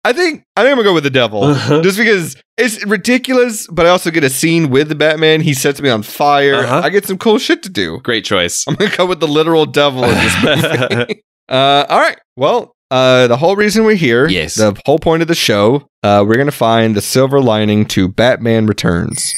I think I think I'm gonna go with the devil, Uh-huh. just because it's ridiculous. But I also get a scene with the Batman. He sets me on fire. Uh-huh. I get some cool shit to do. Great choice. I'm gonna go with the literal devil in this movie. uh, all right. Well, uh, the whole reason we're here, Yes. the whole point of the show, uh, we're gonna find the silver lining to Batman Returns.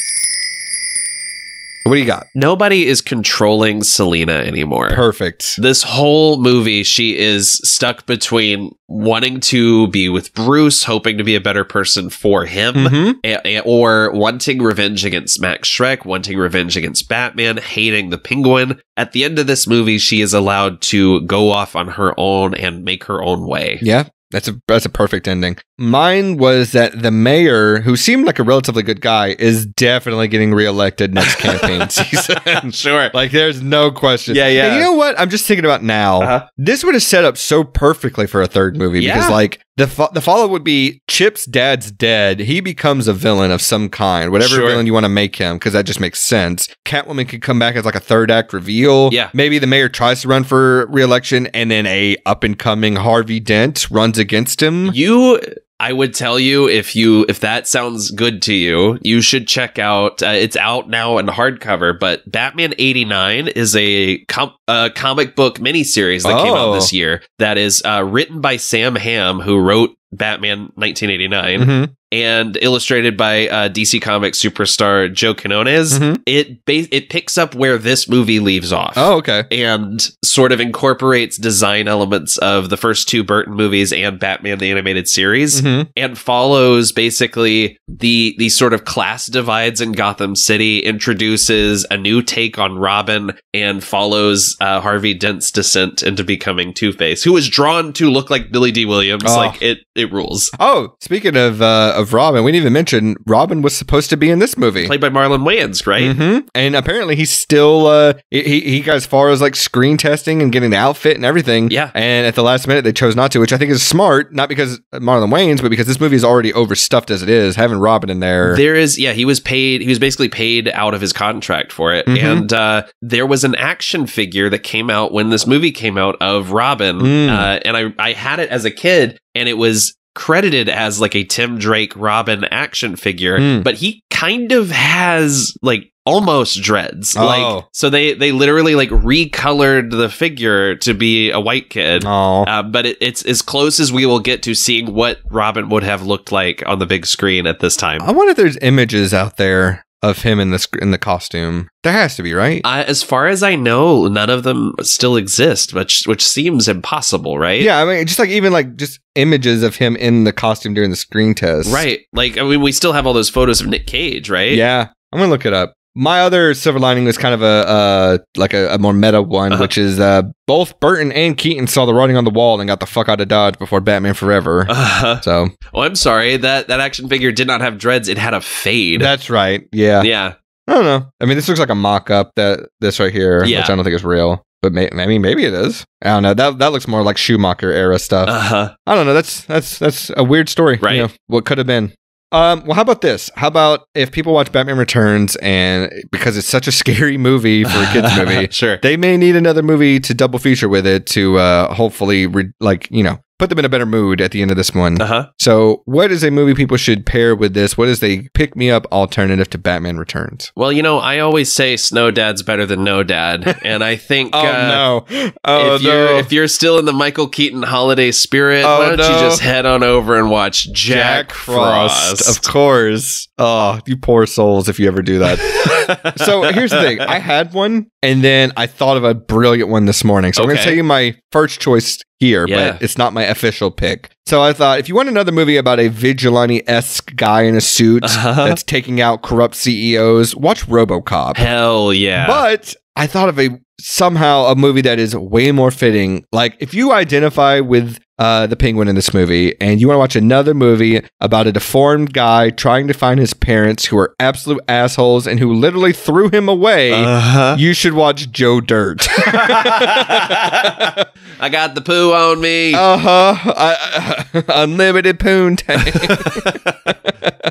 What do you got? Nobody is controlling Selina anymore. Perfect. this whole movie, she is stuck between wanting to be with Bruce, hoping to be a better person for him, Mhm. a- a- or wanting revenge against Max Shreck, wanting revenge against Batman, hating the Penguin. At the end of this movie, she is allowed to go off on her own and make her own way. Yeah, that's a that's a perfect ending. Mine was that the mayor, who seemed like a relatively good guy, is definitely getting reelected next campaign season. Sure. Like, there's no question. Yeah, yeah. And you know what? I'm just thinking about now. Uh-huh. This would have set up so perfectly for a third movie because, like, the fo- the follow would be Chip's dad's dead. He becomes a villain of some kind, whatever Sure. villain you want to make him, because that just makes sense. Catwoman could come back as like a third act reveal. Yeah. maybe the mayor tries to run for reelection, and then a up and coming Harvey Dent runs against him. You I would tell you if you if that sounds good to you, you should check out. Uh, it's out now in hardcover, but Batman eighty nine is a com- uh, comic book miniseries that came out Oh. this year. That is uh, written by Sam Hamm, who wrote Batman nineteen eighty nine, Mhm. and illustrated by uh, DC Comics superstar Joe Quinones. Mhm. It ba- it picks up where this movie leaves off Oh, okay. and sort of incorporates design elements of the first two Burton movies and Batman the animated series Mhm. and follows basically the the sort of class divides in Gotham City introduces a new take on Robin and follows uh, Harvey Dent's descent into becoming Two-Face who is drawn to look like Billy Dee Williams Oh. like it it rules Oh, speaking of uh, of Robin, we didn't even mention Robin was supposed to be in this movie. played by Marlon Wayans right hmm And apparently he's still uh he he got as far as like screen testing and getting the outfit and everything. Yeah. And at the last minute they chose not to, which I think is smart, not because Marlon Wayans, but because this movie is already overstuffed as it is. Having Robin in there. There is, yeah, he was paid. He was basically paid out of his contract for it, Mhm. and uh, there was an action figure that came out when this movie came out of Robin, Mm. uh, and I I had it as a kid, and it was credited as like a Tim Drake Robin action figure, Mm. but he kind of has like almost dreads, Oh. like so they they literally like recolored the figure to be a white kid. Oh. Uh, but it, it's as close as we will get to seeing what Robin would have looked like on the big screen at this time. I wonder if there's images out there of him in the in the costume. There has to be, right? I, as far as I know, none of them still exist, which which seems impossible, right? yeah, I mean, just like even like just images of him in the costume during the screen test. right. Like I mean, we still have all those photos of Nick Cage, right? Yeah, I'm gonna look it up. My other silver lining was kind of a uh, like a, a more meta one, Uh-huh. which is uh, both Burton and Keaton saw the writing on the wall and got the fuck out of Dodge before Batman Forever. Uh, so oh, I'm sorry that that action figure did not have dreads; it had a fade. that's right. Yeah. yeah, I don't know. I mean, this looks like a mock up that this right here, Yeah. which I don't think is real. But may- I mean, maybe it is. I don't know. That that looks more like Schumacher era stuff. uh huh. I don't know. That's that's that's a weird story. Right. You know, what could have been. Um, well, how about this? How about if people watch Batman Returns and because it's such a scary movie for a kids movie, sure. they may need another movie to double feature with it to uh, hopefully re- like you know put them in a better mood at the end of this one. Uh huh. So, what is a movie people should pair with this? What is a pick me up alternative to Batman Returns? Well, you know, I always say Snow Dad's better than No Dad, and I think. uh, no! Oh if you're if you're still in the Michael Keaton holiday spirit, Oh, why don't no. you just head on over and watch Jack, Frost? of course. Oh, you poor souls! If you ever do that. so here's the thing: I had one, and then I thought of a brilliant one this morning. So I'm going to tell you my first choice here, Yeah. but it's not my official pick. So I thought, if you want another movie about a vigilante esque guy in a suit Uh-huh. that's taking out corrupt CEOs, watch RoboCop. Hell yeah! But I thought of a somehow a movie that is way more fitting. Like if you identify with uh, the penguin in this movie and you want to watch another movie about a deformed guy trying to find his parents who are absolute assholes and who literally threw him away, uh-huh. you should watch Joe Dirt. I got the poo on me, uh huh. Unlimited poon tank.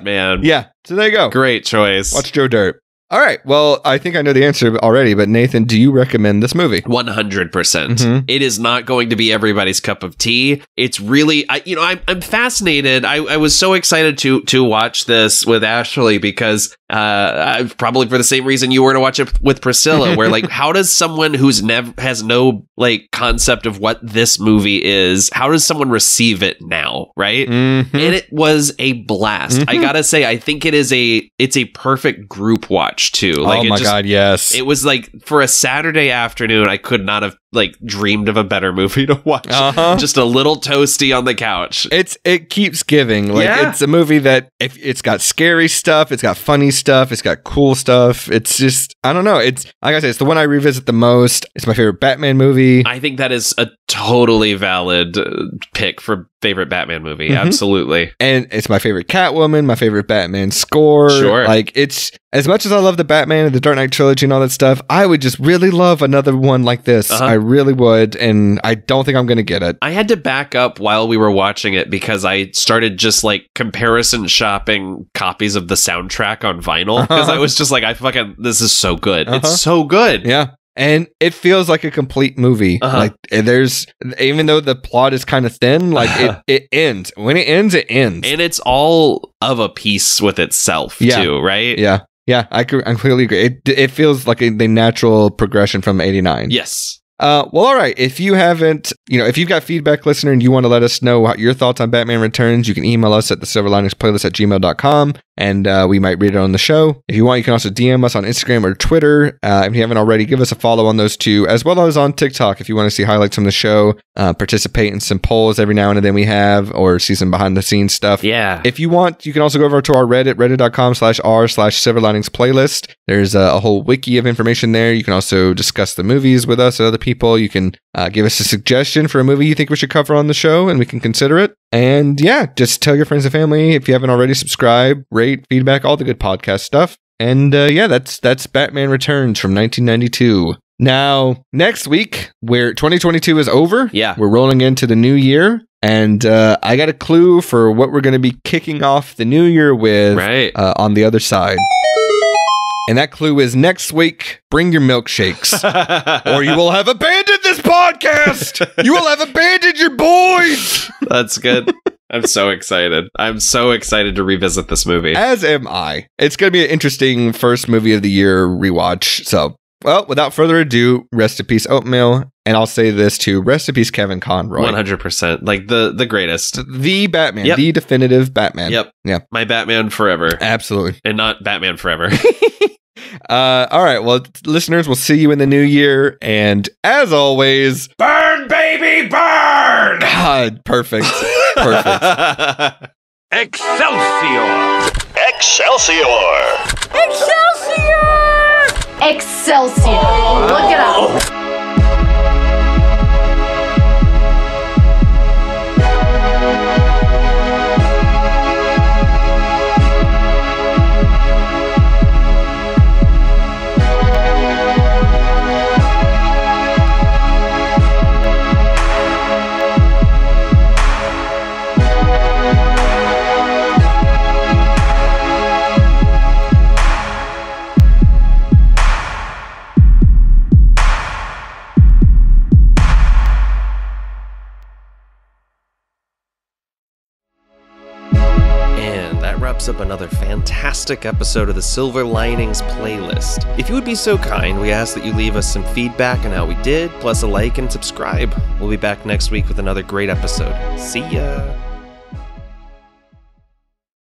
man. yeah. So there you go. Great choice. Watch Joe Dirt. All right. Well, I think I know the answer already, but Nathan, do you recommend this movie? 100%. percent Mhm. It is not going to be everybody's cup of tea. It's really, I, you know, I'm, I'm fascinated. I, I was so excited to to watch this with Ashley because uh, probably for the same reason you were to watch it with Priscilla, where like, how does someone who's never has no like concept of what this movie is, how does someone receive it now, right? Mhm. and it was a blast. I Mhm. gotta say, I think it is a it's a perfect group watch too. Like oh my just, god, yes. It was like for a Saturday afternoon, I could not have like dreamed of a better movie to watch. Uh-huh. Just a little toasty on the couch. It's it keeps giving. Like Yeah. it's a movie that if it's got scary stuff, it's got funny stuff, it's got cool stuff. It's just I don't know. It's like I said, it's the one I revisit the most. It's my favorite Batman movie. I think that is a totally valid uh, pick for favorite Batman movie. Mhm. Absolutely. and it's my favorite Catwoman, my favorite Batman score. Sure. Like it's as much as I love the Batman and the Dark Knight trilogy and all that stuff, I would just really love another one like this. Uh-huh. I really would, and I don't think I'm gonna get it. I had to back up while we were watching it because I started just like comparison shopping copies of the soundtrack on vinyl because I was just like, I fucking, this is so good. Uh-huh. It's so good. Yeah. And it feels like a complete movie. Uh-huh. Like eh, there's even though the plot is kind of thin, like Uh-huh. it, it ends. When it ends, it ends. And it's all of a piece with itself, Yeah. too, right? yeah. Yeah, I, I completely agree. It, it feels like a, the natural progression from 89. Yes. Uh, well, all right. If you haven't, you know, if you've got feedback, listener, and you want to let us know what your thoughts on Batman Returns, you can email us at the Silver Linings Playlist at gmail.com and uh, we might read it on the show. If you want, you can also DM us on Instagram or Twitter. Uh, if you haven't already, give us a follow on those two, as well as on TikTok if you want to see highlights from the show, uh, participate in some polls every now and then we have, or see some behind the scenes stuff. Yeah. If you want, you can also go over to our Reddit, reddit.com slash r slash silver linings playlist. There's a, a whole wiki of information there. You can also discuss the movies with us and other people. You can uh, give us a suggestion for a movie you think we should cover on the show, and we can consider it. And yeah, just tell your friends and family if you haven't already. Subscribe, rate, feedback, all the good podcast stuff. And uh, yeah, that's that's Batman Returns from 1992. Now, next week, where 2022 is over, Yeah. we're rolling into the new year. And uh, I got a clue for what we're going to be kicking off the new year with Right. uh, on the other side. And that clue is next week, bring your milkshakes. or you will have abandoned podcast. You will have abandoned your boys. That's good. I'm so excited. I'm so excited to revisit this movie. As am I. It's going to be an interesting first movie of the year rewatch. So, well, without further ado, rest in peace, Oatmeal. And I'll say this too rest in peace, Kevin Conroy. 100%. Like the the greatest. The Batman, Yep. the definitive Batman. Yep. Yeah. My Batman forever. Absolutely. And not Batman forever. Uh, all right. Well, listeners, we'll see you in the new year. And as always, Burn, baby, burn! God, perfect. perfect. Excelsior! Excelsior! Excelsior! Look it up. Wraps up another fantastic episode of the Silver Linings playlist. If you would be so kind, we ask that you leave us some feedback on how we did, plus a like and subscribe. We'll be back next week with another great episode. See ya!